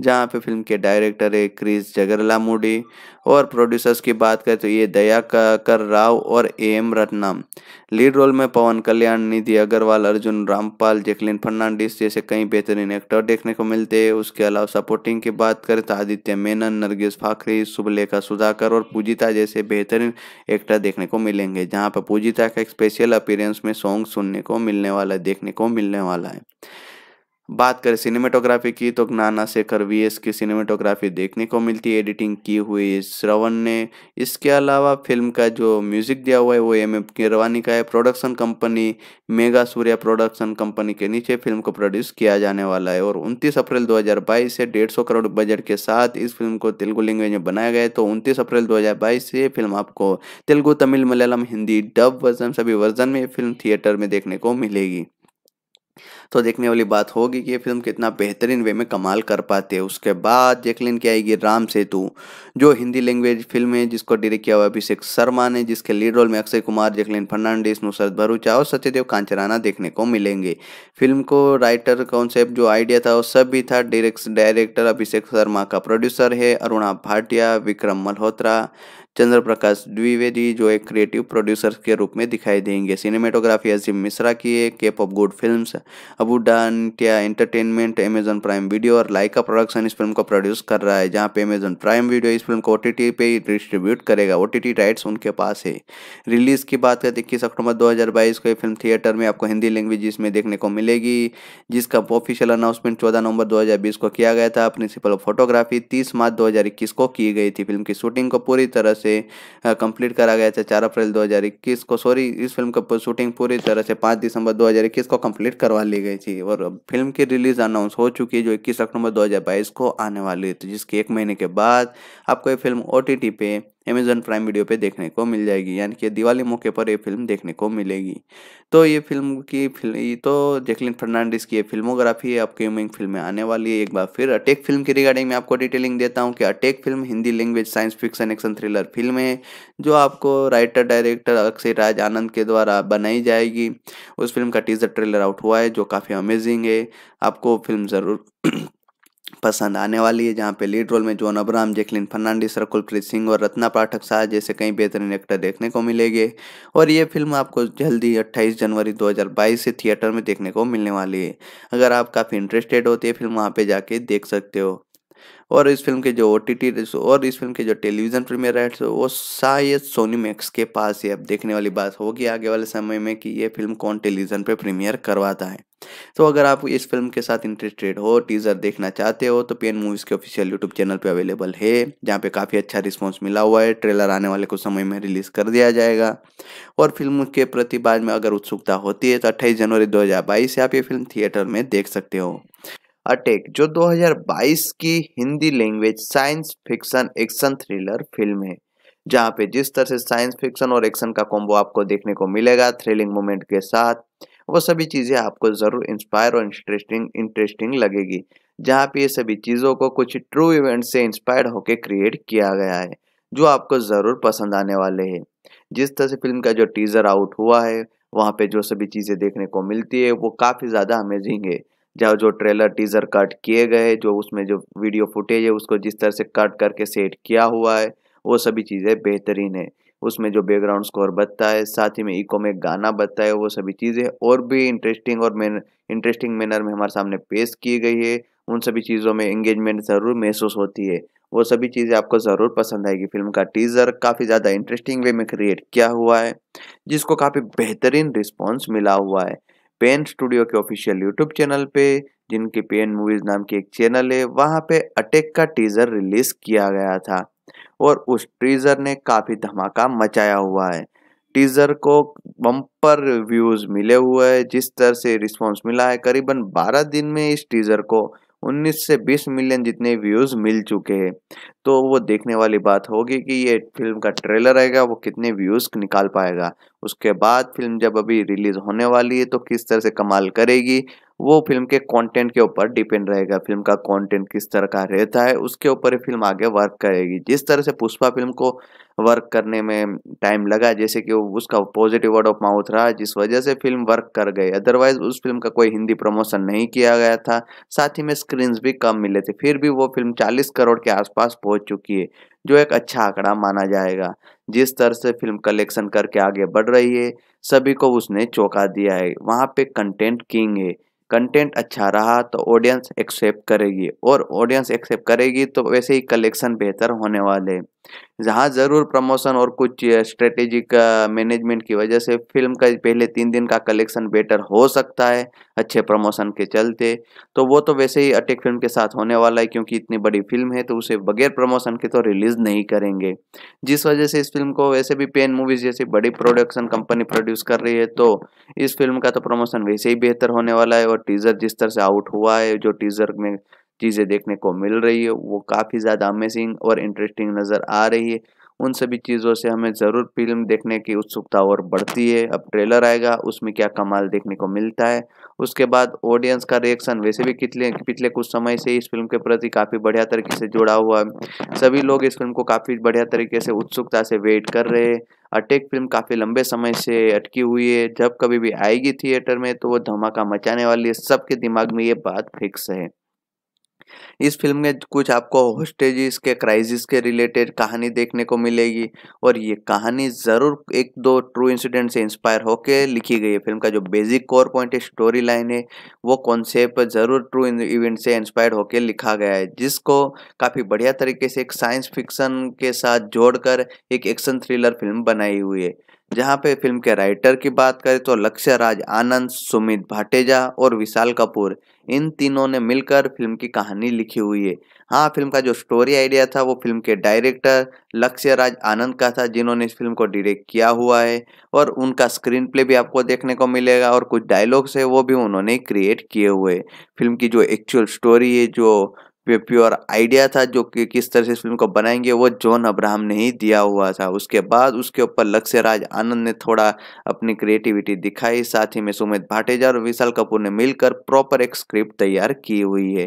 जहाँ पे फ़िल्म के डायरेक्टर है क्रिस जगरलामुडी और प्रोड्यूसर्स की बात करें तो ये दया कर राव और A M Ratnam. Lead role में पवन कल्याण, निधि अग्रवाल, अर्जुन रामपाल जैकलिन फर्नांडिस जैसे कई बेहतरीन एक्टर देखने को मिलते हैं। उसके अलावा सपोर्टिंग की बात करें तो आदित्य मेनन, नरगिस फाखरी, शुभलेखा सुधाकर और पूजिता जैसे बेहतरीन एक्टर देखने को मिलेंगे, जहाँ पर पूजिता का एक स्पेशल अपीयरेंस में सॉन्ग सुनने को मिलने वाला, देखने को मिलने वाला है। बात करें सिनेमेटोग्राफी की तो नाना शेखर वी एस की सिनेमेटोग्राफी देखने को मिलती है एडिटिंग की हुई श्रवण ने। इसके अलावा फ़िल्म का जो म्यूज़िक दिया हुआ है, वो एम एम किरवानी का है। Production company Mega Surya production company के नीचे फ़िल्म को प्रोड्यूस किया जाने वाला है और 29 अप्रैल 2022 से डेढ़ सौ करोड़ बजट के साथ इस फ़िल्म को तेलुगु लैंग्वेज में बनाया गया है। तो उनतीस अप्रैल दो हज़ार बाईस से ये फ़िल्म आपको तेलुगु, तमिल, मलयालम, हिंदी डब वर्जन सभी वर्जन में फ़िल्म थिएटर में देखने को मिलेगी। तो देखने वाली बात होगी कि ये फ़िल्म कितना बेहतरीन वे में कमाल कर पाते हैं। उसके बाद जैकलिन की आएगी राम सेतु, जो हिंदी लैंग्वेज फ़िल्म है, जिसको डायरेक्ट किया हुआ अभिषेक शर्मा ने, जिसके लीड रोल में अक्षय कुमार, जैकलिन फर्नांडिस, नुसरत भरूचा और सत्यदेव कांचराना देखने को मिलेंगे। फ़िल्म को राइटर कॉन्सेप्ट जो आइडिया था, वो सब भी था। डायरेक्ट डायरेक्टर अभिषेक शर्मा का प्रोड्यूसर है, अरुणा भाटिया, विक्रम मल्होत्रा चंद्र प्रकाश द्विवेदी, जो एक क्रिएटिव प्रोड्यूसर के रूप में दिखाई देंगे। सिनेमेटोग्राफी अजीम मिश्रा की है Cape of Good Films Abundantia entertainment Amazon Prime Video और लाइका प्रोडक्शन इस फ़िल्म को प्रोड्यूस कर रहा है, जहाँ पे अमेजन प्राइम वीडियो इस फ़िल्म को ओ पे डिस्ट्रीब्यूट करेगा। ओ राइट्स उनके पास है। रिलीज़ की बात करें, इक्कीस अक्टूबर दो हज़ार बाईस को ये फ़िल्म थिएटर में आपको हिंदी लैंग्वेज में देखने को मिलेगी, जिसका ऑफिशियल अनाउंसमेंट चौदह नवंबर दो हज़ार बीस को किया गया था। प्रिंसिपल फोटोग्राफी तीस मार्च दो हज़ार इक्कीस को की गई थी। फ़िल्म की शूटिंग को पूरी तरह से से कंप्लीट करा गया था। चार अप्रैल 2021 को सॉरी इस फ़िल्म का शूटिंग पूरी तरह से पाँच दिसंबर 2021 को कंप्लीट करवा ली गई थी और फ़िल्म की रिलीज़ अनाउंस हो चुकी है जो इक्कीस अक्टूबर 2022 को आने वाली थी जिसके एक महीने के बाद आपको ये फ़िल्म ओटीटी पे अमेजन प्राइम वीडियो पे देखने को मिल जाएगी, यानी कि दिवाली मौके पर ये फ़िल्म देखने को मिलेगी। तो ये फ़िल्म की फ़िल्म तो जैकलिन फर्नांडिस की ये फिल्मोग्राफी है अपकमिंग फ़िल्म में आने वाली है। एक बार फिर अटैक फ़िल्म की रिगार्डिंग मैं आपको डिटेलिंग देता हूँ कि Attack film Hindi language science fiction action thriller film है, जो आपको राइटर डायरेक्टर अक्षय राज आनंद के द्वारा बनाई जाएगी। उस फ़िल्म का टीजर ट्रेलर आउट हुआ है, जो काफ़ी अमेजिंग है। आपको फ़िल्म ज़रूर पसंद आने वाली है, जहाँ पे लीड रोल में जॉन अब्राम जैकलिन फर्नांडिस कुलप्रीत सिंह और रत्ना पाठक शाह जैसे कई बेहतरीन एक्टर देखने को मिलेंगे। और ये फ़िल्म आपको जल्दी 28 जनवरी 2022 से थिएटर में देखने को मिलने वाली है। अगर आप काफ़ी इंटरेस्टेड होते ये फ़िल्म वहाँ पे जाके देख सकते हो। और इस फ़िल्म के जो ओ टी और इस फ़िल्म के जो टेलीविज़न प्रीमियर राइट्स वो शायद सोनी मैक्स के पास ही अब देखने वाली बात होगी आगे वाले समय में कि ये फ़िल्म कौन टेलीविज़न पे प्रीमियर करवाता है। तो अगर आप इस फ़िल्म के साथ इंटरेस्टेड हो टीजर देखना चाहते हो तो पीएन मूवीज़ के ऑफिशियल यूट्यूब चैनल पे अवेलेबल है, जहाँ पे काफ़ी अच्छा रिस्पांस मिला हुआ है। ट्रेलर आने वाले कुछ समय में रिलीज़ कर दिया जाएगा। और फ़िल्म के प्रति बाद में अगर उत्सुकता होती है तो अट्ठाईस जनवरी दो हज़ार बाईस से आप ये फ़िल्म थिएटर में देख सकते हो। अटैक, जो 2022 की Hindi language science fiction action thriller film है, जहाँ पे जिस तरह से साइंस फिक्शन और एक्शन का कॉम्बो आपको देखने को मिलेगा थ्रिलिंग मोमेंट के साथ, वो सभी चीज़ें आपको ज़रूर इंस्पायर और इंटरेस्टिंग इंटरेस्टिंग लगेगी, जहाँ पे ये सभी चीज़ों को कुछ ट्रू इवेंट से इंस्पायर्ड होकर क्रिएट किया गया है, जो आपको ज़रूर पसंद आने वाले है। जिस तरह से फ़िल्म का जो टीज़र आउट हुआ है, वहाँ पे जो सभी चीज़ें देखने को मिलती है, वो काफ़ी ज़्यादा अमेजिंग है। जहाँ जो ट्रेलर टीजर कट किए गए, जो उसमें जो वीडियो फुटेज है, उसको जिस तरह से कट करके सेट किया हुआ है, वो सभी चीज़ें बेहतरीन है। उसमें जो बैकग्राउंड स्कोर बजता है, साथ ही में इको में गाना बजता है, वो सभी चीज़ें और भी इंटरेस्टिंग और मैन इंटरेस्टिंग मैनर में हमारे सामने पेश की गई है। उन सभी चीज़ों में एंगेजमेंट ज़रूर महसूस होती है। वो सभी चीज़ें आपको ज़रूर पसंद आएगी। फ़िल्म का टीज़र काफ़ी ज़्यादा इंटरेस्टिंग वे में क्रिएट किया हुआ है, जिसको काफ़ी बेहतरीन रिस्पॉन्स मिला हुआ है। पेन स्टूडियो के ऑफिशियल यूट्यूब चैनल पे, जिनके पेन मूवीज़ नाम की एक चैनल है, वहाँ पे अटैक का टीजर रिलीज़ किया गया था। और उस टीजर ने काफ़ी धमाका मचाया हुआ है। टीजर को बम्पर व्यूज़ मिले हुए हैं, जिस तरह से रिस्पांस मिला है, करीबन 12 दिन में इस टीजर को 19 से 20 मिलियन जितने व्यूज़ मिल चुके हैं। तो वो देखने वाली बात होगी कि ये फ़िल्म का ट्रेलर रहेगा वो कितने व्यूज़ निकाल पाएगा। उसके बाद फ़िल्म जब अभी रिलीज़ होने वाली है तो किस तरह से कमाल करेगी वो फ़िल्म के कंटेंट के ऊपर डिपेंड रहेगा, फ़िल्म का कंटेंट किस तरह का रहता है, उसके ऊपर ही फ़िल्म आगे वर्क करेगी। जिस तरह से पुष्पा फ़िल्म को वर्क करने में टाइम लगा, जैसे कि उसका पॉजिटिव वर्ड ऑफ़ माउथ रहा, जिस वजह से फ़िल्म वर्क कर गई। अदरवाइज़ उस फ़िल्म का कोई हिंदी प्रमोशन नहीं किया गया था। साथ ही में स्क्रीन भी कम मिले थे। फिर भी वो फ़िल्म चालीस करोड़ के आसपास पहुँच चुकी है, जो एक अच्छा आंकड़ा माना जाएगा। जिस तरह से फ़िल्म कलेक्शन करके आगे बढ़ रही है, सभी को उसने चौंका दिया है। वहाँ पे कंटेंट किंग है। कंटेंट अच्छा रहा तो ऑडियंस एक्सेप्ट करेगी। और ऑडियंस एक्सेप्ट करेगी तो वैसे ही कलेक्शन बेहतर होने वाले। जहाँ ज़रूर प्रमोशन और कुछ स्ट्रेटेजिक मैनेजमेंट की वजह से फ़िल्म का पहले तीन दिन का कलेक्शन बेटर हो सकता है, अच्छे प्रमोशन के चलते। तो वो तो वैसे ही अटैक फ़िल्म के साथ होने वाला है क्योंकि इतनी बड़ी फ़िल्म है तो उसे बगैर प्रमोशन के तो रिलीज़ नहीं करेंगे। जिस वजह से इस फ़िल्म को वैसे भी पेन मूवीज़ जैसी बड़ी प्रोडक्शन कंपनी प्रोड्यूस कर रही है तो इस फ़िल्म का तो प्रमोशन वैसे ही बेहतर होने वाला है और टीज़र जिस तरह से आउट हुआ है, जो टीज़र में चीज़ें देखने को मिल रही है, वो काफ़ी ज़्यादा अमेजिंग और इंटरेस्टिंग नज़र आ रही है। उन सभी चीज़ों से हमें ज़रूर फ़िल्म देखने की उत्सुकता और बढ़ती है। अब ट्रेलर आएगा, उसमें क्या कमाल देखने को मिलता है। उसके बाद ऑडियंस का रिएक्शन वैसे भी कितने, पिछले कुछ समय से इस फ़िल्म के प्रति काफ़ी बढ़िया तरीके से जुड़ा हुआ है। सभी लोग इस फ़िल्म को काफ़ी बढ़िया तरीके से उत्सुकता से वेट कर रहे हैं। अटैक फ़िल्म काफ़ी लंबे समय से अटकी हुई है। जब कभी भी आएगी थिएटर में तो वो धमाका मचाने वाली है। सबके दिमाग में ये बात फिक्स है। इस फ़िल्म में कुछ आपको होस्टेजिस के क्राइसिस के रिलेटेड कहानी देखने को मिलेगी और ये कहानी ज़रूर एक दो ट्रू इंसिडेंट से इंस्पायर होकर लिखी गई है। फ़िल्म का जो बेसिक कोर पॉइंट है स्टोरी लाइन है, वो कॉन्सेप्ट ज़रूर ट्रू इवेंट से इंस्पायर होकर लिखा गया है, जिसको काफ़ी बढ़िया तरीके से एक साइंस फिक्सन के साथ जोड़कर एक एक्शन थ्रिलर फ़िल्म बनाई हुई है। जहाँ पे फ़िल्म के राइटर की बात करें तो लक्ष्य राज, आनंद, सुमित भाटेजा और विशाल कपूर, इन तीनों ने मिलकर फ़िल्म की कहानी लिखी हुई है। हाँ फ़िल्म का जो स्टोरी आइडिया था वो फ़िल्म के डायरेक्टर लक्ष्य राज, आनंद का था, जिन्होंने इस फ़िल्म को डायरेक्ट किया हुआ है। और उनका स्क्रीन प्ले भी आपको देखने को मिलेगा और कुछ डायलॉग्स है, वो भी उन्होंने क्रिएट किए हुए फ़िल्म की जो एक्चुअल स्टोरी है, जो प्योर आइडिया था जो कि किस तरह से इस फ़िल्म को बनाएँगे, वो जॉन अब्राहम ने ही दिया हुआ था। उसके बाद उसके ऊपर लक्ष्य राज आनंद ने थोड़ा अपनी क्रिएटिविटी दिखाई, साथ ही में सुमित भाटेजा और विशाल कपूर ने मिलकर प्रॉपर एक स्क्रिप्ट तैयार की हुई है।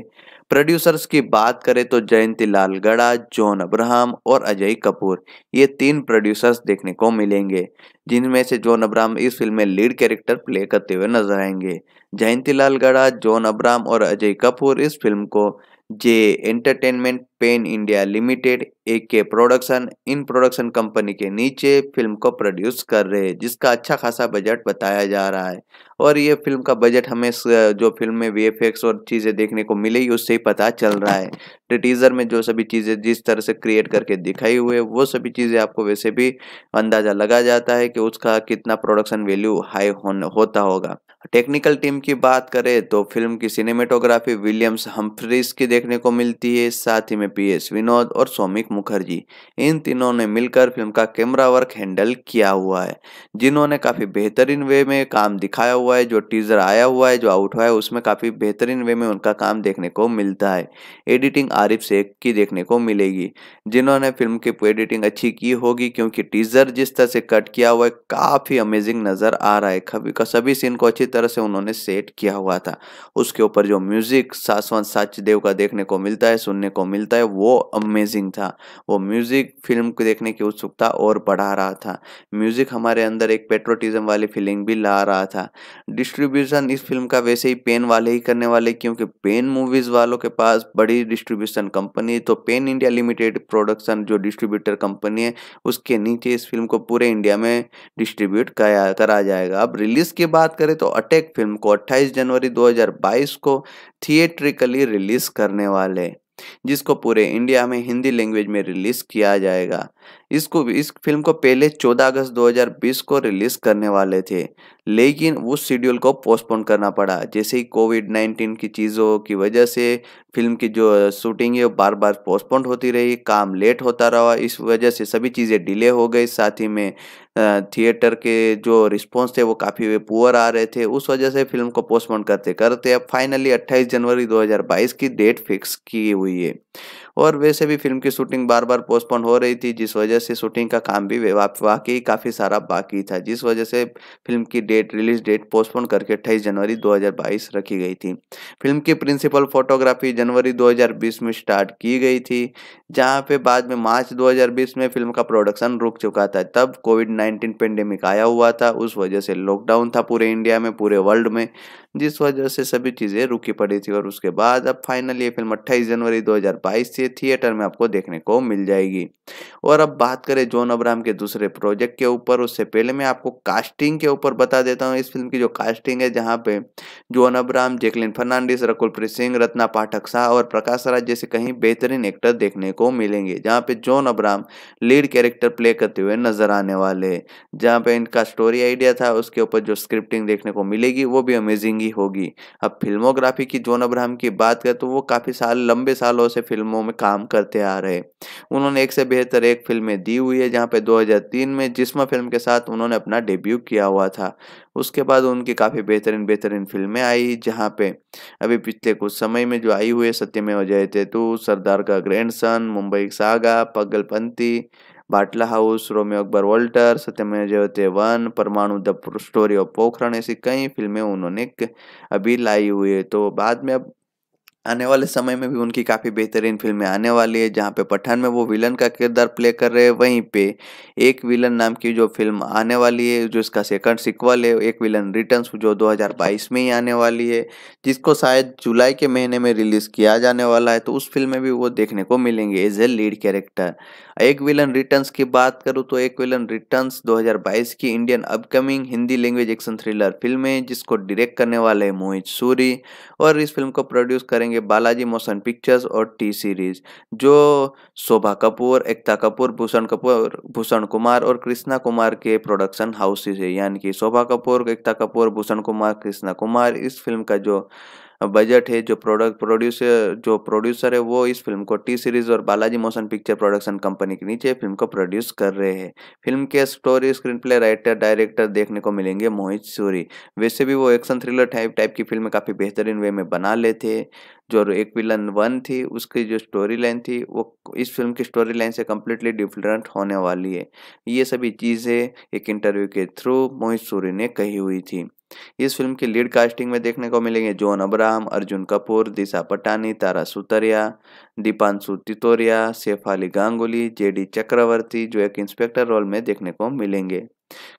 प्रोड्यूसर्स की बात करें तो जयंती लाल गड़ा जॉन अब्राहम और अजय कपूर, ये तीन प्रोड्यूसर्स देखने को मिलेंगे, जिनमें से जॉन अब्राहम इस फ़िल्म में लीड कैरेक्टर प्ले करते हुए नज़र आएँगे। जयंती लाल गड़ा जॉन अब्राहम और अजय कपूर इस फ़िल्म को J entertainment Pen India limited, एक के प्रोडक्शन, इन प्रोडक्शन कंपनी के नीचे फ़िल्म को प्रोड्यूस कर रहे हैं, जिसका अच्छा खासा बजट बताया जा रहा है। और ये फ़िल्म का बजट हमें जो फ़िल्म में वीएफएक्स और चीज़ें देखने को मिलेगी उससे ही पता चल रहा है। तो टीजर में जो सभी चीज़ें जिस तरह से क्रिएट करके दिखाई हुए वो सभी चीज़ें आपको वैसे भी अंदाज़ा लगा जाता है कि उसका कितना प्रोडक्शन वैल्यू हाई होता होगा। टेक्निकल टीम की बात करें तो फ़िल्म की सिनेमेटोग्राफी विलियम्स हम्फ्रीज की देखने को मिलती है, साथ ही में पी एस विनोद और सौमिक मुखर्जी। इन तीनों ने मिलकर फ़िल्म का कैमरा वर्क हैंडल किया हुआ है, जिन्होंने काफ़ी बेहतरीन वे में काम दिखाया हुआ है, जो टीजर आया हुआ है, जो आउट हुआ है, उसमें काफ़ी बेहतरीन वे में उनका काम देखने को मिलता है। एडिटिंग आरिफ शेख की देखने को मिलेगी, जिन्होंने फ़िल्म की एडिटिंग अच्छी की होगी, क्योंकि टीजर जिस तरह से कट किया हुआ है, काफ़ी अमेजिंग नज़र आ रहा है। सभी सीन को अच्छी तरह से उन्होंने सेट किया हुआ था। उसके ऊपर जो म्यूज़िक सासवंत साचदेव का देखने को मिलता है, सुनने को मिलता है, वो अमेजिंग था। वो म्यूज़िक फ़िल्म को देखने की उत्सुकता और बढ़ा रहा था। म्यूज़िक हमारे अंदर एक पेट्रोटिज्म वाली फीलिंग भी ला रहा था। डिस्ट्रीब्यूशन इस फ़िल्म का वैसे ही पेन वाले ही करने वाले, क्योंकि पेन मूवीज़ वालों के पास बड़ी डिस्ट्रीब्यूशन कंपनी तो पेन इंडिया लिमिटेड प्रोडक्शन जो डिस्ट्रीब्यूटर कंपनी है, उसके नीचे इस फ़िल्म को पूरे इंडिया में डिस्ट्रीब्यूट करा जाएगा। अब रिलीज़ की बात करें तो अटैक फ़िल्म को 28 जनवरी 2022 को थिएट्रिकली रिलीज़ करने वाले, जिसको पूरे इंडिया में हिंदी लैंग्वेज में रिलीज़ किया जाएगा। इसको इस फ़िल्म को पहले 14 अगस्त 2020 को रिलीज़ करने वाले थे, लेकिन उस शेड्यूल को पोस्टपोन करना पड़ा। जैसे ही कोविड 19 की चीज़ों की वजह से फ़िल्म की जो शूटिंग है, वो बार बार पोस्टपोन होती रही, काम लेट होता रहा। इस वजह से सभी चीज़ें डिले हो गई। साथ ही में थिएटर के जो रिस्पॉन्स थे, वो काफ़ी पुअर आ रहे थे। उस वजह से फ़िल्म को पोस्टपोन करते करते अब फाइनली 28 जनवरी 2022 की डेट फिक्स की हुई है। और वैसे भी फ़िल्म की शूटिंग बार बार पोस्टपोन हो रही थी, जिस वजह से शूटिंग का काम भी वाकई काफ़ी सारा बाकी था, जिस वजह से फ़िल्म की डेट रिलीज़ डेट पोस्टपोन करके अट्ठाईस जनवरी 2022 रखी गई थी। फ़िल्म की प्रिंसिपल फोटोग्राफी जनवरी 2020 में स्टार्ट की गई थी, जहाँ पे बाद में मार्च 2020 में फ़िल्म का प्रोडक्शन रुक चुका था। तब कोविड 19 पेंडेमिक आया हुआ था, उस वजह से लॉकडाउन था पूरे इंडिया में, पूरे वर्ल्ड में, जिस वजह से सभी चीज़ें रुकी पड़ी थी और उसके बाद अब फाइनली ये फ़िल्म अट्ठाईस जनवरी 2022 से थिएटर में आपको देखने को मिल जाएगी। और अब बात करें जॉन अब्राहम के दूसरे प्रोजेक्ट के ऊपर, उससे पहले मैं आपको कास्टिंग के ऊपर बता देता हूँ। इस फ़िल्म की जो कास्टिंग है, जहाँ पे John Abraham, Kaelin Fernandes, Rakul Preet Singh, Ratna Pathak Shah और प्रकाश राज जैसे कहीं बेहतरीन एक्टर देखने को मिलेंगे, जहाँ पे John Abraham lead character play करते हुए नज़र आने वाले जहाँ पे इनका स्टोरी आइडिया था, उसके ऊपर जो स्क्रिप्टिंग देखने को मिलेगी, वो भी अमेजिंग ही होगी। अब फिल्मोग्राफी की जॉन अब्राहम की बात करें तो वो काफ़ी साल, लंबे सालों से फ़िल्मों में काम करते आ रहे उन्होंने एक से बेहतर एक फ़िल्में दी हुई है जहाँ पे 2003 में जिस्मा फ़िल्म के साथ उन्होंने अपना डेब्यू किया हुआ था। उसके बाद उनकी काफ़ी बेहतरीन बेहतरीन फ़िल्में आई जहाँ पे अभी पिछले कुछ समय में जो आई हुई है सत्यमेव Jayate two Sardar Ka grandson Mumbai saga Pagalpanti Batla house, Romeo Akbar Walter, Satyamev Jayate one, Parmanu the story of Pokhran, ऐसी कई फ़िल्में उन्होंने अभी लाई हुई है। तो बाद में अब आने वाले समय में भी उनकी काफ़ी बेहतरीन फ़िल्में आने वाली है, जहाँ पे पठान में वो विलन का किरदार प्ले कर रहे हैं। वहीं पे एक विलन नाम की जो फ़िल्म आने वाली है, जो इसका सेकंड सिक्वल है, एक विलन रिटर्न्स जो 2022 में ही आने वाली है, जिसको शायद जुलाई के महीने में रिलीज़ किया जाने वाला है। तो उस फ़िल्म में भी वो देखने को मिलेंगे as a lead character Ek villain returns की बात करूँ तो एक विलन रिटर्न्स 2022 की Indian upcoming Hindi language action thriller film है, जिसको डायरेक्ट करने वाले मोहित सूरी और इस फ़िल्म को प्रोड्यूस करेंगे बालाजी मोशन पिक्चर्स और टी सीरीज़, जो शोभा कपूर, एकता कपूर, भूषण कपूर, भूषण कुमार और कृष्णा कुमार के प्रोडक्शन हाउसेज है। यानी कि शोभा कपूर, एकता कपूर, भूषण कुमार, कृष्णा कुमार, इस फ़िल्म का जो बजट है, जो प्रोडक्ट प्रोड्यूसर, जो प्रोड्यूसर है, वो इस फ़िल्म को टी सीरीज़ और Balaji motion picture production company के नीचे फ़िल्म को प्रोड्यूस कर रहे हैं। फ़िल्म के story screen play writer, director देखने को मिलेंगे मोहित सूरी। वैसे भी वो एक्शन थ्रिलर टाइप टाइप की फ़िल्म काफ़ी बेहतरीन वे में बना लेते जो एक विलन वन थी, उसकी जो स्टोरी लाइन थी, वो इस फ़िल्म की स्टोरी लाइन से कम्प्लीटली डिफरेंट होने वाली है। ये सभी चीज़ें एक इंटरव्यू के थ्रू मोहित सूरी ने कही हुई थी। इस फ़िल्म की लीड कास्टिंग में देखने को मिलेंगे John Abraham, Arjun Kapoor, Disha Patani, Tara Sutaria, Deepanshu Titoria, Saif Ali Ganguly, JD Chakravarthy जो एक इंस्पेक्टर रोल में देखने को मिलेंगे।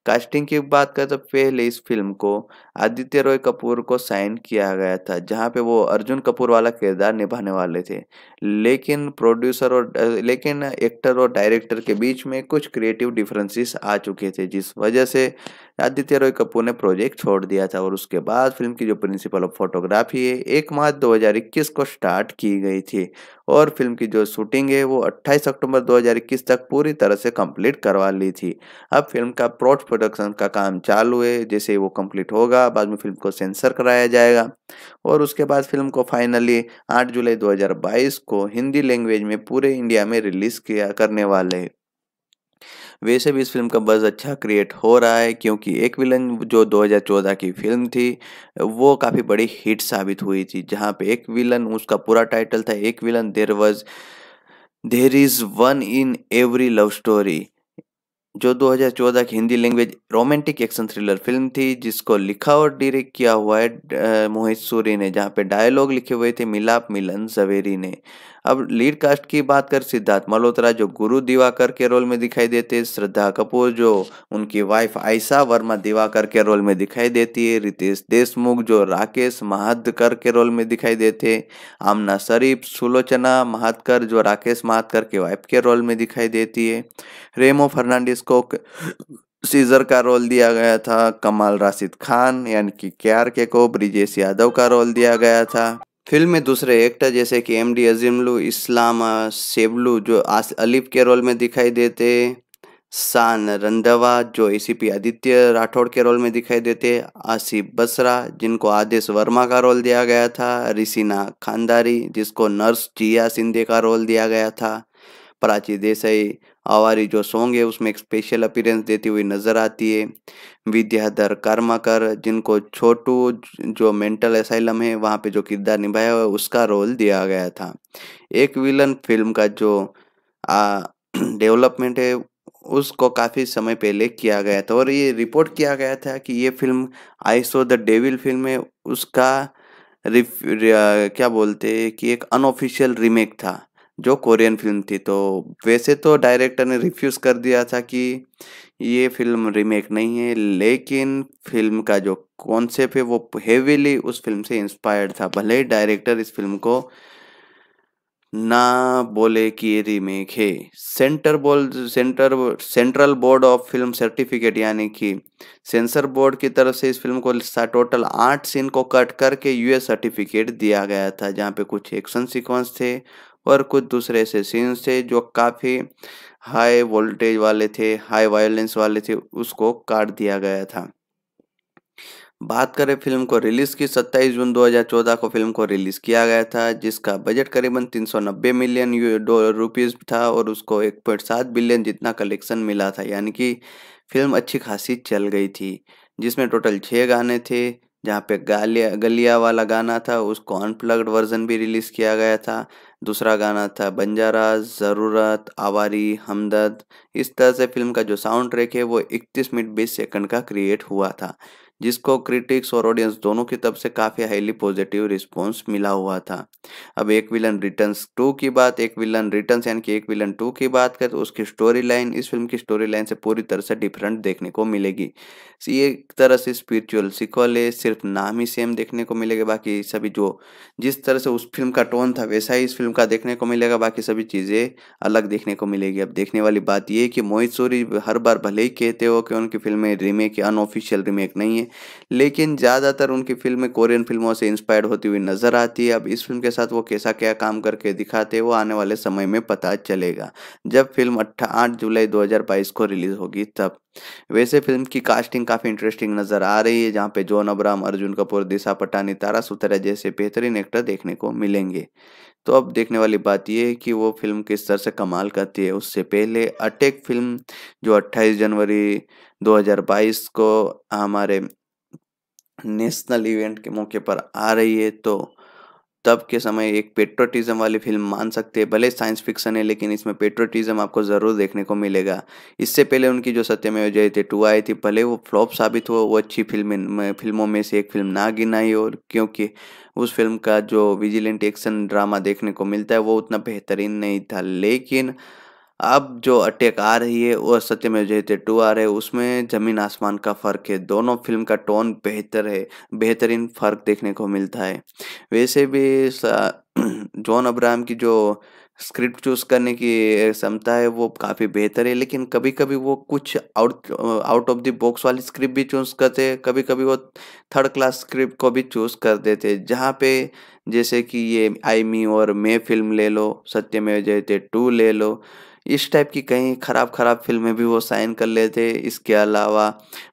कास्टिंग की बात करें तो पहले इस फ़िल्म को आदित्य रॉय कपूर को साइन किया गया था, जहाँ पे वो अर्जुन कपूर वाला किरदार निभाने वाले थे। लेकिन प्रोड्यूसर और, लेकिन एक्टर और डायरेक्टर के बीच में कुछ क्रिएटिव डिफरेंसेस आ चुके थे, जिस वजह से आदित्य रॉय कपूर ने प्रोजेक्ट छोड़ दिया था और उसके बाद फ़िल्म की जो प्रिंसिपल ऑफ़ फोटोग्राफी है, एक मार्च 2021 को स्टार्ट की गई थी। और फ़िल्म की जो शूटिंग है, वो 28 अक्टूबर 2021 तक पूरी तरह से कंप्लीट करवा ली थी। अब फ़िल्म का प्रोट प्रोडक्शन का काम चालू है, जैसे वो कंप्लीट होगा, बाद में फ़िल्म को सेंसर कराया जाएगा। और उसके बाद फ़िल्म को फाइनली 8 जुलाई 2022 को हिंदी लैंग्वेज में पूरे इंडिया में रिलीज़ किया करने वाले हैं। वैसे भी इस फ़िल्म का बज़ अच्छा क्रिएट हो रहा है, क्योंकि एक विलन जो 2014 की फ़िल्म थी, वो काफ़ी बड़ी हिट साबित हुई थी, जहाँ पे एक विलन उसका पूरा टाइटल था, Ek villain there was there is one in every love story जो 2014 की Hindi language romantic action thriller film थी, जिसको लिखा और डायरेक्ट किया हुआ है मोहित सूरी ने, जहाँ पे डायलॉग लिखे हुए थे, मिलाप मिलन जवेरी ने। अब लीड कास्ट की बात कर, सिद्धार्थ मल्होत्रा जो गुरु दिवाकर के रोल में दिखाई देते हैं, श्रद्धा कपूर जो उनकी वाइफ आयशा वर्मा दिवाकर के रोल में दिखाई देती है, रितेश देशमुख जो राकेश महादकर के रोल में दिखाई देते आमना शरीफ, सुलोचना महादकर जो राकेश महादकर के वाइफ के रोल में दिखाई देती है, रेमो फर्नांडिस को सीजर का रोल दिया गया था, कमाल राशिद खान, यानी कि के आर के को, ब्रिजेश यादव का रोल दिया गया था। फ़िल्म में दूसरे एक्टर जैसे कि एम डी अजीमलू इस्लाम सेबलू जो अलीफ के रोल में दिखाई देते, शान रंधवा, जो एसीपी आदित्य राठौड़ के रोल में दिखाई देते, आसिफ बसरा, जिनको आदेश वर्मा का रोल दिया गया था, रिसीना खानदारी जिसको नर्स जिया सिंधे का रोल दिया गया था, प्राची देसाई आवारी जो सॉन्ग है उसमें एक स्पेशल अपीरेंस देती हुई नज़र आती है। विद्याधर कर्माकर जिनको छोटू जो मेंटल असाइलम है वहाँ पे जो किरदार निभाया हुआ है उसका रोल दिया गया था। एक विलन फ़िल्म का जो डेवलपमेंट है उसको काफ़ी समय पहले किया गया था। और ये रिपोर्ट किया गया था कि ये film I saw the devil film है उसका रिफ, क्या बोलते हैं कि एक अनऑफिशियल रीमेक था। जो कोरियन फ़िल्म थी तो वैसे तो डायरेक्टर ने रिफ्यूज़ कर दिया था कि ये फ़िल्म रीमेक नहीं है, लेकिन फ़िल्म का जो कॉन्सेप्ट है, वो हेवीली उस फ़िल्म से इंस्पायर्ड था। भले ही डायरेक्टर इस फ़िल्म को ना बोले कि ये रीमेक है। सेंटर बोल centre central board of film certificate यानी कि सेंसर बोर्ड की तरफ़ से इस फ़िल्म को टोटल आठ सीन को कट करके यूएस सर्टिफिकेट दिया गया था, जहाँ पे कुछ एक्शन सीक्वेंस थे और कुछ दूसरे ऐसे सीन्स थे जो काफ़ी हाई वोल्टेज वाले थे हाई वायलेंस वाले थे, उसको काट दिया गया था। बात करें फ़िल्म को रिलीज़ की 27 जून 2014 को फ़िल्म को रिलीज़ किया गया था, जिसका बजट करीबन 390 मिलियन डॉलर रुपीज़ था और उसको 1.7 बिलियन जितना कलेक्शन मिला था, यानी कि फ़िल्म अच्छी खासी चल गई थी, जिसमें टोटल छः गाने थे जहाँ पे गालिया, गलिया वाला गाना था उसको अनप्लग्ड वर्जन भी रिलीज़ किया गया था। दूसरा गाना था बंजारा, ज़रूरत, आवारी, हमदर्द। इस तरह से फ़िल्म का जो साउंड ट्रैक है, वो 31 मिनट 20 सेकंड का क्रिएट हुआ था। जिसको क्रिटिक्स और ऑडियंस दोनों की तरफ़ से काफ़ी हाईली पॉजिटिव रिस्पॉन्स मिला हुआ था। अब एक विलन रिटर्न्स टू की बात, एक विलन रिटर्न्स यानी कि एक विलन टू की बात करें तो उसकी स्टोरी लाइन इस फ़िल्म की स्टोरी लाइन से पूरी तरह से डिफरेंट देखने को मिलेगी। ये एक तरह से स्पिरिचुअल सिक्वल है, सिर्फ़ नाम ही सेम देखने को मिलेगा, बाकी सभी जो जिस तरह से उस फ़िल्म का टोन था, वैसा ही इस फ़िल्म का देखने को मिलेगा, बाकी सभी चीज़ें अलग देखने को मिलेगी। अब देखने वाली बात यह है कि मोहित सूरी हर बार भले ही कहते हो कि उनकी फ़िल्में रीमेक अनऑफिशियल रीमेक नहीं है लेकिन ज़्यादातर उनकी फ़िल्में कोरियन फ़िल्मों से इंस्पायर्ड होती हुई नज़र आती है। अब इस फ़िल्म के साथ वो कैसा क्या काम करके दिखाते हैं, वो आने वाले समय में पता चलेगा। जब फ़िल्म आठ जुलाई 2022 को रिलीज़ होगी तब। वैसे फ़िल्म की कास्टिंग काफ़ी इंटरेस्टिंग नज़र आ रही है, जहाँ पे जॉन अब्राम अर्जुन कपूर, दिशा पटानी, तारा सुतरा जैसे बेहतरीन एक्टर देखने को मिलेंगे। तो अब देखने वाली बात यह है कि वो फ़िल्म किस तरह से कमाल करती है। उससे पहले अटैक फ़िल्म जो 28 जनवरी 2022 को हमारे नेशनल इवेंट के मौके पर आ रही है तो तब के समय एक पेट्रोटिज्म वाली फ़िल्म मान सकते हैं। भले साइंस फिक्शन है, लेकिन इसमें पेट्रोटिज्म आपको ज़रूर देखने को मिलेगा। इससे पहले उनकी जो सत्यमेव जयते टू आई थी, भले वो फ्लॉप साबित हो वो अच्छी फ़िल्म फ़िल्मों में से एक फ़िल्म ना गिनाई और क्योंकि उस फ़िल्म का जो विजिलेंट एक्शन ड्रामा देखने को मिलता है, वो उतना बेहतरीन नहीं था। लेकिन अब जो अटैक आ रही है, वो सत्यमेव जयते टू आ रहे है। उसमें ज़मीन आसमान का फ़र्क है। दोनों फ़िल्म का टोन बेहतर है, बेहतरीन फ़र्क देखने को मिलता है। वैसे भी जॉन अब्राहम की जो स्क्रिप्ट चूज़ करने की क्षमता है, वो काफ़ी बेहतर है। लेकिन कभी कभी वो कुछ out out of the box वाली स्क्रिप्ट भी चूज़ करते कभी कभी वो थर्ड क्लास स्क्रिप्ट को भी चूज़ कर देते जहाँ पे जैसे कि ये आई मी और मैं फ़िल्म ले लो सत्यमेव जयते टू ले लो इस टाइप की कई ख़राब ख़राब फ़िल्में भी वो साइन कर लेते। इसके अलावा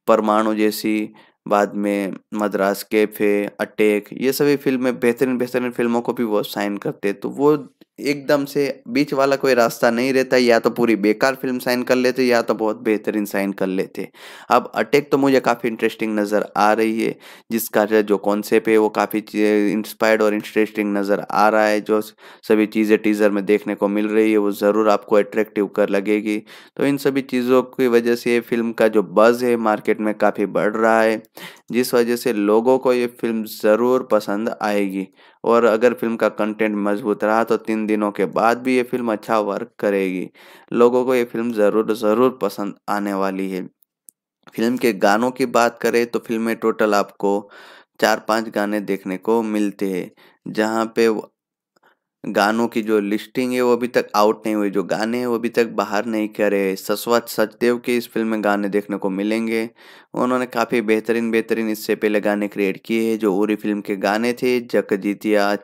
परमाणु जैसी, बाद में मद्रास कैफ़े अटैक, ये सभी फ़िल्में बेहतरीन बेहतरीन फ़िल्मों को भी वो साइन करते। तो वो एकदम से बीच वाला कोई रास्ता नहीं रहता, या तो पूरी बेकार फ़िल्म साइन कर लेते, या तो बहुत बेहतरीन साइन कर लेते। अब अटैक तो मुझे काफ़ी इंटरेस्टिंग नज़र आ रही है, जिसका जो कॉन्सेप्ट है, वो काफ़ी इंस्पायर्ड और इंटरेस्टिंग नज़र आ रहा है, जो सभी चीज़ें टीज़र में देखने को मिल रही है, वो ज़रूर आपको अट्रैक्टिव कर लगेगी। तो इन सभी चीज़ों की वजह से ये फ़िल्म का जो बज़ है मार्केट में काफ़ी बढ़ रहा है। जिस वजह से लोगों को ये फ़िल्म ज़रूर पसंद आएगी। और अगर फ़िल्म का कंटेंट मज़बूत रहा तो तीन दिनों के बाद भी ये फ़िल्म अच्छा वर्क करेगी। लोगों को ये फ़िल्म ज़रूर ज़रूर पसंद आने वाली है। फ़िल्म के गानों की बात करें तो फ़िल्म में टोटल आपको चार पाँच गाने देखने को मिलते हैं, जहाँ पे गानों की जो लिस्टिंग है वो अभी तक आउट नहीं हुई, जो गाने हैं वो अभी तक बाहर नहीं करे। सस्वत सचदेव के इस फ़िल्म में गाने देखने को मिलेंगे। उन्होंने काफ़ी बेहतरीन बेहतरीन इससे पहले गाने क्रिएट किए हैं, जो उरी फ़िल्म के गाने थे जक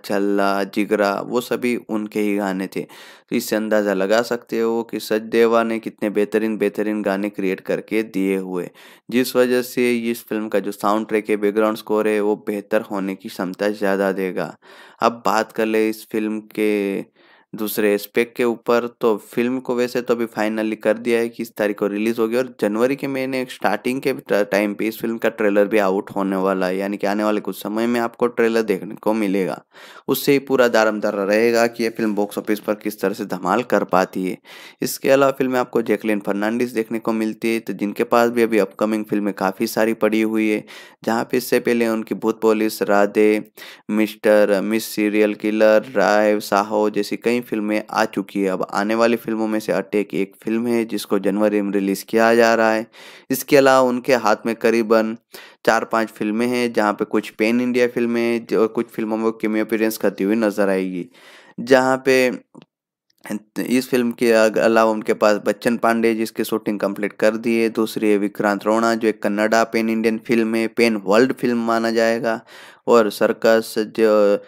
छल्ला, जिगरा, वो सभी उनके ही गाने थे। तो इससे अंदाज़ा लगा सकते हो कि सचदेवा ने कितने बेहतरीन बेहतरीन गाने क्रिएट करके दिए हुए। जिस वजह से इस फ़िल्म का जो साउंड ट्रैक है बैकग्राउंड स्कोर है, वो बेहतर होने की क्षमता ज़्यादा देगा। अब बात कर ले इस फ़िल्म के दूसरे एस्पेक्ट के ऊपर तो फ़िल्म को वैसे तो अभी फाइनली कर दिया है कि इस तारीख को रिलीज़ होगी और जनवरी के महीने स्टार्टिंग के टाइम पे इस फ़िल्म का ट्रेलर भी आउट होने वाला है। यानी कि आने वाले कुछ समय में आपको ट्रेलर देखने को मिलेगा। उससे ही पूरा दारमदार रहेगा कि ये फ़िल्म बॉक्स ऑफ़िस पर किस तरह से धमाल कर पाती है। इसके अलावा फ़िल्म आपको जैकलिन फर्नांडिस देखने को मिलती है तो जिनके पास भी अभी अपकमिंग फ़िल्में काफ़ी सारी पड़ी हुई है, जहाँ पे इससे पहले उनकी Bhoot police Radhe, mister, miss serial killer Rai, Saaho जैसी कई फ़िल्में आ चुकी है। अब आने वाली फ़िल्मों में से अटैक एक फ़िल्म है, जिसको जनवरी में रिलीज़ किया जा रहा है। इसके अलावा उनके हाथ में करीबन चार पाँच फ़िल्में हैं, जहाँ पे कुछ पेन इंडिया फ़िल्में जो कुछ फ़िल्मों में केमी अपीरेंस करती हुई नज़र आएगी। जहाँ पे इस फ़िल्म के अलावा उनके पास बच्चन पांडे जिसकी शूटिंग कंप्लीट कर दी है। दूसरी है विक्रांत रोणा जो एक कन्नडा पेन इंडियन फ़िल्म है, पेन वर्ल्ड फ़िल्म माना जाएगा। और सर्कस, जो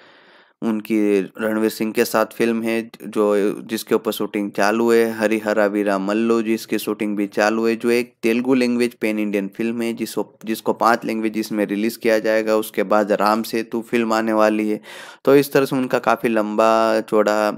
उनकी रणवीर सिंह के साथ फ़िल्म है, जो जिसके ऊपर शूटिंग चालू है, हरिहरा वीरा मल्लो जिसकी शूटिंग भी चालू है, जो एक Telugu language pan Indian film है जिसको जिसको पाँच लैंग्वेज में रिलीज़ किया जाएगा, उसके बाद राम सेतु फ़िल्म आने वाली है। तो इस तरह से उनका काफ़ी लंबा, चौड़ा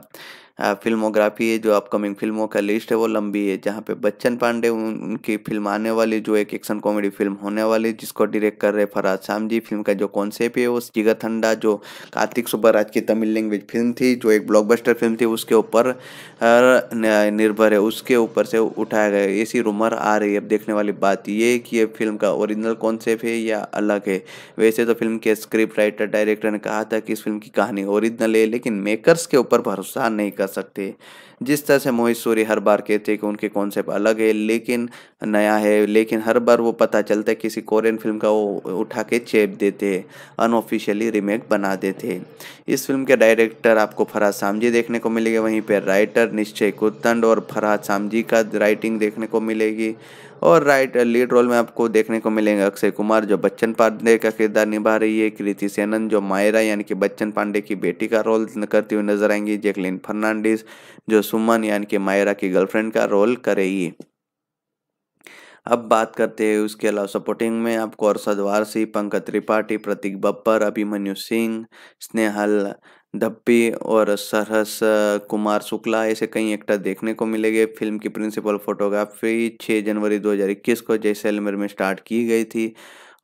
फिल्मोग्राफी है जो अपकमिंग फ़िल्मों का लिस्ट है वो लंबी है जहाँ पे बच्चन पांडे उन, उनकी फ़िल्म आने वाली जो एक एक्शन कॉमेडी फ़िल्म होने वाली जिसको डायरेक्ट कर रहे फराज शाम जी फ़िल्म का जो कॉन्सेप्ट है वो जिगर ठंडा जो कार्तिक सुब्बाराज की तमिल लैंग्वेज फ़िल्म थी जो एक ब्लॉकबस्टर फ़िल्म थी उसके ऊपर निर्भर है उसके ऊपर से उठाया गया ऐसी रूमर आ रही है अब देखने वाली बात ये कि ये फ़िल्म का ओरिजिनल कॉन्सेप्ट है या अलग है। वैसे तो फ़िल्म के स्क्रिप्ट राइटर डायरेक्टर ने कहा था कि इस फ़िल्म की कहानी ओरिजिनल है लेकिन मेकर्स के ऊपर भरोसा नहीं कर सकते। जिस तरह से मोहित सूरी हर बार कहते हैं कि उनके कॉन्सेप्ट अलग है, लेकिन नया है, लेकिन हर बार वो पता चलता है किसी कोरियन फ़िल्म का वो उठा के चेप देते अनऑफिशियली रीमेक बना देते इस फ़िल्म के डायरेक्टर आपको फराज सामजी देखने को मिलेगा, वहीं पर राइटर निश्चय कुत्तंड और फराज सामजी का राइटिंग देखने को मिलेगी। और राइट लीड रोल में आपको देखने को मिलेंगे अक्षय कुमार, जो बच्चन पांडे का किरदार निभा रही है, कृति सेनन, जो मायरा यानी कि बच्चन पांडे की बेटी का रोल करती हुई नज़र आएँगी, जैकलिन फर्नांडिस, जो सुमन यानी कि मायरा की गर्लफ्रेंड का रोल करेगी। अब बात करते हैं उसके अलावा सपोर्टिंग में आपको अरसद वारसी पंकज त्रिपाठी, प्रतीक बब्बर अभिमन्यु सिंह, स्नेहल धप्पी और सरहस कुमार शुक्ला, ऐसे कई एक्टर देखने को मिलेंगे। फ़िल्म की प्रिंसिपल फोटोग्राफी 6 जनवरी 2021 को जैसलमेर में स्टार्ट की गई थी।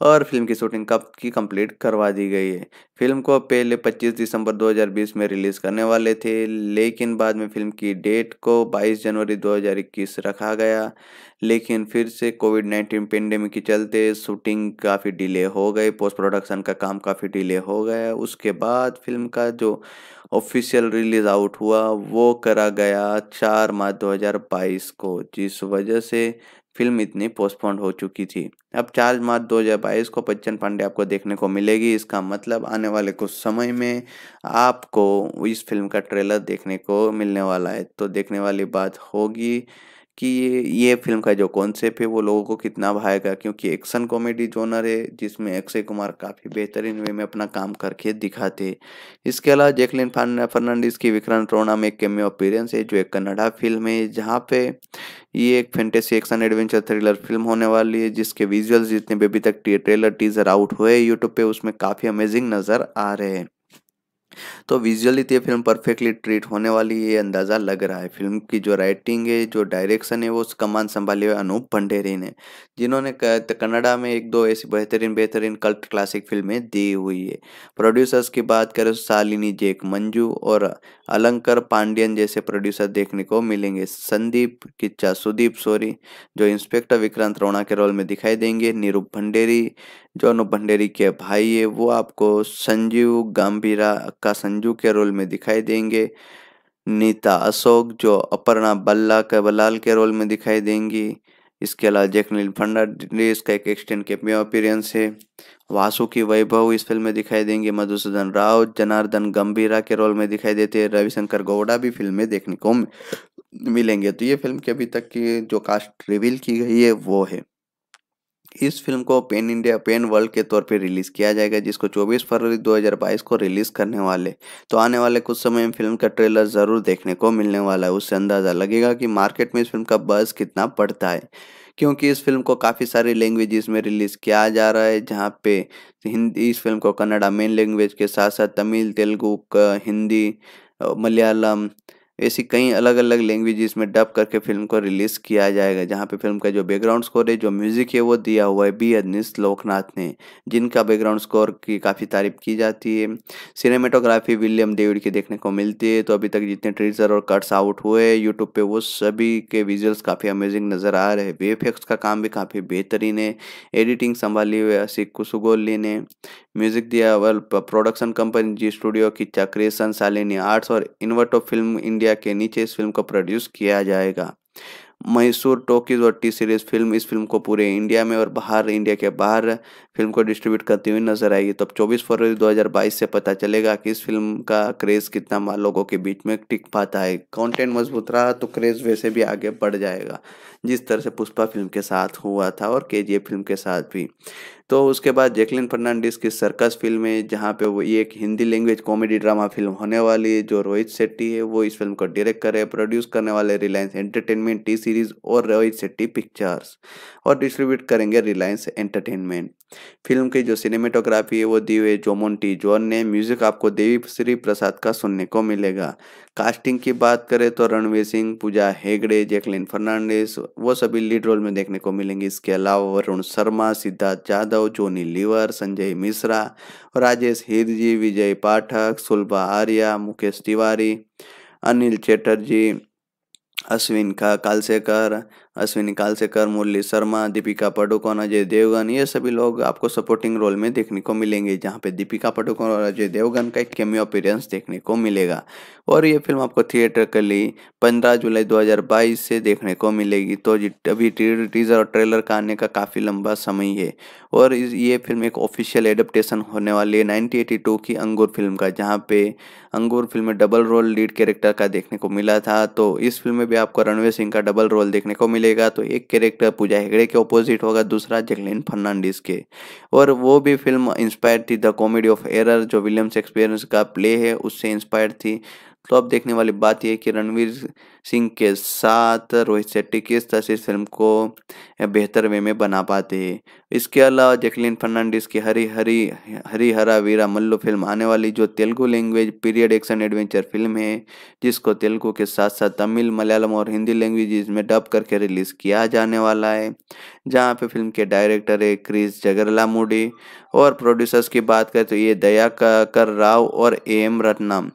और फ़िल्म की शूटिंग कब की कंप्लीट करवा दी गई है। फ़िल्म को पहले 25 दिसंबर 2020 में रिलीज़ करने वाले थे, लेकिन बाद में फ़िल्म की डेट को 22 जनवरी 2021 रखा गया। लेकिन फिर से कोविड 19 पेंडेमिक के चलते शूटिंग काफ़ी डिले हो गई पोस्ट प्रोडक्शन का काम काफ़ी डिले हो गया। उसके बाद फ़िल्म का जो ऑफिशियल रिलीज़ आउट हुआ, वो करा गया चार मार्च 2022 को, जिस वजह से फ़िल्म इतनी पोस्टपोन्ड हो चुकी थी। अब चार मार्च 2022 को बच्चन पांडे आपको देखने को मिलेगी। इसका मतलब आने वाले कुछ समय में आपको इस फ़िल्म का ट्रेलर देखने को मिलने वाला है। तो देखने वाली बात होगी। कि ये ये फ़िल्म का जो कॉन्सेप्ट है, वो लोगों को कितना भाएगा? क्योंकि एक्शन कॉमेडी जोनर है, जिसमें अक्षय कुमार काफ़ी बेहतरीन वे में अपना काम करके दिखाते इसके अलावा जैकलिन फर्नांडिस की विक्रांत रोना में एक कैमियो अपीरेंस है, जो एक कन्नड़ा फ़िल्म है। जहाँ पे ये एक fantasy action adventure thriller film होने वाली है, जिसके विजुअल्स जितने भी अभी तक ट्रेलर टीजर आउट हुए यूट्यूब पे, उसमें काफ़ी अमेजिंग नज़र आ रहे हैं। तो विजुअली तो ये फ़िल्म परफेक्टली ट्रीट होने वाली ये अंदाज़ा लग रहा है। फ़िल्म की जो राइटिंग है, जो डायरेक्शन है, वो कमान संभाली हुई अनूप भंडेरी ने जिन्होंने कन्नड़ा में एक दो ऐसी बेहतरीन बेहतरीन कल्ट क्लासिक फ़िल्में दी हुई है। प्रोड्यूसर्स की बात करें तो शालिनी जेक, मंजू और अलंकर पांडियन जैसे प्रोड्यूसर देखने को मिलेंगे। संदीप किच्चा, सुदीप सोरी, जो इंस्पेक्टर विक्रांत रोणा के रोल में दिखाई देंगे। नीरूप भंडेरी जो अनु भंडेरी के भाई है, वो आपको संजीव गंभीरा का संजू के रोल में दिखाई देंगे। नीता अशोक, जो अपर्णा बल्ला के बलाल के रोल में दिखाई देंगी। इसके अलावा जैकलिन फर्नांडिस का एक एक्सटेंड कैमियो अपीयरेंस है। वासु की वैभव इस फ़िल्म में दिखाई देंगे। मधुसूदन राव, जनार्दन गंभीरा के रोल में दिखाई देते हैं। रविशंकर गौड़ा भी फ़िल्म में देखने को मिलेंगे। तो ये फ़िल्म के अभी तक की जो कास्ट रिवील की गई है, वो है। इस फ़िल्म को पेन इंडिया, पेन वर्ल्ड के तौर पे रिलीज़ किया जाएगा, जिसको 24 फरवरी 2022 को रिलीज़ करने वाले। तो आने वाले कुछ समय में फ़िल्म का ट्रेलर ज़रूर देखने को मिलने वाला है। उससे अंदाज़ा लगेगा कि मार्केट में इस फ़िल्म का बस कितना पड़ता है, क्योंकि इस फ़िल्म को काफ़ी सारी लैंग्वेजेस में रिलीज़ किया जा रहा है, जहाँ पे हिंदी, इस फ़िल्म को कन्नड़ा मेन लैंग्वेज के साथ साथ तमिल, तेलुगु हिंदी मलयालम ऐसी कई अलग अलग लैंग्वेजेस में डब करके फ़िल्म को रिलीज़ किया जाएगा, जहाँ पे फ़िल्म का जो बैकग्राउंड स्कोर है, जो म्यूज़िक है, वो दिया हुआ है बी अदनिस लोकनाथ ने, जिनका बैकग्राउंड स्कोर की काफ़ी तारीफ़ की जाती है। सिनेमेटोग्राफी विलियम डेविड की देखने को मिलती है तो अभी तक जितने ट्रीजर और कट्स आउट हुए यूट्यूब पे, वो सभी के विजुअल्स काफ़ी अमेजिंग नज़र आ रहे हैं। वी का काम भी काफ़ी बेहतरीन है। एडिटिंग संभाली हुई असिक कुसुगोली ने। म्यूज़िक दिया प्रोडक्शन कंपनी जी स्टूडियो की क्रिएशन सालिनी आर्ट्स और इन्वर्टो फ़िल्म इंडिया के नीचे इस फ़िल्म को प्रोड्यूस किया जाएगा। मैसूर टोकीज और टी सीरीज़ फ़िल्म इस फ़िल्म को पूरे इंडिया में और बाहर, इंडिया के बाहर फ़िल्म को डिस्ट्रीब्यूट करती हुई नज़र आएगी। तो अब चौबीस फरवरी 2022 से पता चलेगा कि इस फ़िल्म का क्रेज कितना लोगों के बीच में टिक पाता है। कंटेंट मज़बूत रहा तो क्रेज वैसे भी आगे बढ़ जाएगा। जिस तरह से पुष्पा फ़िल्म के साथ हुआ था और के फ़िल्म के साथ भी। तो उसके बाद जैकलिन फर्नांडिस की सर्कस फ़िल्म है जहाँ पे वो ये एक Hindi language comedy drama film होने वाली है, जो रोहित शेट्टी है, वो इस फ़िल्म को डायरेक्ट करे प्रोड्यूस करने वाले रिलायंस एंटरटेनमेंट टी सीरीज़ और रोहित शेट्टी पिक्चर्स और डिस्ट्रीब्यूट करेंगे रिलायंस एंटरटेनमेंट। फ़िल्म की जो सिनेमेटोग्राफी है, वो दी हुई जोमोन्टी जॉन ने, म्यूज़िक आपको देवी श्री प्रसाद का सुनने को मिलेगा। कास्टिंग की बात करें तो रणवीर सिंह, पूजा हेगड़े, जैकलिन फर्नांडिस वो सभी लीड रोल में देखने को मिलेंगे। इसके अलावा वरुण शर्मा, सिद्धार्थ जाधव, जोनी लीवर, संजय मिश्रा, राजेश हिरजी, विजय पाठक, सुलभा आर्या, मुकेश तिवारी, अनिल चैटर्जी, अश्विन का कालसेकर अश्विनी कालसेकर मुरली शर्मा, दीपिका पडुकोन अजय देवगन, ये सभी लोग आपको सपोर्टिंग रोल में देखने को मिलेंगे, जहाँ पे दीपिका पडुकोन और अजय देवगन का एक कैमियो अपीयरेंस देखने को मिलेगा। और ये फ़िल्म आपको थिएटर के लिए पंद्रह जुलाई 2022 से देखने को मिलेगी। तो अभी टीजर और ट्रेलर का आने का काफ़ी लंबा समय है और ये फ़िल्म एक ऑफिशियल एडप्टेशन होने वाली है, नाइनटीन की अंगूर फ़िल्म का, जहाँ पे अंगूर फ़िल्म में डबल रोल लीड कैरेक्टर का देखने को मिला था। तो इस फ़िल्म में भी आपको रणवीर सिंह का डबल रोल देखने को मिले मिलेगा तो एक कैरेक्टर पूजा हेगड़े के ऑपोजिट होगा, दूसरा जैकलिन फर्नांडिस के। और वो भी फ़िल्म इंस्पायर थी द कॉमेडी ऑफ़ एरर जो विलियम शेक्सपियर का प्ले है, उससे इंस्पायर थी। तो अब देखने वाली बात यह कि रणवीर सिंह के साथ रोहित शेट्टी किस तरह से इस फ़िल्म को बेहतर वे में बना पाते? हैं इसके अलावा जैकलिन फर्नांडिस की हरी हरी हरी हरा वीरा मल्लू फ़िल्म आने वाली जो Telugu language period action adventure film है, जिसको तेलुगु के साथ साथ तमिल, मलयालम और हिंदी लैंग्वेज में डब करके रिलीज़ किया जाने वाला है। जहाँ पे फ़िल्म के डायरेक्टर है क्रिस जगरला मूडी और प्रोड्यूसर्स की बात करें तो ये दया कर राव और A M Rathnam.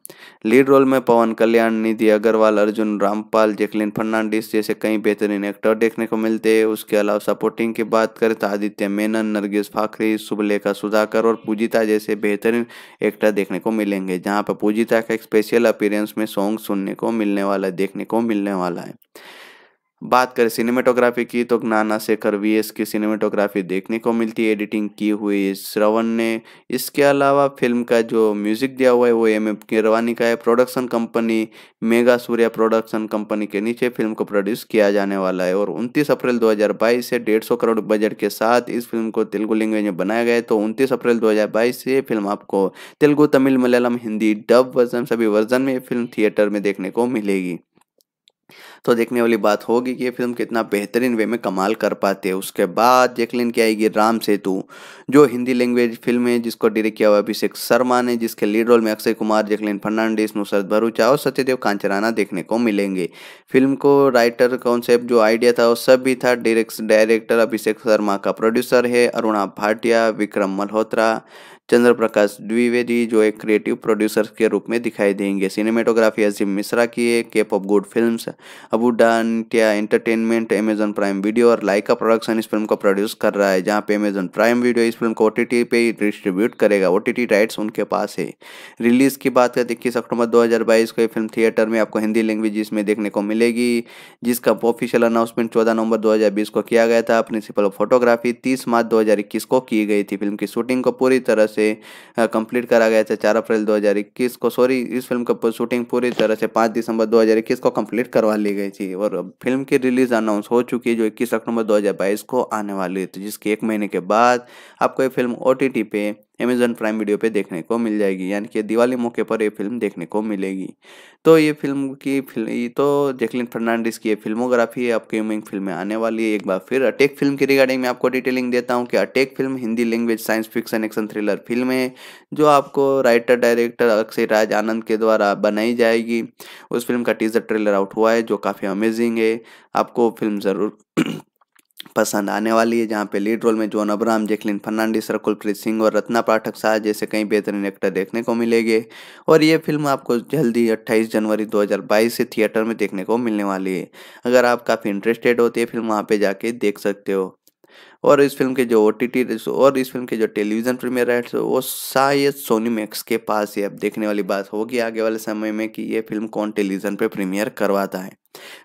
Lead role में पवन कल्याण, निधि अग्रवाल, अर्जुन रामपाल जैकलिन फर्नांडिस जैसे कई बेहतरीन एक्टर देखने को मिलते हैं। उसके अलावा सपोर्टिंग की बात करें तो आदित्य मेनन, नरगिस फाखरी सुबलेखा सुधाकर और पूजिता जैसे बेहतरीन एक्टर देखने को मिलेंगे, जहाँ पर पूजिता का एक स्पेशल अपीयरेंस में सॉन्ग सुनने को मिलने वाला, देखने को मिलने वाला है। बात करें सिनेमेटोग्राफी की तो नाना शेखर वी एस की सिनेमेटोग्राफी देखने को मिलती है एडिटिंग की हुई श्रवण ने। इसके अलावा फ़िल्म का जो म्यूज़िक दिया हुआ है, वो एम एम किरवानी का है। Production company mega Surya production company के नीचे फ़िल्म को प्रोड्यूस किया जाने वाला है। और 29 अप्रैल 2022 से 150 करोड़ बजट के साथ इस फ़िल्म को तेलुगु लैंग्वेज में बनाया गया है। तो 29 अप्रैल 2022 से फ़िल्म आपको तेलुगु, तमिल, मलयालम, हिंदी डब वर्जन सभी वर्जन में फ़िल्म थिएटर में देखने को मिलेगी। तो देखने वाली बात होगी कि ये फ़िल्म कितना बेहतरीन वे में कमाल कर पाते हैं। उसके बाद जैकलिन की आएगी राम सेतु, जो हिंदी लैंग्वेज फ़िल्म है, जिसको डायरेक्ट किया हुआ अभिषेक शर्मा ने, जिसके लीड रोल में अक्षय कुमार जैकलिन फर्नांडिस, नुसरत भरूचा और सत्यदेव कांचराना देखने को मिलेंगे। फ़िल्म को राइटर, कॉन्सेप्ट, जो आइडिया था, वो सब भी था। डायरेक्ट, डायरेक्टर अभिषेक शर्मा का प्रोड्यूसर है अरुणा भाटिया, विक्रम मल्होत्रा चंद्र प्रकाश द्विवेदी जो एक क्रिएटिव प्रोड्यूसर के रूप में दिखाई देंगे। सिनेमेटोग्राफी अजीम मिश्रा की है Cape of Good Films Abundantia entertainment Amazon Prime video और लाइका प्रोडक्शन इस फ़िल्म को प्रोड्यूस कर रहा है, जहाँ पे अमेजन प्राइम वीडियो इस फ़िल्म को ओ टी पे डिस्ट्रीब्यूट करेगा। ओटीटी राइट्स उनके पास है। रिलीज़ की बात करते इक्कीस अक्टूबर दो हज़ार बाईस को ये फ़िल्म थिएटर में आपको हिंदी लैंग्वेज में देखने को मिलेगी, जिसका ऑफिशियल अनाउंसमेंट चौदह नवंबर दो हज़ार बीस को किया गया था। प्रिंसिपल फोटोग्राफी तीस मार्च दो हज़ार इक्कीस को की गई थी। फ़िल्म की शूटिंग को पूरी तरह से कंप्लीट करा गया था चार अप्रैल 2021 को। सॉरी इस फ़िल्म का शूटिंग पूरी तरह से पाँच दिसंबर 2021 को कंप्लीट करवा ली गई थी और फ़िल्म की रिलीज़ अनाउंस हो चुकी है जो इक्कीस अक्टूबर 2022 को आने वाली थी जिसके एक महीने के बाद आपको ये फ़िल्म ओटीटी पे अमेजन प्राइम वीडियो पे देखने को मिल जाएगी, यानी कि दिवाली मौके पर ये फ़िल्म देखने को मिलेगी। तो ये फ़िल्म की फ़िल्म तो जैकलिन फर्नांडिस की ये फिल्मोग्राफी है आपकी अपकमिंग फ़िल्म में आने वाली है। एक बार फिर अटैक फ़िल्म की रिगार्डिंग मैं आपको डिटेलिंग देता हूँ कि Attack film Hindi language science fiction action thriller film है, जो आपको राइटर डायरेक्टर अक्षय राज आनंद के द्वारा बनाई जाएगी। उस फ़िल्म का टीजर ट्रेलर आउट हुआ है, जो काफ़ी अमेजिंग है। आपको फ़िल्म ज़रूर पसंद आने वाली है, जहाँ पे लीड रोल में John Abraham, Kaelin Fernandes Rakul Preet Singh और रत्ना पाठक शाह जैसे कई बेहतरीन एक्टर देखने को मिलेंगे। और ये फ़िल्म आपको जल्दी 28 जनवरी 2022 से थिएटर में देखने को मिलने वाली है। अगर आप काफ़ी इंटरेस्टेड होती है फ़िल्म वहाँ पर जाके देख सकते हो। और इस फ़िल्म के जो ओ टी और इस फ़िल्म के जो टेलीविज़न प्रीमियर राइट्स वो शायद सोनी मैक्स के पास ही अब देखने वाली बात होगी आगे वाले समय में कि ये फ़िल्म कौन टेलीविज़न पे प्रीमियर करवाता है।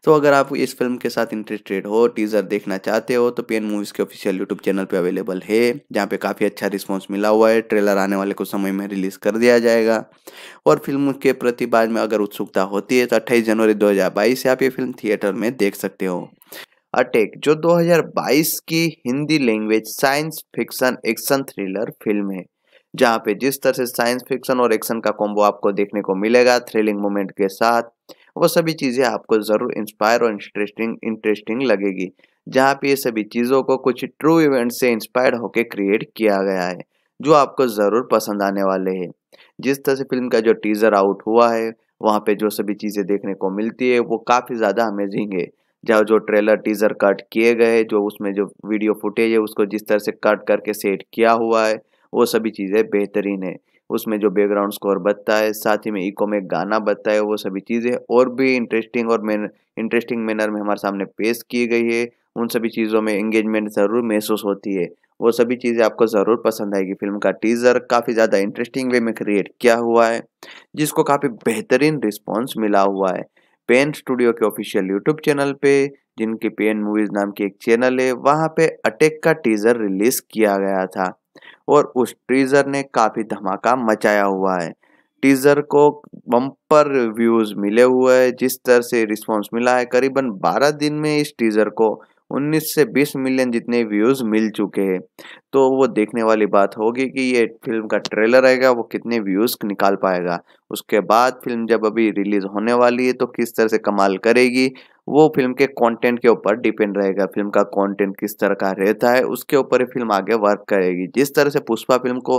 तो अगर आप इस फ़िल्म के साथ इंटरेस्टेड हो टीजर देखना चाहते हो तो पेन मूवीज़ के ऑफिशियल यूट्यूब चैनल पे अवेलेबल है, जहाँ पे काफ़ी अच्छा रिस्पॉन्स मिला हुआ है। ट्रेलर आने वाले कुछ समय में रिलीज़ कर दिया जाएगा। और फ़िल्म के प्रति बाद में अगर उत्सुकता होती है तो अट्ठाईस जनवरी दो हज़ार बाईस से आप ये फ़िल्म थिएटर में देख सकते हो। अटैक, जो 2022 की Hindi language science fiction action thriller film है, जहाँ पे जिस तरह से साइंस फिक्शन और एक्शन का कॉम्बो आपको देखने को मिलेगा थ्रिलिंग मोमेंट के साथ, वो सभी चीज़ें आपको ज़रूर इंस्पायर और इंटरेस्टिंग इंटरेस्टिंग लगेगी, जहाँ पे ये सभी चीज़ों को कुछ ट्रू इवेंट से इंस्पायर्ड होकर क्रिएट किया गया है, जो आपको ज़रूर पसंद आने वाले है। जिस तरह से फ़िल्म का जो टीज़र आउट हुआ है, वहाँ पे जो सभी चीज़ें देखने को मिलती है, वो काफ़ी ज़्यादा अमेजिंग है। जहाँ जो ट्रेलर टीजर कट किए गए, जो उसमें जो वीडियो फुटेज है, उसको जिस तरह से कट करके सेट किया हुआ है, वो सभी चीज़ें बेहतरीन है। उसमें जो बैकग्राउंड स्कोर बचता है, साथ ही में इको में गाना बचता है, वो सभी चीज़ें और भी इंटरेस्टिंग और मैन इंटरेस्टिंग मैनर में हमारे सामने पेश की गई है। उन सभी चीज़ों में एंगेजमेंट ज़रूर महसूस होती है। वो सभी चीज़ें आपको ज़रूर पसंद आएगी। फ़िल्म का टीज़र काफ़ी ज़्यादा इंटरेस्टिंग वे में क्रिएट किया हुआ है, जिसको काफ़ी बेहतरीन रिस्पॉन्स मिला हुआ है। पेन स्टूडियो के ऑफिशियल यूट्यूब चैनल पे, जिनके पेन मूवीज़ नाम की एक चैनल है, वहाँ पे अटैक का टीजर रिलीज़ किया गया था। और उस टीजर ने काफ़ी धमाका मचाया हुआ है। टीजर को बम्पर व्यूज़ मिले हुए हैं, जिस तरह से रिस्पांस मिला है, करीबन 12 दिन में इस टीजर को 19 से 20 मिलियन जितने व्यूज़ मिल चुके हैं। तो वो देखने वाली बात होगी कि ये फ़िल्म का ट्रेलर आएगा, वो कितने व्यूज़ निकाल पाएगा। उसके बाद फ़िल्म जब अभी रिलीज़ होने वाली है तो किस तरह से कमाल करेगी? वो फ़िल्म के कंटेंट के ऊपर डिपेंड रहेगा, फ़िल्म का कंटेंट किस तरह का रहता है, उसके ऊपर ही फ़िल्म आगे वर्क करेगी। जिस तरह से पुष्पा फ़िल्म को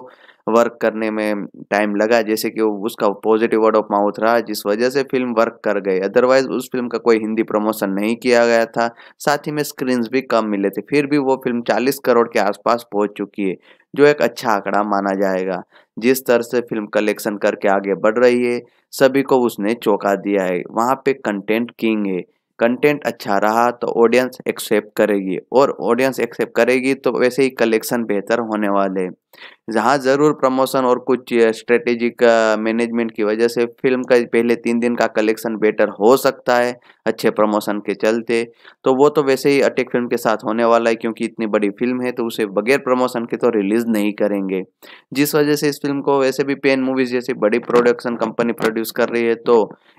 वर्क करने में टाइम लगा, जैसे कि उसका पॉजिटिव वर्ड ऑफ़ माउथ रहा, जिस वजह से फ़िल्म वर्क कर गई। अदरवाइज़ उस फ़िल्म का कोई हिंदी प्रमोशन नहीं किया गया था। साथ ही में स्क्रीन भी कम मिले थे। फिर भी वो फ़िल्म चालीस करोड़ के आसपास पहुँच चुकी है, जो एक अच्छा आंकड़ा माना जाएगा। जिस तरह से फ़िल्म कलेक्शन करके आगे बढ़ रही है, सभी को उसने चौंका दिया है। वहाँ पे कंटेंट किंग है। कंटेंट अच्छा रहा तो ऑडियंस एक्सेप्ट करेगी। और ऑडियंस एक्सेप्ट करेगी तो वैसे ही कलेक्शन बेहतर होने वाले। जहाँ ज़रूर प्रमोशन और कुछ स्ट्रेटेजिक मैनेजमेंट की वजह से फ़िल्म का पहले तीन दिन का कलेक्शन बेटर हो सकता है, अच्छे प्रमोशन के चलते। तो वो तो वैसे ही अटैक फ़िल्म के साथ होने वाला है क्योंकि इतनी बड़ी फ़िल्म है तो उसे बगैर प्रमोशन के तो रिलीज़ नहीं करेंगे। जिस वजह से इस फ़िल्म को वैसे भी पेन मूवीज़ जैसी बड़ी प्रोडक्शन कंपनी प्रोड्यूस कर रही है तो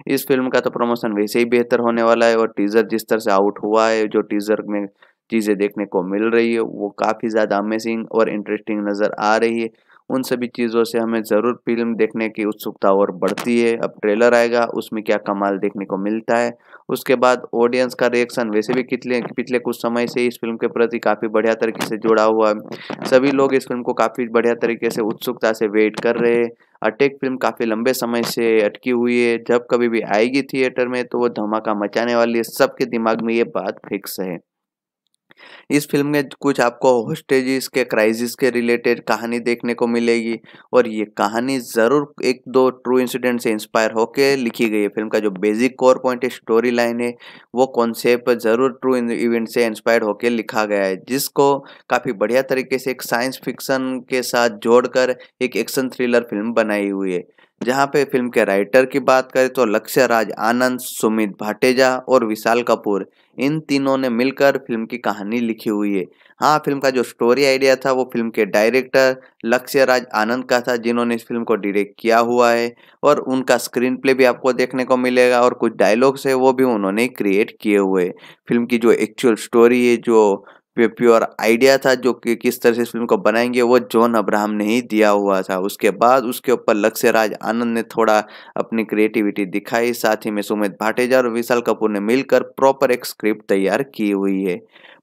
इस फ़िल्म का तो प्रमोशन वैसे ही बेहतर होने वाला है और टीज़र जिस तरह से आउट हुआ है, जो टीज़र में चीज़ें देखने को मिल रही है, वो काफ़ी ज़्यादा अमेजिंग और इंटरेस्टिंग नज़र आ रही है। उन सभी चीज़ों से हमें ज़रूर फ़िल्म देखने की उत्सुकता और बढ़ती है। अब ट्रेलर आएगा, उसमें क्या कमाल देखने को मिलता है। उसके बाद ऑडियंस का रिएक्शन वैसे भी पिछले पिछले कुछ समय से इस फ़िल्म के प्रति काफ़ी बढ़िया तरीके से जुड़ा हुआ है। सभी लोग इस फ़िल्म को काफ़ी बढ़िया तरीके से उत्सुकता से वेट कर रहे हैं। अटैक फ़िल्म काफ़ी लंबे समय से अटकी हुई है। जब कभी भी आएगी थिएटर में तो वो धमाका मचाने वाली है। सबके दिमाग में ये बात फिक्स है। इस फ़िल्म में कुछ आपको होस्टेजिस के क्राइसिस के रिलेटेड कहानी देखने को मिलेगी और ये कहानी ज़रूर एक दो ट्रू इंसिडेंट से इंस्पायर होकर लिखी गई है। फ़िल्म का जो बेसिक कोर पॉइंट है स्टोरी लाइन है, वो कॉन्सेप्ट ज़रूर ट्रू इवेंट से इंस्पायर होकर लिखा गया है, जिसको काफ़ी बढ़िया तरीके से एक साइंस फिक्सन के साथ जोड़कर एक एक्शन थ्रिलर फ़िल्म बनाई हुई है। जहाँ पे फ़िल्म के राइटर की बात करें तो लक्ष्य राज, आनंद, सुमित भाटेजा और विशाल कपूर, इन तीनों ने मिलकर फ़िल्म की कहानी लिखी हुई है। हाँ फ़िल्म का जो स्टोरी आइडिया था वो फ़िल्म के डायरेक्टर लक्ष्य राज, आनंद का था, जिन्होंने इस फ़िल्म को डायरेक्ट किया हुआ है। और उनका स्क्रीन प्ले भी आपको देखने को मिलेगा और कुछ डायलॉग्स है, वो भी उन्होंने क्रिएट किए हुए फ़िल्म की जो एक्चुअल स्टोरी है, जो प्योर आइडिया था जो कि किस तरह से इस फ़िल्म को बनाएँगे, वो जॉन अब्राहम ने ही दिया हुआ था। उसके बाद उसके ऊपर लक्ष्य राज आनंद ने थोड़ा अपनी क्रिएटिविटी दिखाई, साथ ही में सुमित भाटेजा और विशाल कपूर ने मिलकर प्रॉपर एक स्क्रिप्ट तैयार की हुई है।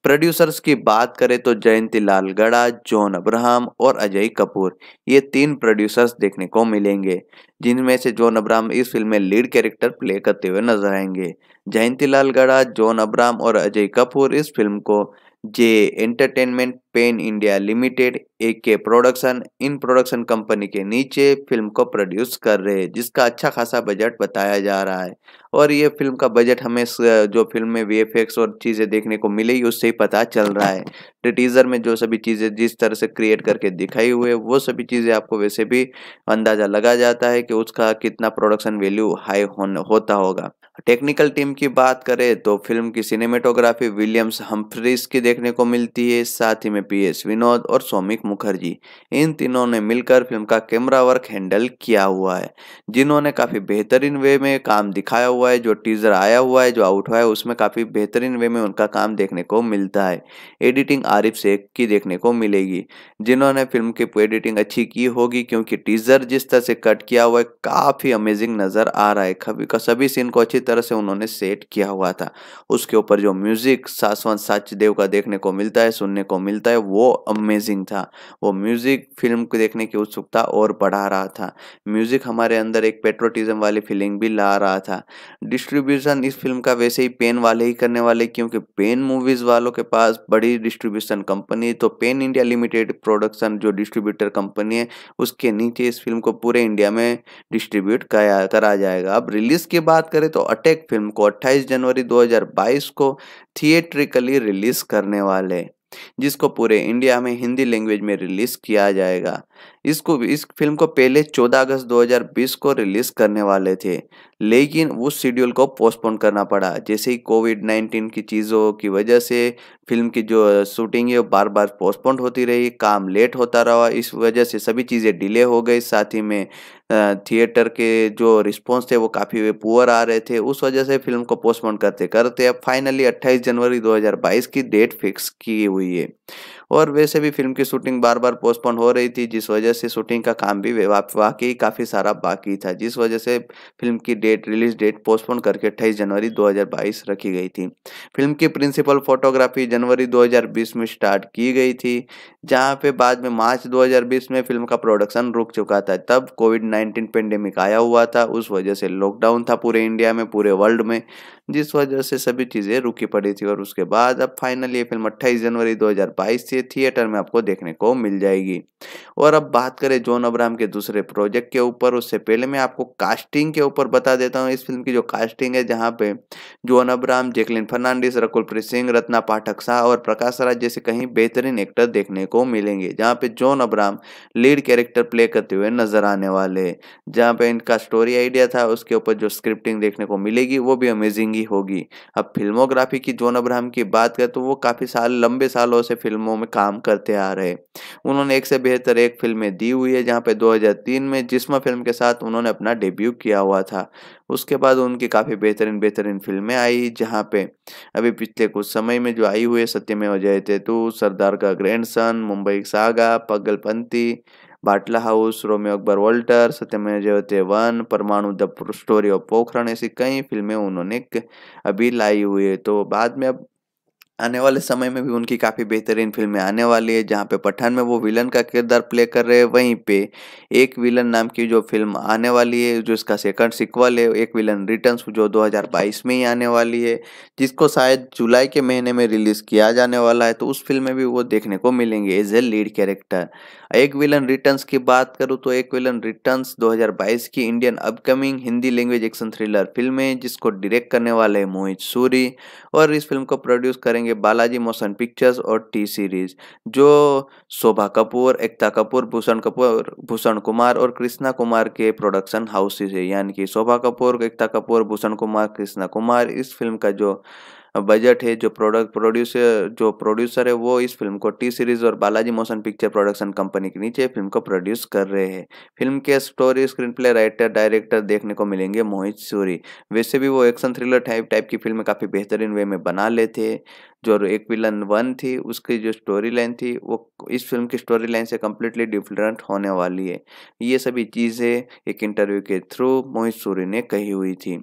प्रोड्यूसर्स की बात करें तो जयंती लाल गड़ा जॉन अब्राहम और अजय कपूर, ये तीन प्रोड्यूसर्स देखने को मिलेंगे, जिनमें से जॉन अब्राहम इस फ़िल्म में लीड कैरेक्टर प्ले करते हुए नज़र आएँगे। जयंती लाल गड़ा जॉन अब्राहम और अजय कपूर इस फ़िल्म को J entertainment Pen India limited A K production in production company के नीचे फ़िल्म को प्रोड्यूस कर रहे हैं, जिसका अच्छा खासा बजट बताया जा रहा है। और ये फ़िल्म का बजट हमें जो फ़िल्म में वीएफएक्स और चीज़ें देखने को मिलेगी उससे ही पता चल रहा है। टीजर में जो सभी चीज़ें जिस तरह से क्रिएट करके दिखाई हुई वो सभी चीज़ें आपको वैसे भी अंदाज़ा लगा जाता है कि उसका कितना प्रोडक्शन वैल्यू हाई होता होगा। टेक्निकल टीम की बात करें तो फ़िल्म की सिनेमेटोग्राफी विलियम्स हम्फ्रीज की देखने को मिलती है, साथ ही में पी एस विनोद और सौमिक मुखर्जी। इन तीनों ने मिलकर फ़िल्म का कैमरा वर्क हैंडल किया हुआ है, जिन्होंने काफ़ी बेहतरीन वे में काम दिखाया हुआ है, जो टीजर आया हुआ है, जो आउट हुआ है, उसमें काफ़ी बेहतरीन वे में उनका काम देखने को मिलता है। एडिटिंग आरिफ शेख की देखने को मिलेगी, जिन्होंने फ़िल्म की एडिटिंग अच्छी की होगी, क्योंकि टीजर जिस तरह से कट किया हुआ है, काफ़ी अमेजिंग नज़र आ रहा है। कभी सभी सीन को अच्छी तरह से उन्होंने सेट किया हुआ था। उसके ऊपर जो म्यूज़िक सासवंत साचदेव का देखने को मिलता है, सुनने को मिलता है वो अमेजिंग था। वो म्यूज़िक फ़िल्म को देखने की उत्सुकता और बढ़ा रहा था। म्यूज़िक हमारे अंदर एक पेट्रोटिज्म वाली फीलिंग भी ला रहा था। डिस्ट्रीब्यूशन इस फ़िल्म का वैसे ही पेन वाले ही करने वाले, क्योंकि पेन मूवीज़ वालों के पास बड़ी डिस्ट्रीब्यूशन कंपनी तो पेन इंडिया लिमिटेड प्रोडक्शन जो डिस्ट्रीब्यूटर कंपनी है, उसके नीचे इस फ़िल्म को पूरे इंडिया में डिस्ट्रीब्यूट करा जाएगा। अब रिलीज़ की बात करें तो अटैक फ़िल्म को 28 जनवरी 2022 को थिएट्रिकली रिलीज़ करने वाले। जिसको पूरे इंडिया में हिंदी लैंग्वेज में रिलीज़ किया जाएगा। इसको इस फ़िल्म को पहले 14 अगस्त 2020 को रिलीज़ करने वाले थे, लेकिन उस शेड्यूल को पोस्टपोन करना पड़ा। जैसे ही कोविड 19 की चीज़ों की वजह से फ़िल्म की जो शूटिंग है, वो बार बार पोस्टपोन होती रही, काम लेट होता रहा। इस वजह से सभी चीज़ें डिले हो गई। साथ ही में थिएटर के जो रिस्पॉन्स थे, वो काफ़ी पुअर आ रहे थे। उस वजह से फ़िल्म को पोस्टपोन करते करते अब फाइनली 28 जनवरी 2022 की डेट फिक्स की हुई है। और वैसे भी फ़िल्म की शूटिंग बार बार पोस्टपोन हो रही थी, जिस वजह से शूटिंग का काम भी वाकई काफ़ी सारा बाकी था, जिस वजह से फ़िल्म की डेट रिलीज़ डेट पोस्टपोन करके अट्ठाईस जनवरी 2022 रखी गई थी। फ़िल्म की प्रिंसिपल फोटोग्राफी जनवरी 2020 में स्टार्ट की गई थी, जहाँ पे बाद में मार्च 2020 में फ़िल्म का प्रोडक्शन रुक चुका था। तब कोविड 19 पेंडेमिक आया हुआ था, उस वजह से लॉकडाउन था पूरे इंडिया में, पूरे वर्ल्ड में। जिस वजह से सभी चीज़ें रुकी पड़ी थी और उसके बाद अब फाइनली ये फ़िल्म अट्ठाईस जनवरी 2022 से थिएटर में आपको देखने को मिल जाएगी। और अब बात करें जॉन अब्राहम के दूसरे प्रोजेक्ट के ऊपर, उससे पहले मैं आपको कास्टिंग के ऊपर बता देता हूँ। इस फ़िल्म की जो कास्टिंग है, जहाँ पे John Abraham Kaelin Fernandes Rakul Preet Singh Ratna Pathak Shah और प्रकाश राज जैसे कहीं बेहतरीन एक्टर देखने को मिलेंगे, जहाँ पे John Abraham lead character play करते हुए नज़र आने वाले जहाँ पे इनका स्टोरी आइडिया था, उसके ऊपर जो स्क्रिप्टिंग देखने को मिलेगी, वो भी अमेजिंग होगी। अब फिल्मोग्राफी की जॉन अब्राहम की बात करें तो वो काफ़ी साल, लंबे सालों से फ़िल्मों में काम करते आ रहे। उन्होंने एक से बेहतर एक फ़िल्में दी हुई है, जहाँ पे 2003 में जिस्मा फ़िल्म के साथ उन्होंने अपना डेब्यू किया हुआ था। उसके बाद उनकी काफ़ी बेहतरीन बेहतरीन फ़िल्में आई, जहाँ पे अभी पिछले कुछ समय में जो आई हुई है, सत्यमेव जयते सरदार का grandson Mumbai saga, Pagalpanti Batla house Romeo Akbar Walter Satyameva Jayate one Parmanu the story of Pokhran ऐसी कई फ़िल्में उन्होंने अभी लाई हुई है। तो बाद में अब आने वाले समय में भी उनकी काफ़ी बेहतरीन फ़िल्में आने वाली है, जहाँ पे पठान में वो विलन का किरदार प्ले कर रहे हैं। वहीं पे एक विलन नाम की जो फ़िल्म आने वाली है, जो इसका सेकंड सिक्वल है, एक विलन रिटर्न्स जो 2022 में ही आने वाली है, जिसको शायद जुलाई के महीने में रिलीज़ किया जाने वाला है तो उस फ़िल्म में भी वो देखने को मिलेंगे एज ए लीड कैरेक्टर एक विलन रिटर्न्स की बात करूँ तो एक विलन रिटर्न्स 2022 की Indian upcoming Hindi language action thriller film है, जिसको डायरेक्ट करने वाले हैं मोहित सूरी, और इस फ़िल्म को प्रोड्यूस करेंगे बालाजी मोशन पिक्चर्स और टी सीरीज़, जो शोभा कपूर, एकता कपूर, भूषण कपूर, भूषण कुमार और कृष्णा कुमार के प्रोडक्शन हाउसेज है यानी कि शोभा कपूर, एकता कपूर, भूषण कुमार, कृष्णा कुमार, इस फ़िल्म का जो बजट है, जो प्रोडक्ट प्रोड्यूसर जो प्रोड्यूसर है, वो इस फ़िल्म को टी सीरीज़ और Balaji motion picture production company के नीचे फ़िल्म को प्रोड्यूस कर रहे हैं। फ़िल्म के story screen play writer director देखने को मिलेंगे मोहित सूरी। वैसे भी वो एक्शन थ्रिलर टाइप टाइप की फ़िल्म काफ़ी बेहतरीन वे में बना लेते जो एक विलन वन थी, उसकी जो स्टोरी लाइन थी, वो इस फ़िल्म की स्टोरी लाइन से कम्प्लीटली डिफरेंट होने वाली है। ये सभी चीज़ें एक इंटरव्यू के थ्रू मोहित सूरी ने कही हुई थी।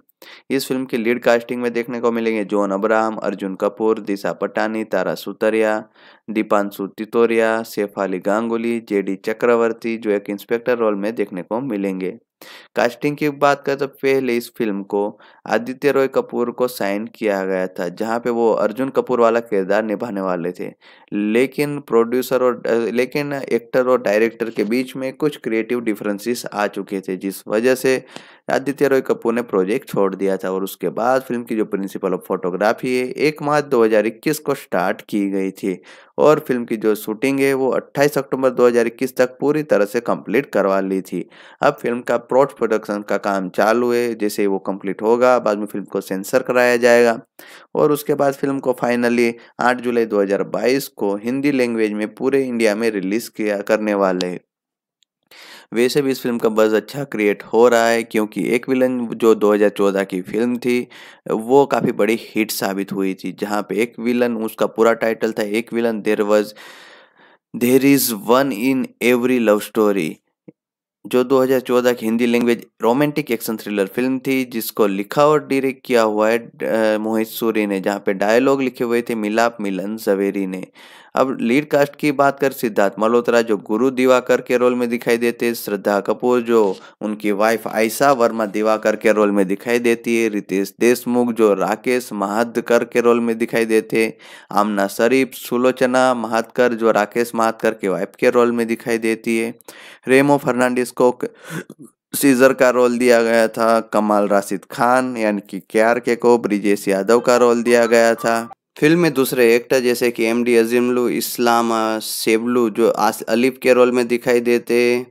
इस फ़िल्म की लीड कास्टिंग में देखने को मिलेंगे John Abraham, Arjun Kapoor, Disha Patani, Tara Sutaria, Deepanshu Titoria Saif Ali Ganguly, JD Chakravarthy, जो एक इंस्पेक्टर रोल में देखने को मिलेंगे। कास्टिंग की बात करें तो पहले इस फ़िल्म को आदित्य रॉय कपूर को साइन किया गया था, जहाँ पे वो अर्जुन कपूर वाला किरदार निभाने वाले थे। लेकिन प्रोड्यूसर और, लेकिन एक्टर और डायरेक्टर के बीच में कुछ क्रिएटिव डिफरेंसेस आ चुके थे, जिस वजह से आदित्य रॉय कपूर ने प्रोजेक्ट छोड़ दिया था और उसके बाद फ़िल्म की जो प्रिंसिपल ऑफ़ फोटोग्राफी है, एक मार्च 2021 को स्टार्ट की गई थी। और फ़िल्म की जो शूटिंग है वो 28 अक्टूबर 2021 तक पूरी तरह से कंप्लीट करवा ली थी। अब फ़िल्म का प्रोट प्रोडक्शन का काम चालू है, जैसे वो कंप्लीट होगा, बाद में फ़िल्म को सेंसर कराया जाएगा और उसके बाद फ़िल्म को फाइनली 8 जुलाई 2022 को हिंदी लैंग्वेज में पूरे इंडिया में रिलीज़ किया करने वाले हैं। वैसे भी इस फ़िल्म का बज़ अच्छा क्रिएट हो रहा है, क्योंकि एक विलन जो 2014 की फ़िल्म थी, वो काफ़ी बड़ी हिट साबित हुई थी, जहाँ पे एक विलन उसका पूरा टाइटल था, एक villain there was there is one in every love story जो 2014 की Hindi language romantic action thriller film थी, जिसको लिखा और डायरेक्ट किया हुआ है मोहित सूरी ने, जहाँ पे डायलॉग लिखे हुए थे, मिलाप मिलन जवेरी ने। अब लीड कास्ट की बात कर, सिद्धार्थ मल्होत्रा जो गुरु दिवाकर के रोल में दिखाई देते हैं, श्रद्धा कपूर जो उनकी वाइफ आयशा वर्मा दिवाकर के रोल में दिखाई देती है, रितेश देशमुख जो राकेश महादकर के रोल में दिखाई देते आमना शरीफ, सुलोचना महादकर जो राकेश महादकर के वाइफ के रोल में दिखाई देती है, रेमो फर्नांडिस को सीजर का रोल दिया गया था, कमाल राशिद खान, यानी कि के आर के को, ब्रिजेश यादव का रोल दिया गया था। फ़िल्म में दूसरे एक्टर जैसे कि एम डी अजीमलू इस्लाम सेबलू जो अलीफ के रोल में दिखाई देते,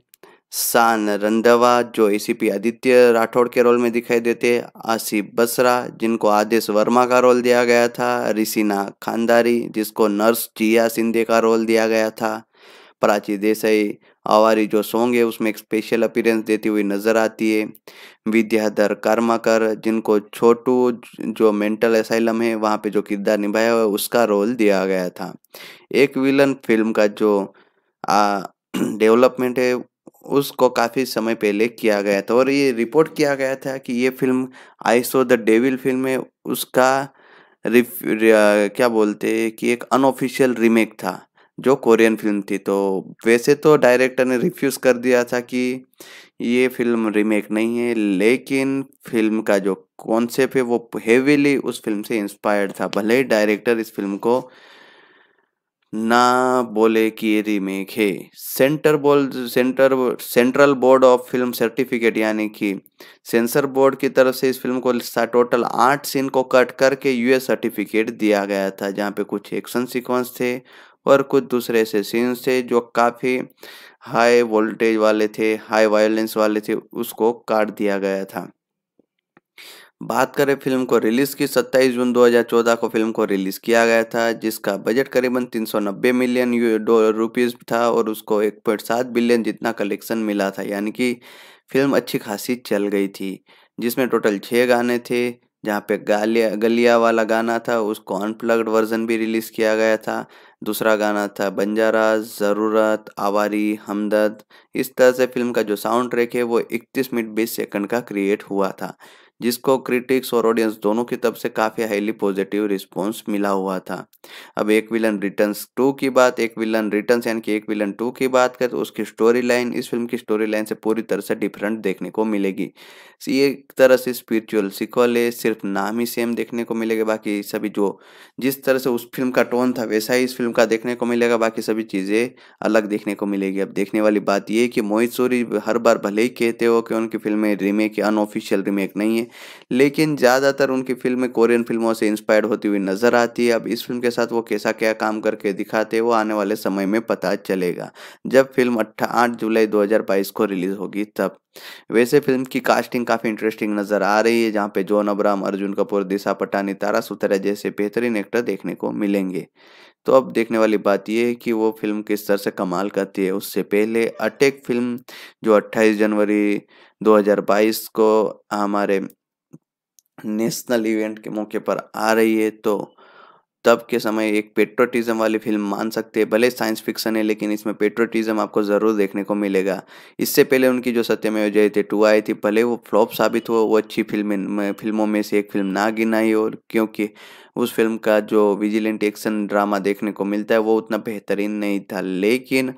शान रंधवा, जो एसीपी आदित्य राठौड़ के रोल में दिखाई देते, आसिफ बसरा, जिनको आदेश वर्मा का रोल दिया गया था, रिसीना खानदारी, जिसको नर्स जिया सिंधे का रोल दिया गया था, प्राची देसाई आवारी जो सॉन्ग है उसमें एक स्पेशल अपीरेंस देती हुई नज़र आती है। विद्याधर कर्माकर जिनको छोटू जो मेंटल असाइलम है वहाँ पे जो किरदार निभाया हुआ है उसका रोल दिया गया था। एक विलन फ़िल्म का जो डेवलपमेंट है उसको काफ़ी समय पहले किया गया था। और ये रिपोर्ट किया गया था कि ये film I saw the devil film है उसका रिफ, क्या बोलते हैं कि एक अनऑफिशियल रीमेक था। जो कोरियन फ़िल्म थी तो वैसे तो डायरेक्टर ने रिफ्यूज़ कर दिया था कि ये फ़िल्म रीमेक नहीं है, लेकिन फ़िल्म का जो कॉन्सेप्ट है, वो हेवीली उस फ़िल्म से इंस्पायर्ड था। भले ही डायरेक्टर इस फ़िल्म को ना बोले कि ये रीमेक है। सेंटर बोल centre central board of film certificate यानी कि सेंसर बोर्ड की तरफ़ से इस फ़िल्म को टोटल आठ सीन को कट करके यूएस सर्टिफिकेट दिया गया था, जहाँ पे कुछ एक्शन सीक्वेंस थे और कुछ दूसरे ऐसे सीन्स थे जो काफ़ी हाई वोल्टेज वाले थे हाई वायलेंस वाले थे, उसको काट दिया गया था। बात करें फ़िल्म को रिलीज़ की 27 जून 2014 को फ़िल्म को रिलीज़ किया गया था, जिसका बजट करीबन 390 मिलियन रुपीज़ था और उसको 1.7 बिलियन जितना कलेक्शन मिला था, यानी कि फ़िल्म अच्छी खासी चल गई थी, जिसमें टोटल छः गाने थे, जहाँ पे गालिया गलिया वाला गाना था, उसको अनप्लग्ड वर्जन भी रिलीज़ किया गया था दूसरा गाना था बंजारा, ज़रूरत, आवारी, हमदर्द। इस तरह से फ़िल्म का जो साउंड ट्रैक है, वो 31 मिनट 20 सेकंड का क्रिएट हुआ था। जिसको क्रिटिक्स और ऑडियंस दोनों की तरफ़ से काफ़ी हाईली पॉजिटिव रिस्पॉन्स मिला हुआ था। अब एक विलन रिटर्न्स टू की बात, एक विलन रिटर्न्स यानी कि एक विलन टू की बात करें तो उसकी स्टोरी लाइन इस फ़िल्म की स्टोरी लाइन से पूरी तरह से डिफरेंट देखने को मिलेगी। ये एक तरह से स्पिरिचुअल सिक्वल है सिर्फ़ नाम ही सेम देखने को मिलेगा, बाकी सभी जो, जिस तरह से उस फ़िल्म का टोन था, वैसा ही इस फ़िल्म का देखने को मिलेगा, बाकी सभी चीज़ें अलग देखने को मिलेगी। अब देखने वाली बात यह है कि मोहित सूरी हर बार भले ही कहते हो कि उनकी फ़िल्में रीमेक अनऑफिशियल रीमेक नहीं है लेकिन ज़्यादातर उनकी फ़िल्में कोरियन फ़िल्मों से इंस्पायर्ड होती हुई नज़र आती है। अब इस फ़िल्म के साथ वो कैसा क्या काम करके दिखाते हैं, वो आने वाले समय में पता चलेगा। जब फ़िल्म आठ जुलाई 2022 को रिलीज़ होगी तब। वैसे फ़िल्म की कास्टिंग काफ़ी इंटरेस्टिंग नज़र आ रही है, जहाँ पे जॉन अब्राम अर्जुन कपूर, दिशा पटानी, तारा सुतरा जैसे बेहतरीन एक्टर देखने को मिलेंगे। तो अब देखने वाली बात यह है कि वो फ़िल्म किस तरह से कमाल करती है। उससे पहले अटैक फ़िल्म जो 28 जनवरी 2022 को हमारे नेशनल इवेंट के मौके पर आ रही है तो तब के समय एक पेट्रोटिज्म वाली फ़िल्म मान सकते हैं। भले साइंस फिक्शन है, लेकिन इसमें पेट्रोटिज्म आपको ज़रूर देखने को मिलेगा। इससे पहले उनकी जो सत्यमेव जयते टू आई थी, भले वो फ्लॉप साबित हुआ वो अच्छी फ़िल्म फ़िल्मों में से एक फ़िल्म ना गिनाई और क्योंकि उस फ़िल्म का जो विजिलेंट एक्शन ड्रामा देखने को मिलता है, वो उतना बेहतरीन नहीं था। लेकिन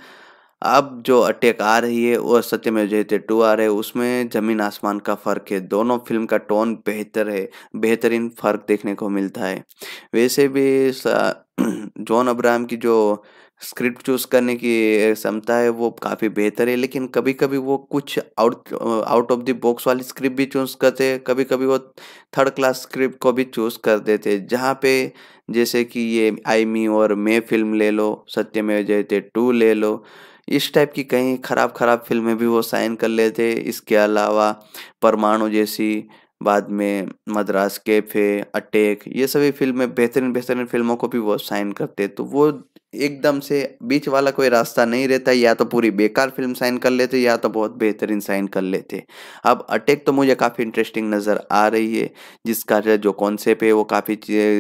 अब जो अटैक आ रही है, वो सत्यमेव जयते टू आ रहे है। उसमें ज़मीन आसमान का फ़र्क है। दोनों फ़िल्म का टोन बेहतर है, बेहतरीन फ़र्क देखने को मिलता है। वैसे भी जॉन अब्राहम की जो स्क्रिप्ट चूज़ करने की क्षमता है, वो काफ़ी बेहतर है, लेकिन कभी कभी वो कुछ out out of the box वाली स्क्रिप्ट भी चूज़ करते कभी कभी वो थर्ड क्लास स्क्रिप्ट को भी चूज़ कर देते जहाँ पे जैसे कि ये आई मी और मैं फ़िल्म ले लो सत्यमेव जयते टू ले लो इस टाइप की कई ख़राब ख़राब फ़िल्में भी वो साइन कर लेते, इसके अलावा परमाणु जैसी, बाद में मद्रास कैफ़े अटैक, ये सभी फ़िल्में बेहतरीन बेहतरीन फ़िल्मों को भी वो साइन करते तो वो एकदम से बीच वाला कोई रास्ता नहीं रहता, या तो पूरी बेकार फ़िल्म साइन कर लेते, या तो बहुत बेहतरीन साइन कर लेते। अब अटैक तो मुझे काफ़ी इंटरेस्टिंग नज़र आ रही है, जिसका जो कॉन्सेप्ट है, वो काफ़ी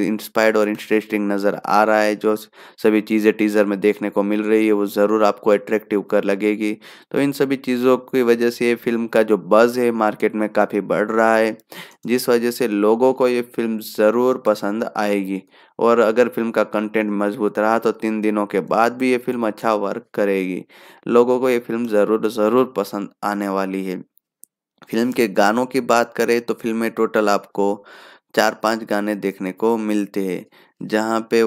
इंस्पायर्ड और इंटरेस्टिंग नज़र आ रहा है, जो सभी चीज़ें टीज़र में देखने को मिल रही है, वो ज़रूर आपको अट्रैक्टिव कर लगेगी। तो इन सभी चीज़ों की वजह से ये फ़िल्म का जो बज़ है मार्केट में काफ़ी बढ़ रहा है, जिस वजह से लोगों को ये फ़िल्म ज़रूर पसंद आएगी। और अगर फ़िल्म का कंटेंट मज़बूत रहा तो तीन दिनों के बाद भी ये फ़िल्म अच्छा वर्क करेगी। लोगों को ये फ़िल्म ज़रूर ज़रूर पसंद आने वाली है। फ़िल्म के गानों की बात करें तो फ़िल्म में टोटल आपको चार पाँच गाने देखने को मिलते हैं, जहाँ पे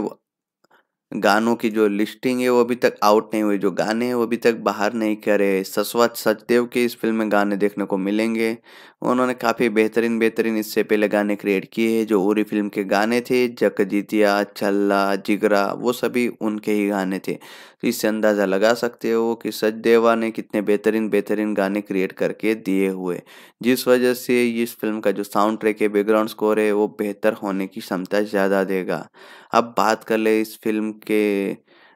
गानों की जो लिस्टिंग है वो अभी तक आउट नहीं हुई, जो गाने हैं वो अभी तक बाहर नहीं करे। सस्वत सचदेव के इस फ़िल्म में गाने देखने को मिलेंगे। उन्होंने काफ़ी बेहतरीन बेहतरीन इससे पहले गाने क्रिएट किए हैं, जो उरी फ़िल्म के गाने थे जक जीतिया छल्ला, जिगरा, वो सभी उनके ही गाने थे। इससे अंदाज़ा लगा सकते हो कि सच देवा ने कितने बेहतरीन बेहतरीन गाने क्रिएट करके दिए हुए। जिस वजह से इस फ़िल्म का जो साउंड ट्रैक है बैकग्राउंड स्कोर है, वो बेहतर होने की क्षमता ज़्यादा देगा। अब बात कर ले इस फ़िल्म के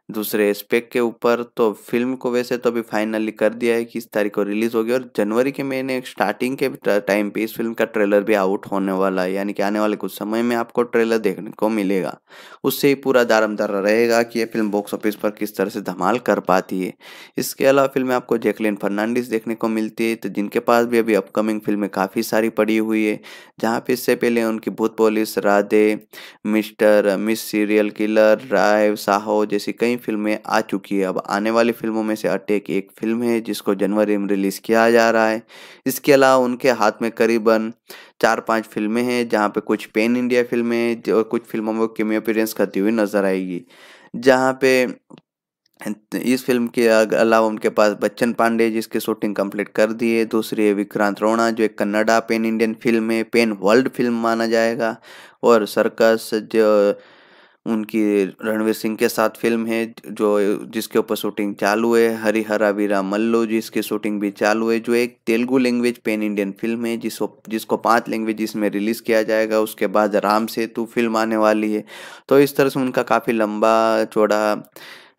दूसरे एस्पेक्ट के ऊपर तो फ़िल्म को वैसे तो अभी फाइनली कर दिया है कि इस तारीख को रिलीज़ होगी और जनवरी के महीने स्टार्टिंग के टाइम पे इस फ़िल्म का ट्रेलर भी आउट होने वाला है। यानी कि आने वाले कुछ समय में आपको ट्रेलर देखने को मिलेगा। उससे ही पूरा दारमदार रहेगा कि ये फ़िल्म बॉक्स ऑफ़िस पर किस तरह से धमाल कर पाती है। इसके अलावा फ़िल्म में आपको जैकलिन फर्नांडिस देखने को मिलती है तो जिनके पास भी अभी अपकमिंग फ़िल्में काफ़ी सारी पड़ी हुई है, जहाँ पे इससे पहले उनकी Bhoot police, Radhe, mister, miss serial killer Rai, Saaho जैसी कई फ़िल्में आ चुकी है। अब आने वाली फ़िल्मों में से अटैक एक फ़िल्म है, जिसको जनवरी में रिलीज़ किया जा रहा है। इसके अलावा उनके हाथ में करीबन चार पाँच फ़िल्में हैं, जहाँ पे कुछ पेन इंडिया फ़िल्में हैं और कुछ फ़िल्मों में केमी अपीरेंस करती हुई नज़र आएगी। जहाँ पे इस फ़िल्म के अलावा उनके पास बच्चन पांडे जिसकी शूटिंग कंप्लीट कर दी है। दूसरी है विक्रांत रोणा, जो एक कन्नडा पेन इंडियन फ़िल्म है, पेन वर्ल्ड फ़िल्म माना जाएगा। और सर्कस, जो उनकी रणवीर सिंह के साथ फ़िल्म है, जो जिसके ऊपर शूटिंग चालू है, हरिहरा वीरा मल्लो जिसकी शूटिंग भी चालू है, जो एक Telugu language pan Indian film है जिसको जिसको पाँच लैंग्वेज में रिलीज़ किया जाएगा, उसके बाद राम सेतु फ़िल्म आने वाली है। तो इस तरह से उनका काफ़ी लंबा, चौड़ा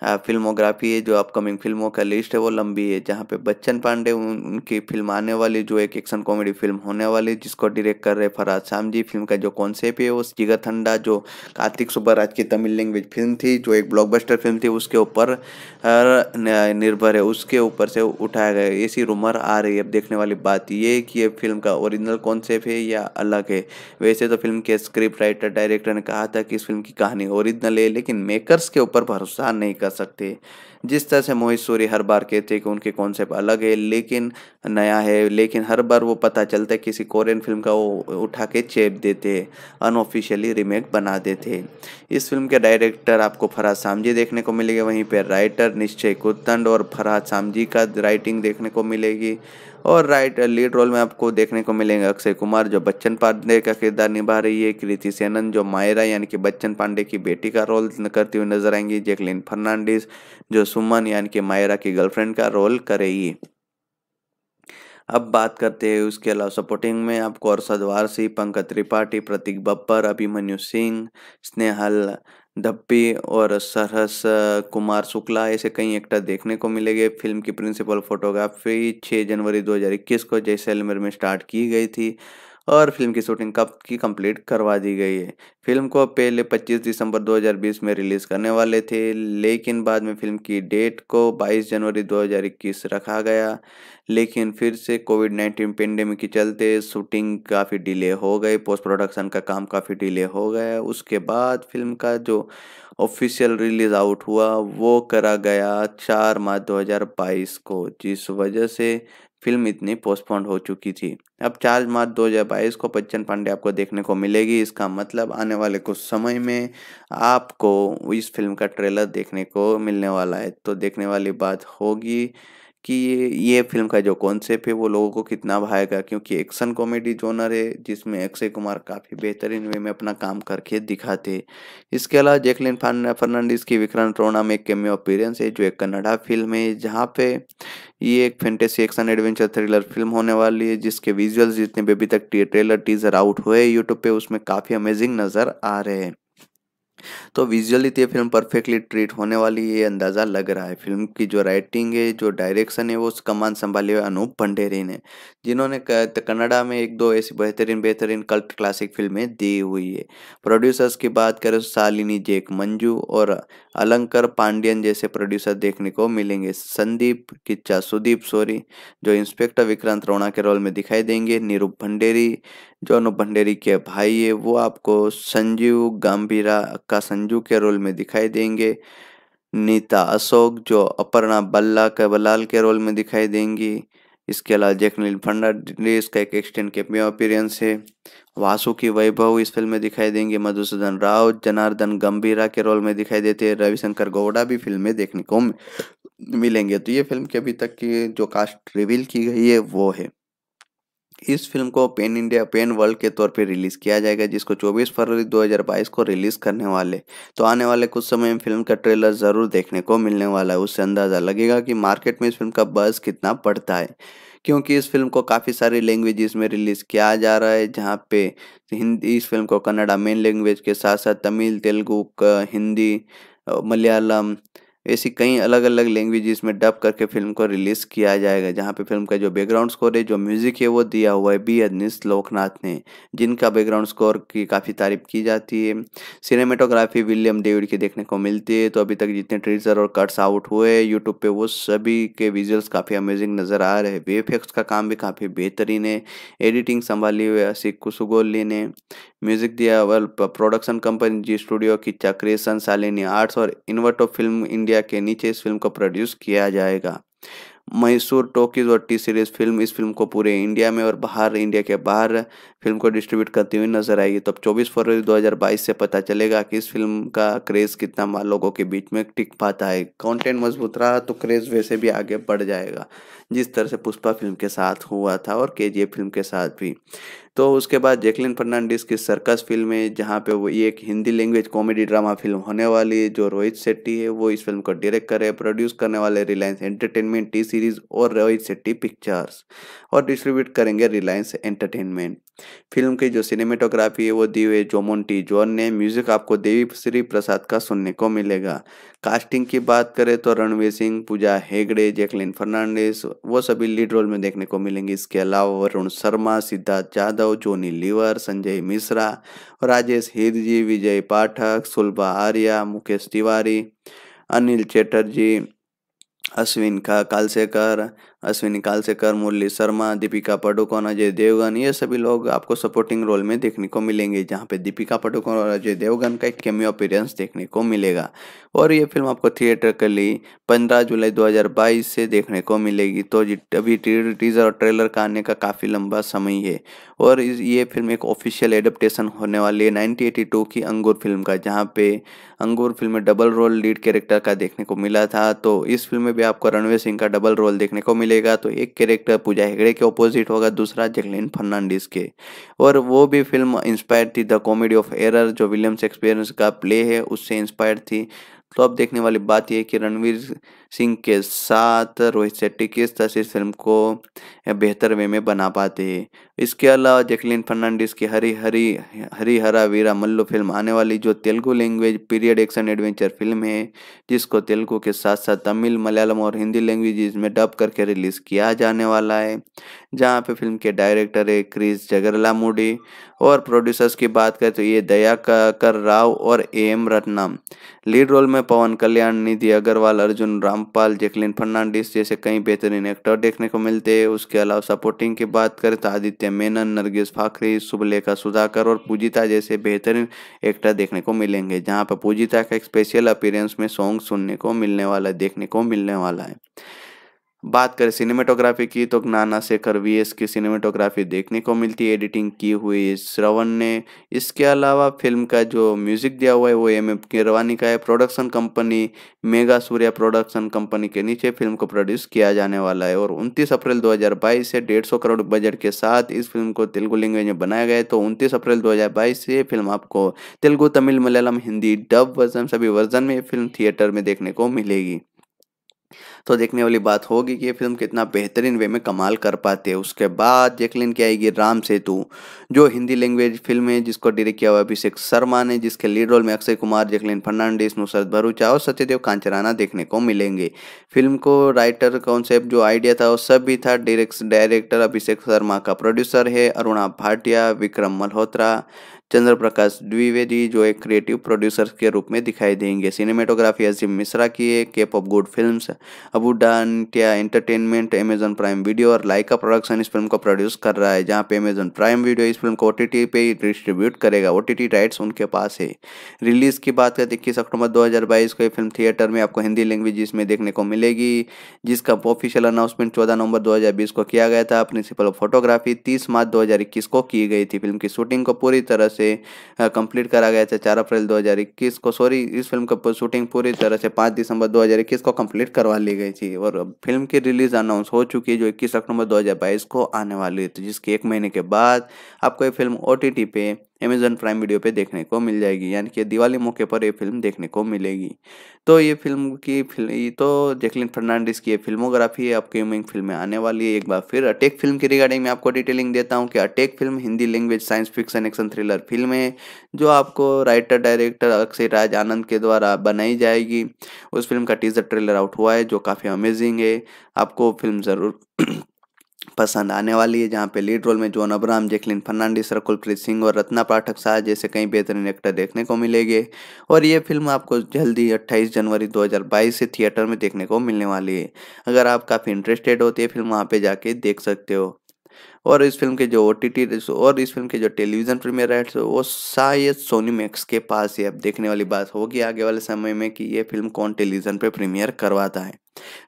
फिल्मोग्राफी है जो अपकमिंग फ़िल्मों का लिस्ट है वो लंबी है जहाँ पे बच्चन पांडे उन, उनकी फ़िल्म आने वाली जो एक एक्शन कॉमेडी फ़िल्म होने वाली जिसको डायरेक्ट कर रहे फराज शाम जी फ़िल्म का जो कॉन्सेप्ट है वो जिगर ठंडा जो कार्तिक सुब्बाराज की तमिल लैंग्वेज फ़िल्म थी जो एक ब्लॉकबस्टर फ़िल्म थी उसके ऊपर निर्भर है उसके ऊपर से उठाया गया ऐसी रूमर आ रही है अब देखने वाली बात ये कि ये फ़िल्म का ओरिजिनल कॉन्सेप्ट है या अलग है। वैसे तो फ़िल्म के स्क्रिप्ट राइटर डायरेक्टर ने कहा था कि इस फ़िल्म की कहानी ओरिजिनल है लेकिन मेकर्स के ऊपर भरोसा नहीं कर सकते जिस तरह से मोहित सूरी हर बार कहते हैं कि उनके कॉन्सेप्ट अलग है, लेकिन नया है, लेकिन हर बार वो पता चलता है किसी कोरियन फ़िल्म का वो उठा के चेप देते अनऑफिशियली रीमेक बना देते इस फ़िल्म के डायरेक्टर आपको फराज सामजी देखने को मिलेगा, वहीं पर राइटर निश्चय कुत्तंड और फराज सामजी का राइटिंग देखने को मिलेगी। और राइट लीड रोल में आपको देखने को मिलेंगे अक्षय कुमार, जो बच्चन पांडे का किरदार निभा रही है, कृति सेनन, जो मायरा यानी कि बच्चन पांडे की बेटी का रोल करती हुई नज़र आएँगी, जैकलिन फर्नांडिस, जो सुमन यानी कि मायरा की गर्लफ्रेंड का रोल करेगी। अब बात करते हैं उसके अलावा सपोर्टिंग में आपको अरसद वारसी पंकज त्रिपाठी, प्रतीक बब्बर अभिमन्यु सिंह, स्नेहल धप्पी और सरहस कुमार शुक्ला, ऐसे कई एक्टर देखने को मिलेंगे। फ़िल्म की प्रिंसिपल फोटोग्राफी 6 जनवरी 2021 को जैसलमेर में स्टार्ट की गई थी। और फ़िल्म की शूटिंग कब की कंप्लीट करवा दी गई है। फ़िल्म को पहले 25 दिसंबर 2020 में रिलीज़ करने वाले थे, लेकिन बाद में फ़िल्म की डेट को 22 जनवरी 2021 रखा गया। लेकिन फिर से कोविड 19 पेंडेमिक के चलते शूटिंग काफ़ी डिले हो गई पोस्ट प्रोडक्शन का काम काफ़ी डिले हो गया। उसके बाद फ़िल्म का जो ऑफिशियल रिलीज़ आउट हुआ, वो करा गया चार मार्च 2022 को, जिस वजह से फ़िल्म इतनी पोस्टपोन्ड हो चुकी थी। अब चार मार्च 2022 को बच्चन पांडे आपको देखने को मिलेगी। इसका मतलब आने वाले कुछ समय में आपको इस फ़िल्म का ट्रेलर देखने को मिलने वाला है। तो देखने वाली बात होगी कि ये ये फ़िल्म का जो कॉन्सेप्ट है वो लोगों को कितना भाएगा, क्योंकि एक्शन कॉमेडी जोनर है, जिसमें अक्षय कुमार काफ़ी बेहतरीन वे में अपना काम करके दिखाते। इसके अलावा जैकलिन फर्नांडिस की विक्रांत रोना में एक कैमियो अपीरेंस है, जो एक कन्नड़ा फ़िल्म है, जहाँ पे ये एक fantasy action adventure thriller film होने वाली है, जिसके विजुअल्स जितने भी अभी तक ट्रेलर टीजर आउट हुए यूट्यूब पे, उसमें काफ़ी अमेजिंग नज़र आ रहे हैं। तो विजुअली तो ये फ़िल्म परफेक्टली ट्रीट होने वाली ये अंदाज़ा लग रहा है। फ़िल्म की जो राइटिंग है, जो डायरेक्शन है, वो कमान संभाले हुए अनूप भंडेरी ने जिन्होंने कन्नड़ा में एक दो ऐसी बेहतरीन बेहतरीन कल्ट क्लासिक फ़िल्में दी हुई है। प्रोड्यूसर्स की बात करें तो शालिनी जेक, मंजू और अलंकर पांड्यन जैसे प्रोड्यूसर देखने को मिलेंगे। संदीप किच्चा, सुदीप सोरी, जो इंस्पेक्टर विक्रांत रोना के रोल में दिखाई देंगे। नीरूप भंडेरी जो अनु भंडेरी के भाई है, वो आपको संजीव गंभीरा का संजू के रोल में दिखाई देंगे। नीता अशोक, जो अपर्णा बल्ला के, बलाल के रोल में दिखाई देंगी। इसके अलावा जैकनील फर्नांडिस का एक एक्सटेंड कैमियो अपीयरेंस है। वासु की वैभव इस फ़िल्म में दिखाई देंगे। मधुसूदन राव, जनार्दन गंभीरा के रोल में दिखाई देते हैं। रविशंकर गौड़ा भी फ़िल्म में देखने को मिलेंगे। तो ये फ़िल्म के अभी तक की जो कास्ट रिवील की गई है, वो है। इस फ़िल्म को पेन इंडिया, पेन वर्ल्ड के तौर पे रिलीज़ किया जाएगा, जिसको 24 फरवरी 2022 को रिलीज़ करने वाले। तो आने वाले कुछ समय में फ़िल्म का ट्रेलर ज़रूर देखने को मिलने वाला है। उससे अंदाज़ा लगेगा कि मार्केट में इस फ़िल्म का बस कितना पड़ता है, क्योंकि इस फ़िल्म को काफ़ी सारी लैंग्वेजेस में रिलीज़ किया जा रहा है, जहाँ पे हिंदी, इस फ़िल्म को कन्नड़ा मेन लैंग्वेज के साथ साथ तमिल, तेलुगु हिंदी मलयालम ऐसी कई अलग अलग लैंग्वेजेस में डब करके फ़िल्म को रिलीज़ किया जाएगा, जहाँ पे फ़िल्म का जो बैकग्राउंड स्कोर है, जो म्यूज़िक है, वो दिया हुआ है बी अदनिस लोकनाथ ने, जिनका बैकग्राउंड स्कोर की काफ़ी तारीफ़ की जाती है। सिनेमेटोग्राफी विलियम डेविड की देखने को मिलती है तो अभी तक जितने ट्रीजर और कट्स आउट हुए यूट्यूब पे वो सभी के विजुअल्स काफ़ी अमेजिंग नज़र आ रहे हैं। वी का काम भी काफ़ी बेहतरीन है एडिटिंग संभाली हुई असिक कुसुगोली ने। म्यूज़िक दिया well production company Zee studio की क्रिएशन सालिनी आर्ट्स और इन्वर्टो फ़िल्म इंडिया के नीचे इस फ़िल्म को प्रोड्यूस किया जाएगा। मैसूर टोकीज और टी सीरीज़ फ़िल्म इस फ़िल्म को पूरे इंडिया में और बाहर इंडिया के बाहर फ़िल्म को डिस्ट्रीब्यूट करती हुई नज़र आएगी। तो अब चौबीस फरवरी 2022 से पता चलेगा कि इस फ़िल्म का क्रेज कितना लोगों के बीच में टिक पाता है। कंटेंट मज़बूत रहा तो क्रेज वैसे भी आगे बढ़ जाएगा। जिस तरह से पुष्पा फ़िल्म के साथ हुआ था और के फ़िल्म के साथ भी। तो उसके बाद जैकलिन फर्नांडिस की सर्कस फ़िल्म है, जहाँ पे वो ये एक Hindi language comedy drama film होने वाली है, जो रोहित शेट्टी है, वो इस फ़िल्म को डायरेक्ट करे प्रोड्यूस करने वाले रिलायंस एंटरटेनमेंट टी सीरीज़ और रोहित शेट्टी पिक्चर्स और डिस्ट्रीब्यूट करेंगे रिलायंस एंटरटेनमेंट। फ़िल्म की जो सिनेमेटोग्राफी है, वो दी हुई है जोमोन्टी जॉन ने। म्यूज़िक आपको देवी श्री प्रसाद का सुनने को मिलेगा। कास्टिंग की बात करें तो रणवीर सिंह, पूजा हेगड़े जैकलिन फर्नांडिस वो सभी लीड रोल में देखने को मिलेंगे। इसके अलावा वरुण शर्मा, सिद्धार्थ जाधव जोनी लीवर संजय मिश्रा, राजेश हिरजी, विजय पाठक, सुलभा आर्या, मुकेश तिवारी, अनिल चैटर्जी, अश्विन का कालसेकर अश्विनी कालसेकर मुरली शर्मा, दीपिका पाडुकोन अजय देवगन, ये सभी लोग आपको सपोर्टिंग रोल में देखने को मिलेंगे, जहाँ पे दीपिका पाडुकोन और अजय देवगन का एक कैमियो अपीयरेंस देखने को मिलेगा। और ये फ़िल्म आपको थिएटर के लिए पंद्रह जुलाई 2022 से देखने को मिलेगी। तो अभी टीजर और ट्रेलर का आने का काफ़ी लंबा समय है। और ये फ़िल्म एक ऑफिशियल एडप्टेशन होने वाली है नाइनटीन की अंगूर फ़िल्म का, जहाँ पे अंगूर फ़िल्म में डबल रोल लीड कैरेक्टर का देखने को मिला था। तो इस फ़िल्म में भी आपको रणवीर सिंह का डबल रोल देखने को मिलेगा। तो एक कैरेक्टर पूजा हेगड़े के ऑपोजिट होगा, दूसरा जैकलिन फर्नांडिस के। और वो भी फ़िल्म इंस्पायर थी द कॉमेडी ऑफ़ एरर जो विलियम्स एक्सपीरियंस का प्ले है, उससे इंस्पायर थी। तो अब देखने वाली बात यह कि रणवीर सिंह के साथ रोहित शेट्टी किस तरह से फ़िल्म को बेहतर वे में बना पाते हैं। इसके अलावा जैकलिन फर्नांडिस की हरी हरी हरी हरा वीरा मल्लू फ़िल्म आने वाली जो Telugu language period action adventure film है, जिसको तेलुगु के साथ साथ तमिल, मलयालम और हिंदी लैंग्वेज में डब करके रिलीज़ किया जाने वाला है, जहाँ पे फ़िल्म के डायरेक्टर है क्रिस जगरला मूडी और प्रोड्यूसर्स की बात करें तो ये दया कर राव और A M Rathnam. Lead role में पवन कल्याण, निधि अग्रवाल, अर्जुन रामपाल, जैकलिन फर्नांडिस जैसे कई बेहतरीन एक्टर देखने को मिलते हैं। उसके अलावा सपोर्टिंग की बात करें तो आदित्य मेनन, नरगिस फाखरी शुभलेखा सुधाकर और पूजिता जैसे बेहतरीन एक्टर देखने को मिलेंगे, जहाँ पर पूजिता का एक स्पेशल अपीयरेंस में सॉन्ग सुनने को मिलने वाला, देखने को मिलने वाला है। बात करें सिनेमेटोग्राफी की तो नाना शेखर वी एस की सिनेमेटोग्राफी देखने को मिलती है एडिटिंग की हुई श्रवण ने। इसके अलावा फ़िल्म का जो म्यूज़िक दिया हुआ है, वो एम एफ़ किरवानी का है। Production company mega Surya production company के नीचे फ़िल्म को प्रोड्यूस किया जाने वाला है। और 29 अप्रैल 2022 से 150 करोड़ बजट के साथ इस फ़िल्म को तेलुगु लैंग्वेज में बनाया गया है। तो 29 अप्रैल 2022 से फ़िल्म आपको तेलुगु, तमिल, मलयालम, हिंदी डब वर्जन सभी वर्जन में फ़िल्म थिएटर में देखने को मिलेगी। तो देखने वाली बात होगी कि ये फ़िल्म कितना बेहतरीन वे में कमाल कर पाते हैं। उसके बाद जैकलिन की आएगी राम सेतु, जो हिंदी लैंग्वेज फ़िल्म है, जिसको डायरेक्ट किया हुआ अभिषेक शर्मा ने, जिसके लीड रोल में अक्षय कुमार जैकलिन फर्नांडिस, नुसरत भरूचा और सत्यदेव कांचराना देखने को मिलेंगे। फ़िल्म को राइटर कॉन्सेप्ट जो आइडिया था, वो सब भी था। डायरेक्ट डायरेक्टर अभिषेक शर्मा का प्रोड्यूसर है अरुणा भाटिया, विक्रम मल्होत्रा चंद्र प्रकाश द्विवेदी, जो एक क्रिएटिव प्रोड्यूसर के रूप में दिखाई देंगे। सिनेमेटोग्राफी अजीम मिश्रा की है Cape of Good Films Abundantia entertainment Amazon Prime video और लाइका प्रोडक्शन इस फ़िल्म को प्रोड्यूस कर रहा है, जहाँ पे अमेजन प्राइम वीडियो इस फ़िल्म को ओ टी पे डिस्ट्रीब्यूट करेगा। ओ राइट्स उनके पास है। रिलीज़ की बात करें, इक्कीस अक्टूबर दो हज़ार बाईस को ये फ़िल्म थिएटर में आपको हिंदी लैंग्वेज में देखने को मिलेगी, जिसका ऑफिशियल अनाउंसमेंट चौदह नवंबर दो हज़ार बीस को किया गया था। प्रिंसिपल ऑफ़ फोटोग्राफी तीस मार्च दो हज़ार इक्कीस को की गई थी। फ़िल्म की शूटिंग को पूरी तरह से कंप्लीट करा गया था चार अप्रैल 2021 को। सॉरी इस फ़िल्म का शूटिंग पूरी तरह से पाँच दिसंबर 2021 को कंप्लीट करवा ली गई थी और फ़िल्म की रिलीज़ अनाउंस हो चुकी है जो इक्कीस अक्टूबर 2022 को आने वाली थी जिसके एक महीने के बाद आपको ये फ़िल्म ओटीटी पे अमेजन प्राइम वीडियो पे देखने को मिल जाएगी, यानी कि दिवाली मौके पर ये फ़िल्म देखने को मिलेगी। तो ये फ़िल्म की फ़िल्म तो जैकलिन फर्नांडिस की ये फिल्मोग्राफी है अपकमिंग फ़िल्में आने वाली है। एक बार फिर अटैक फ़िल्म की रिगार्डिंग मैं आपको डिटेलिंग देता हूँ कि Attack film Hindi language science fiction action thriller film है, जो आपको राइटर डायरेक्टर अक्षय राज आनंद के द्वारा बनाई जाएगी। उस फ़िल्म का टीजर ट्रेलर आउट हुआ है, जो काफ़ी अमेजिंग है। आपको फ़िल्म ज़रूर पसंद आने वाली है, जहाँ पे लीड रोल में John Abraham, Jacqueline Fernandez Rakulpreet Singh और रत्ना पाठक शाह जैसे कई बेहतरीन एक्टर देखने को मिलेंगे। और ये फ़िल्म आपको जल्दी 28 जनवरी 2022 से थिएटर में देखने को मिलने वाली है। अगर आप काफ़ी इंटरेस्टेड है, फ़िल्म वहाँ पे जाके देख सकते हो। और इस फ़िल्म के जो ओ टी और इस फ़िल्म के जो टेलीविज़न प्रीमियर राइट्स वो शायद सोनी मैक्स के पास ही अब देखने वाली बात होगी आगे वाले समय में कि ये फ़िल्म कौन टेलीविज़न पे प्रीमियर करवाता है।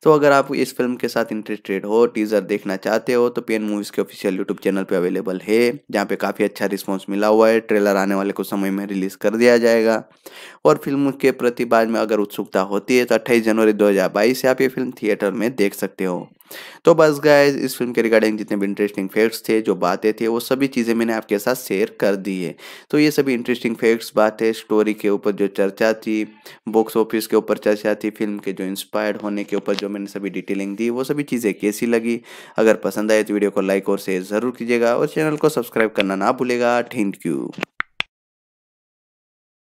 तो अगर आप इस फ़िल्म के साथ इंटरेस्टेड हो टीजर देखना चाहते हो तो पेन मूवीज़ के ऑफिशियल यूट्यूब चैनल पे अवेलेबल है, जहाँ पे काफ़ी अच्छा रिस्पॉन्स मिला हुआ है। ट्रेलर आने वाले कुछ समय में रिलीज़ कर दिया जाएगा। और फ़िल्म के प्रति बाद में अगर उत्सुकता होती है तो अट्ठाईस जनवरी दो से आप ये फ़िल्म थिएटर में देख सकते हो। तो बस गाइज़ इस फ़िल्म के रिगार्डिंग जितने भी इंटरेस्टिंग फैक्ट्स थे, जो बातें थे, वो सभी चीज़ें मैंने आपके साथ शेयर कर दी है। तो ये सभी इंटरेस्टिंग फैक्ट्स बातें स्टोरी के ऊपर जो चर्चा थी बॉक्स ऑफ़िस के ऊपर चर्चा थी फ़िल्म के जो इंस्पायर्ड होने के ऊपर जो मैंने सभी डिटेलिंग दी, वो सभी चीज़ें कैसी लगी? अगर पसंद आए तो वीडियो को लाइक और शेयर ज़रूर कीजिएगा और चैनल को सब्सक्राइब करना ना भूलेगा। Thank you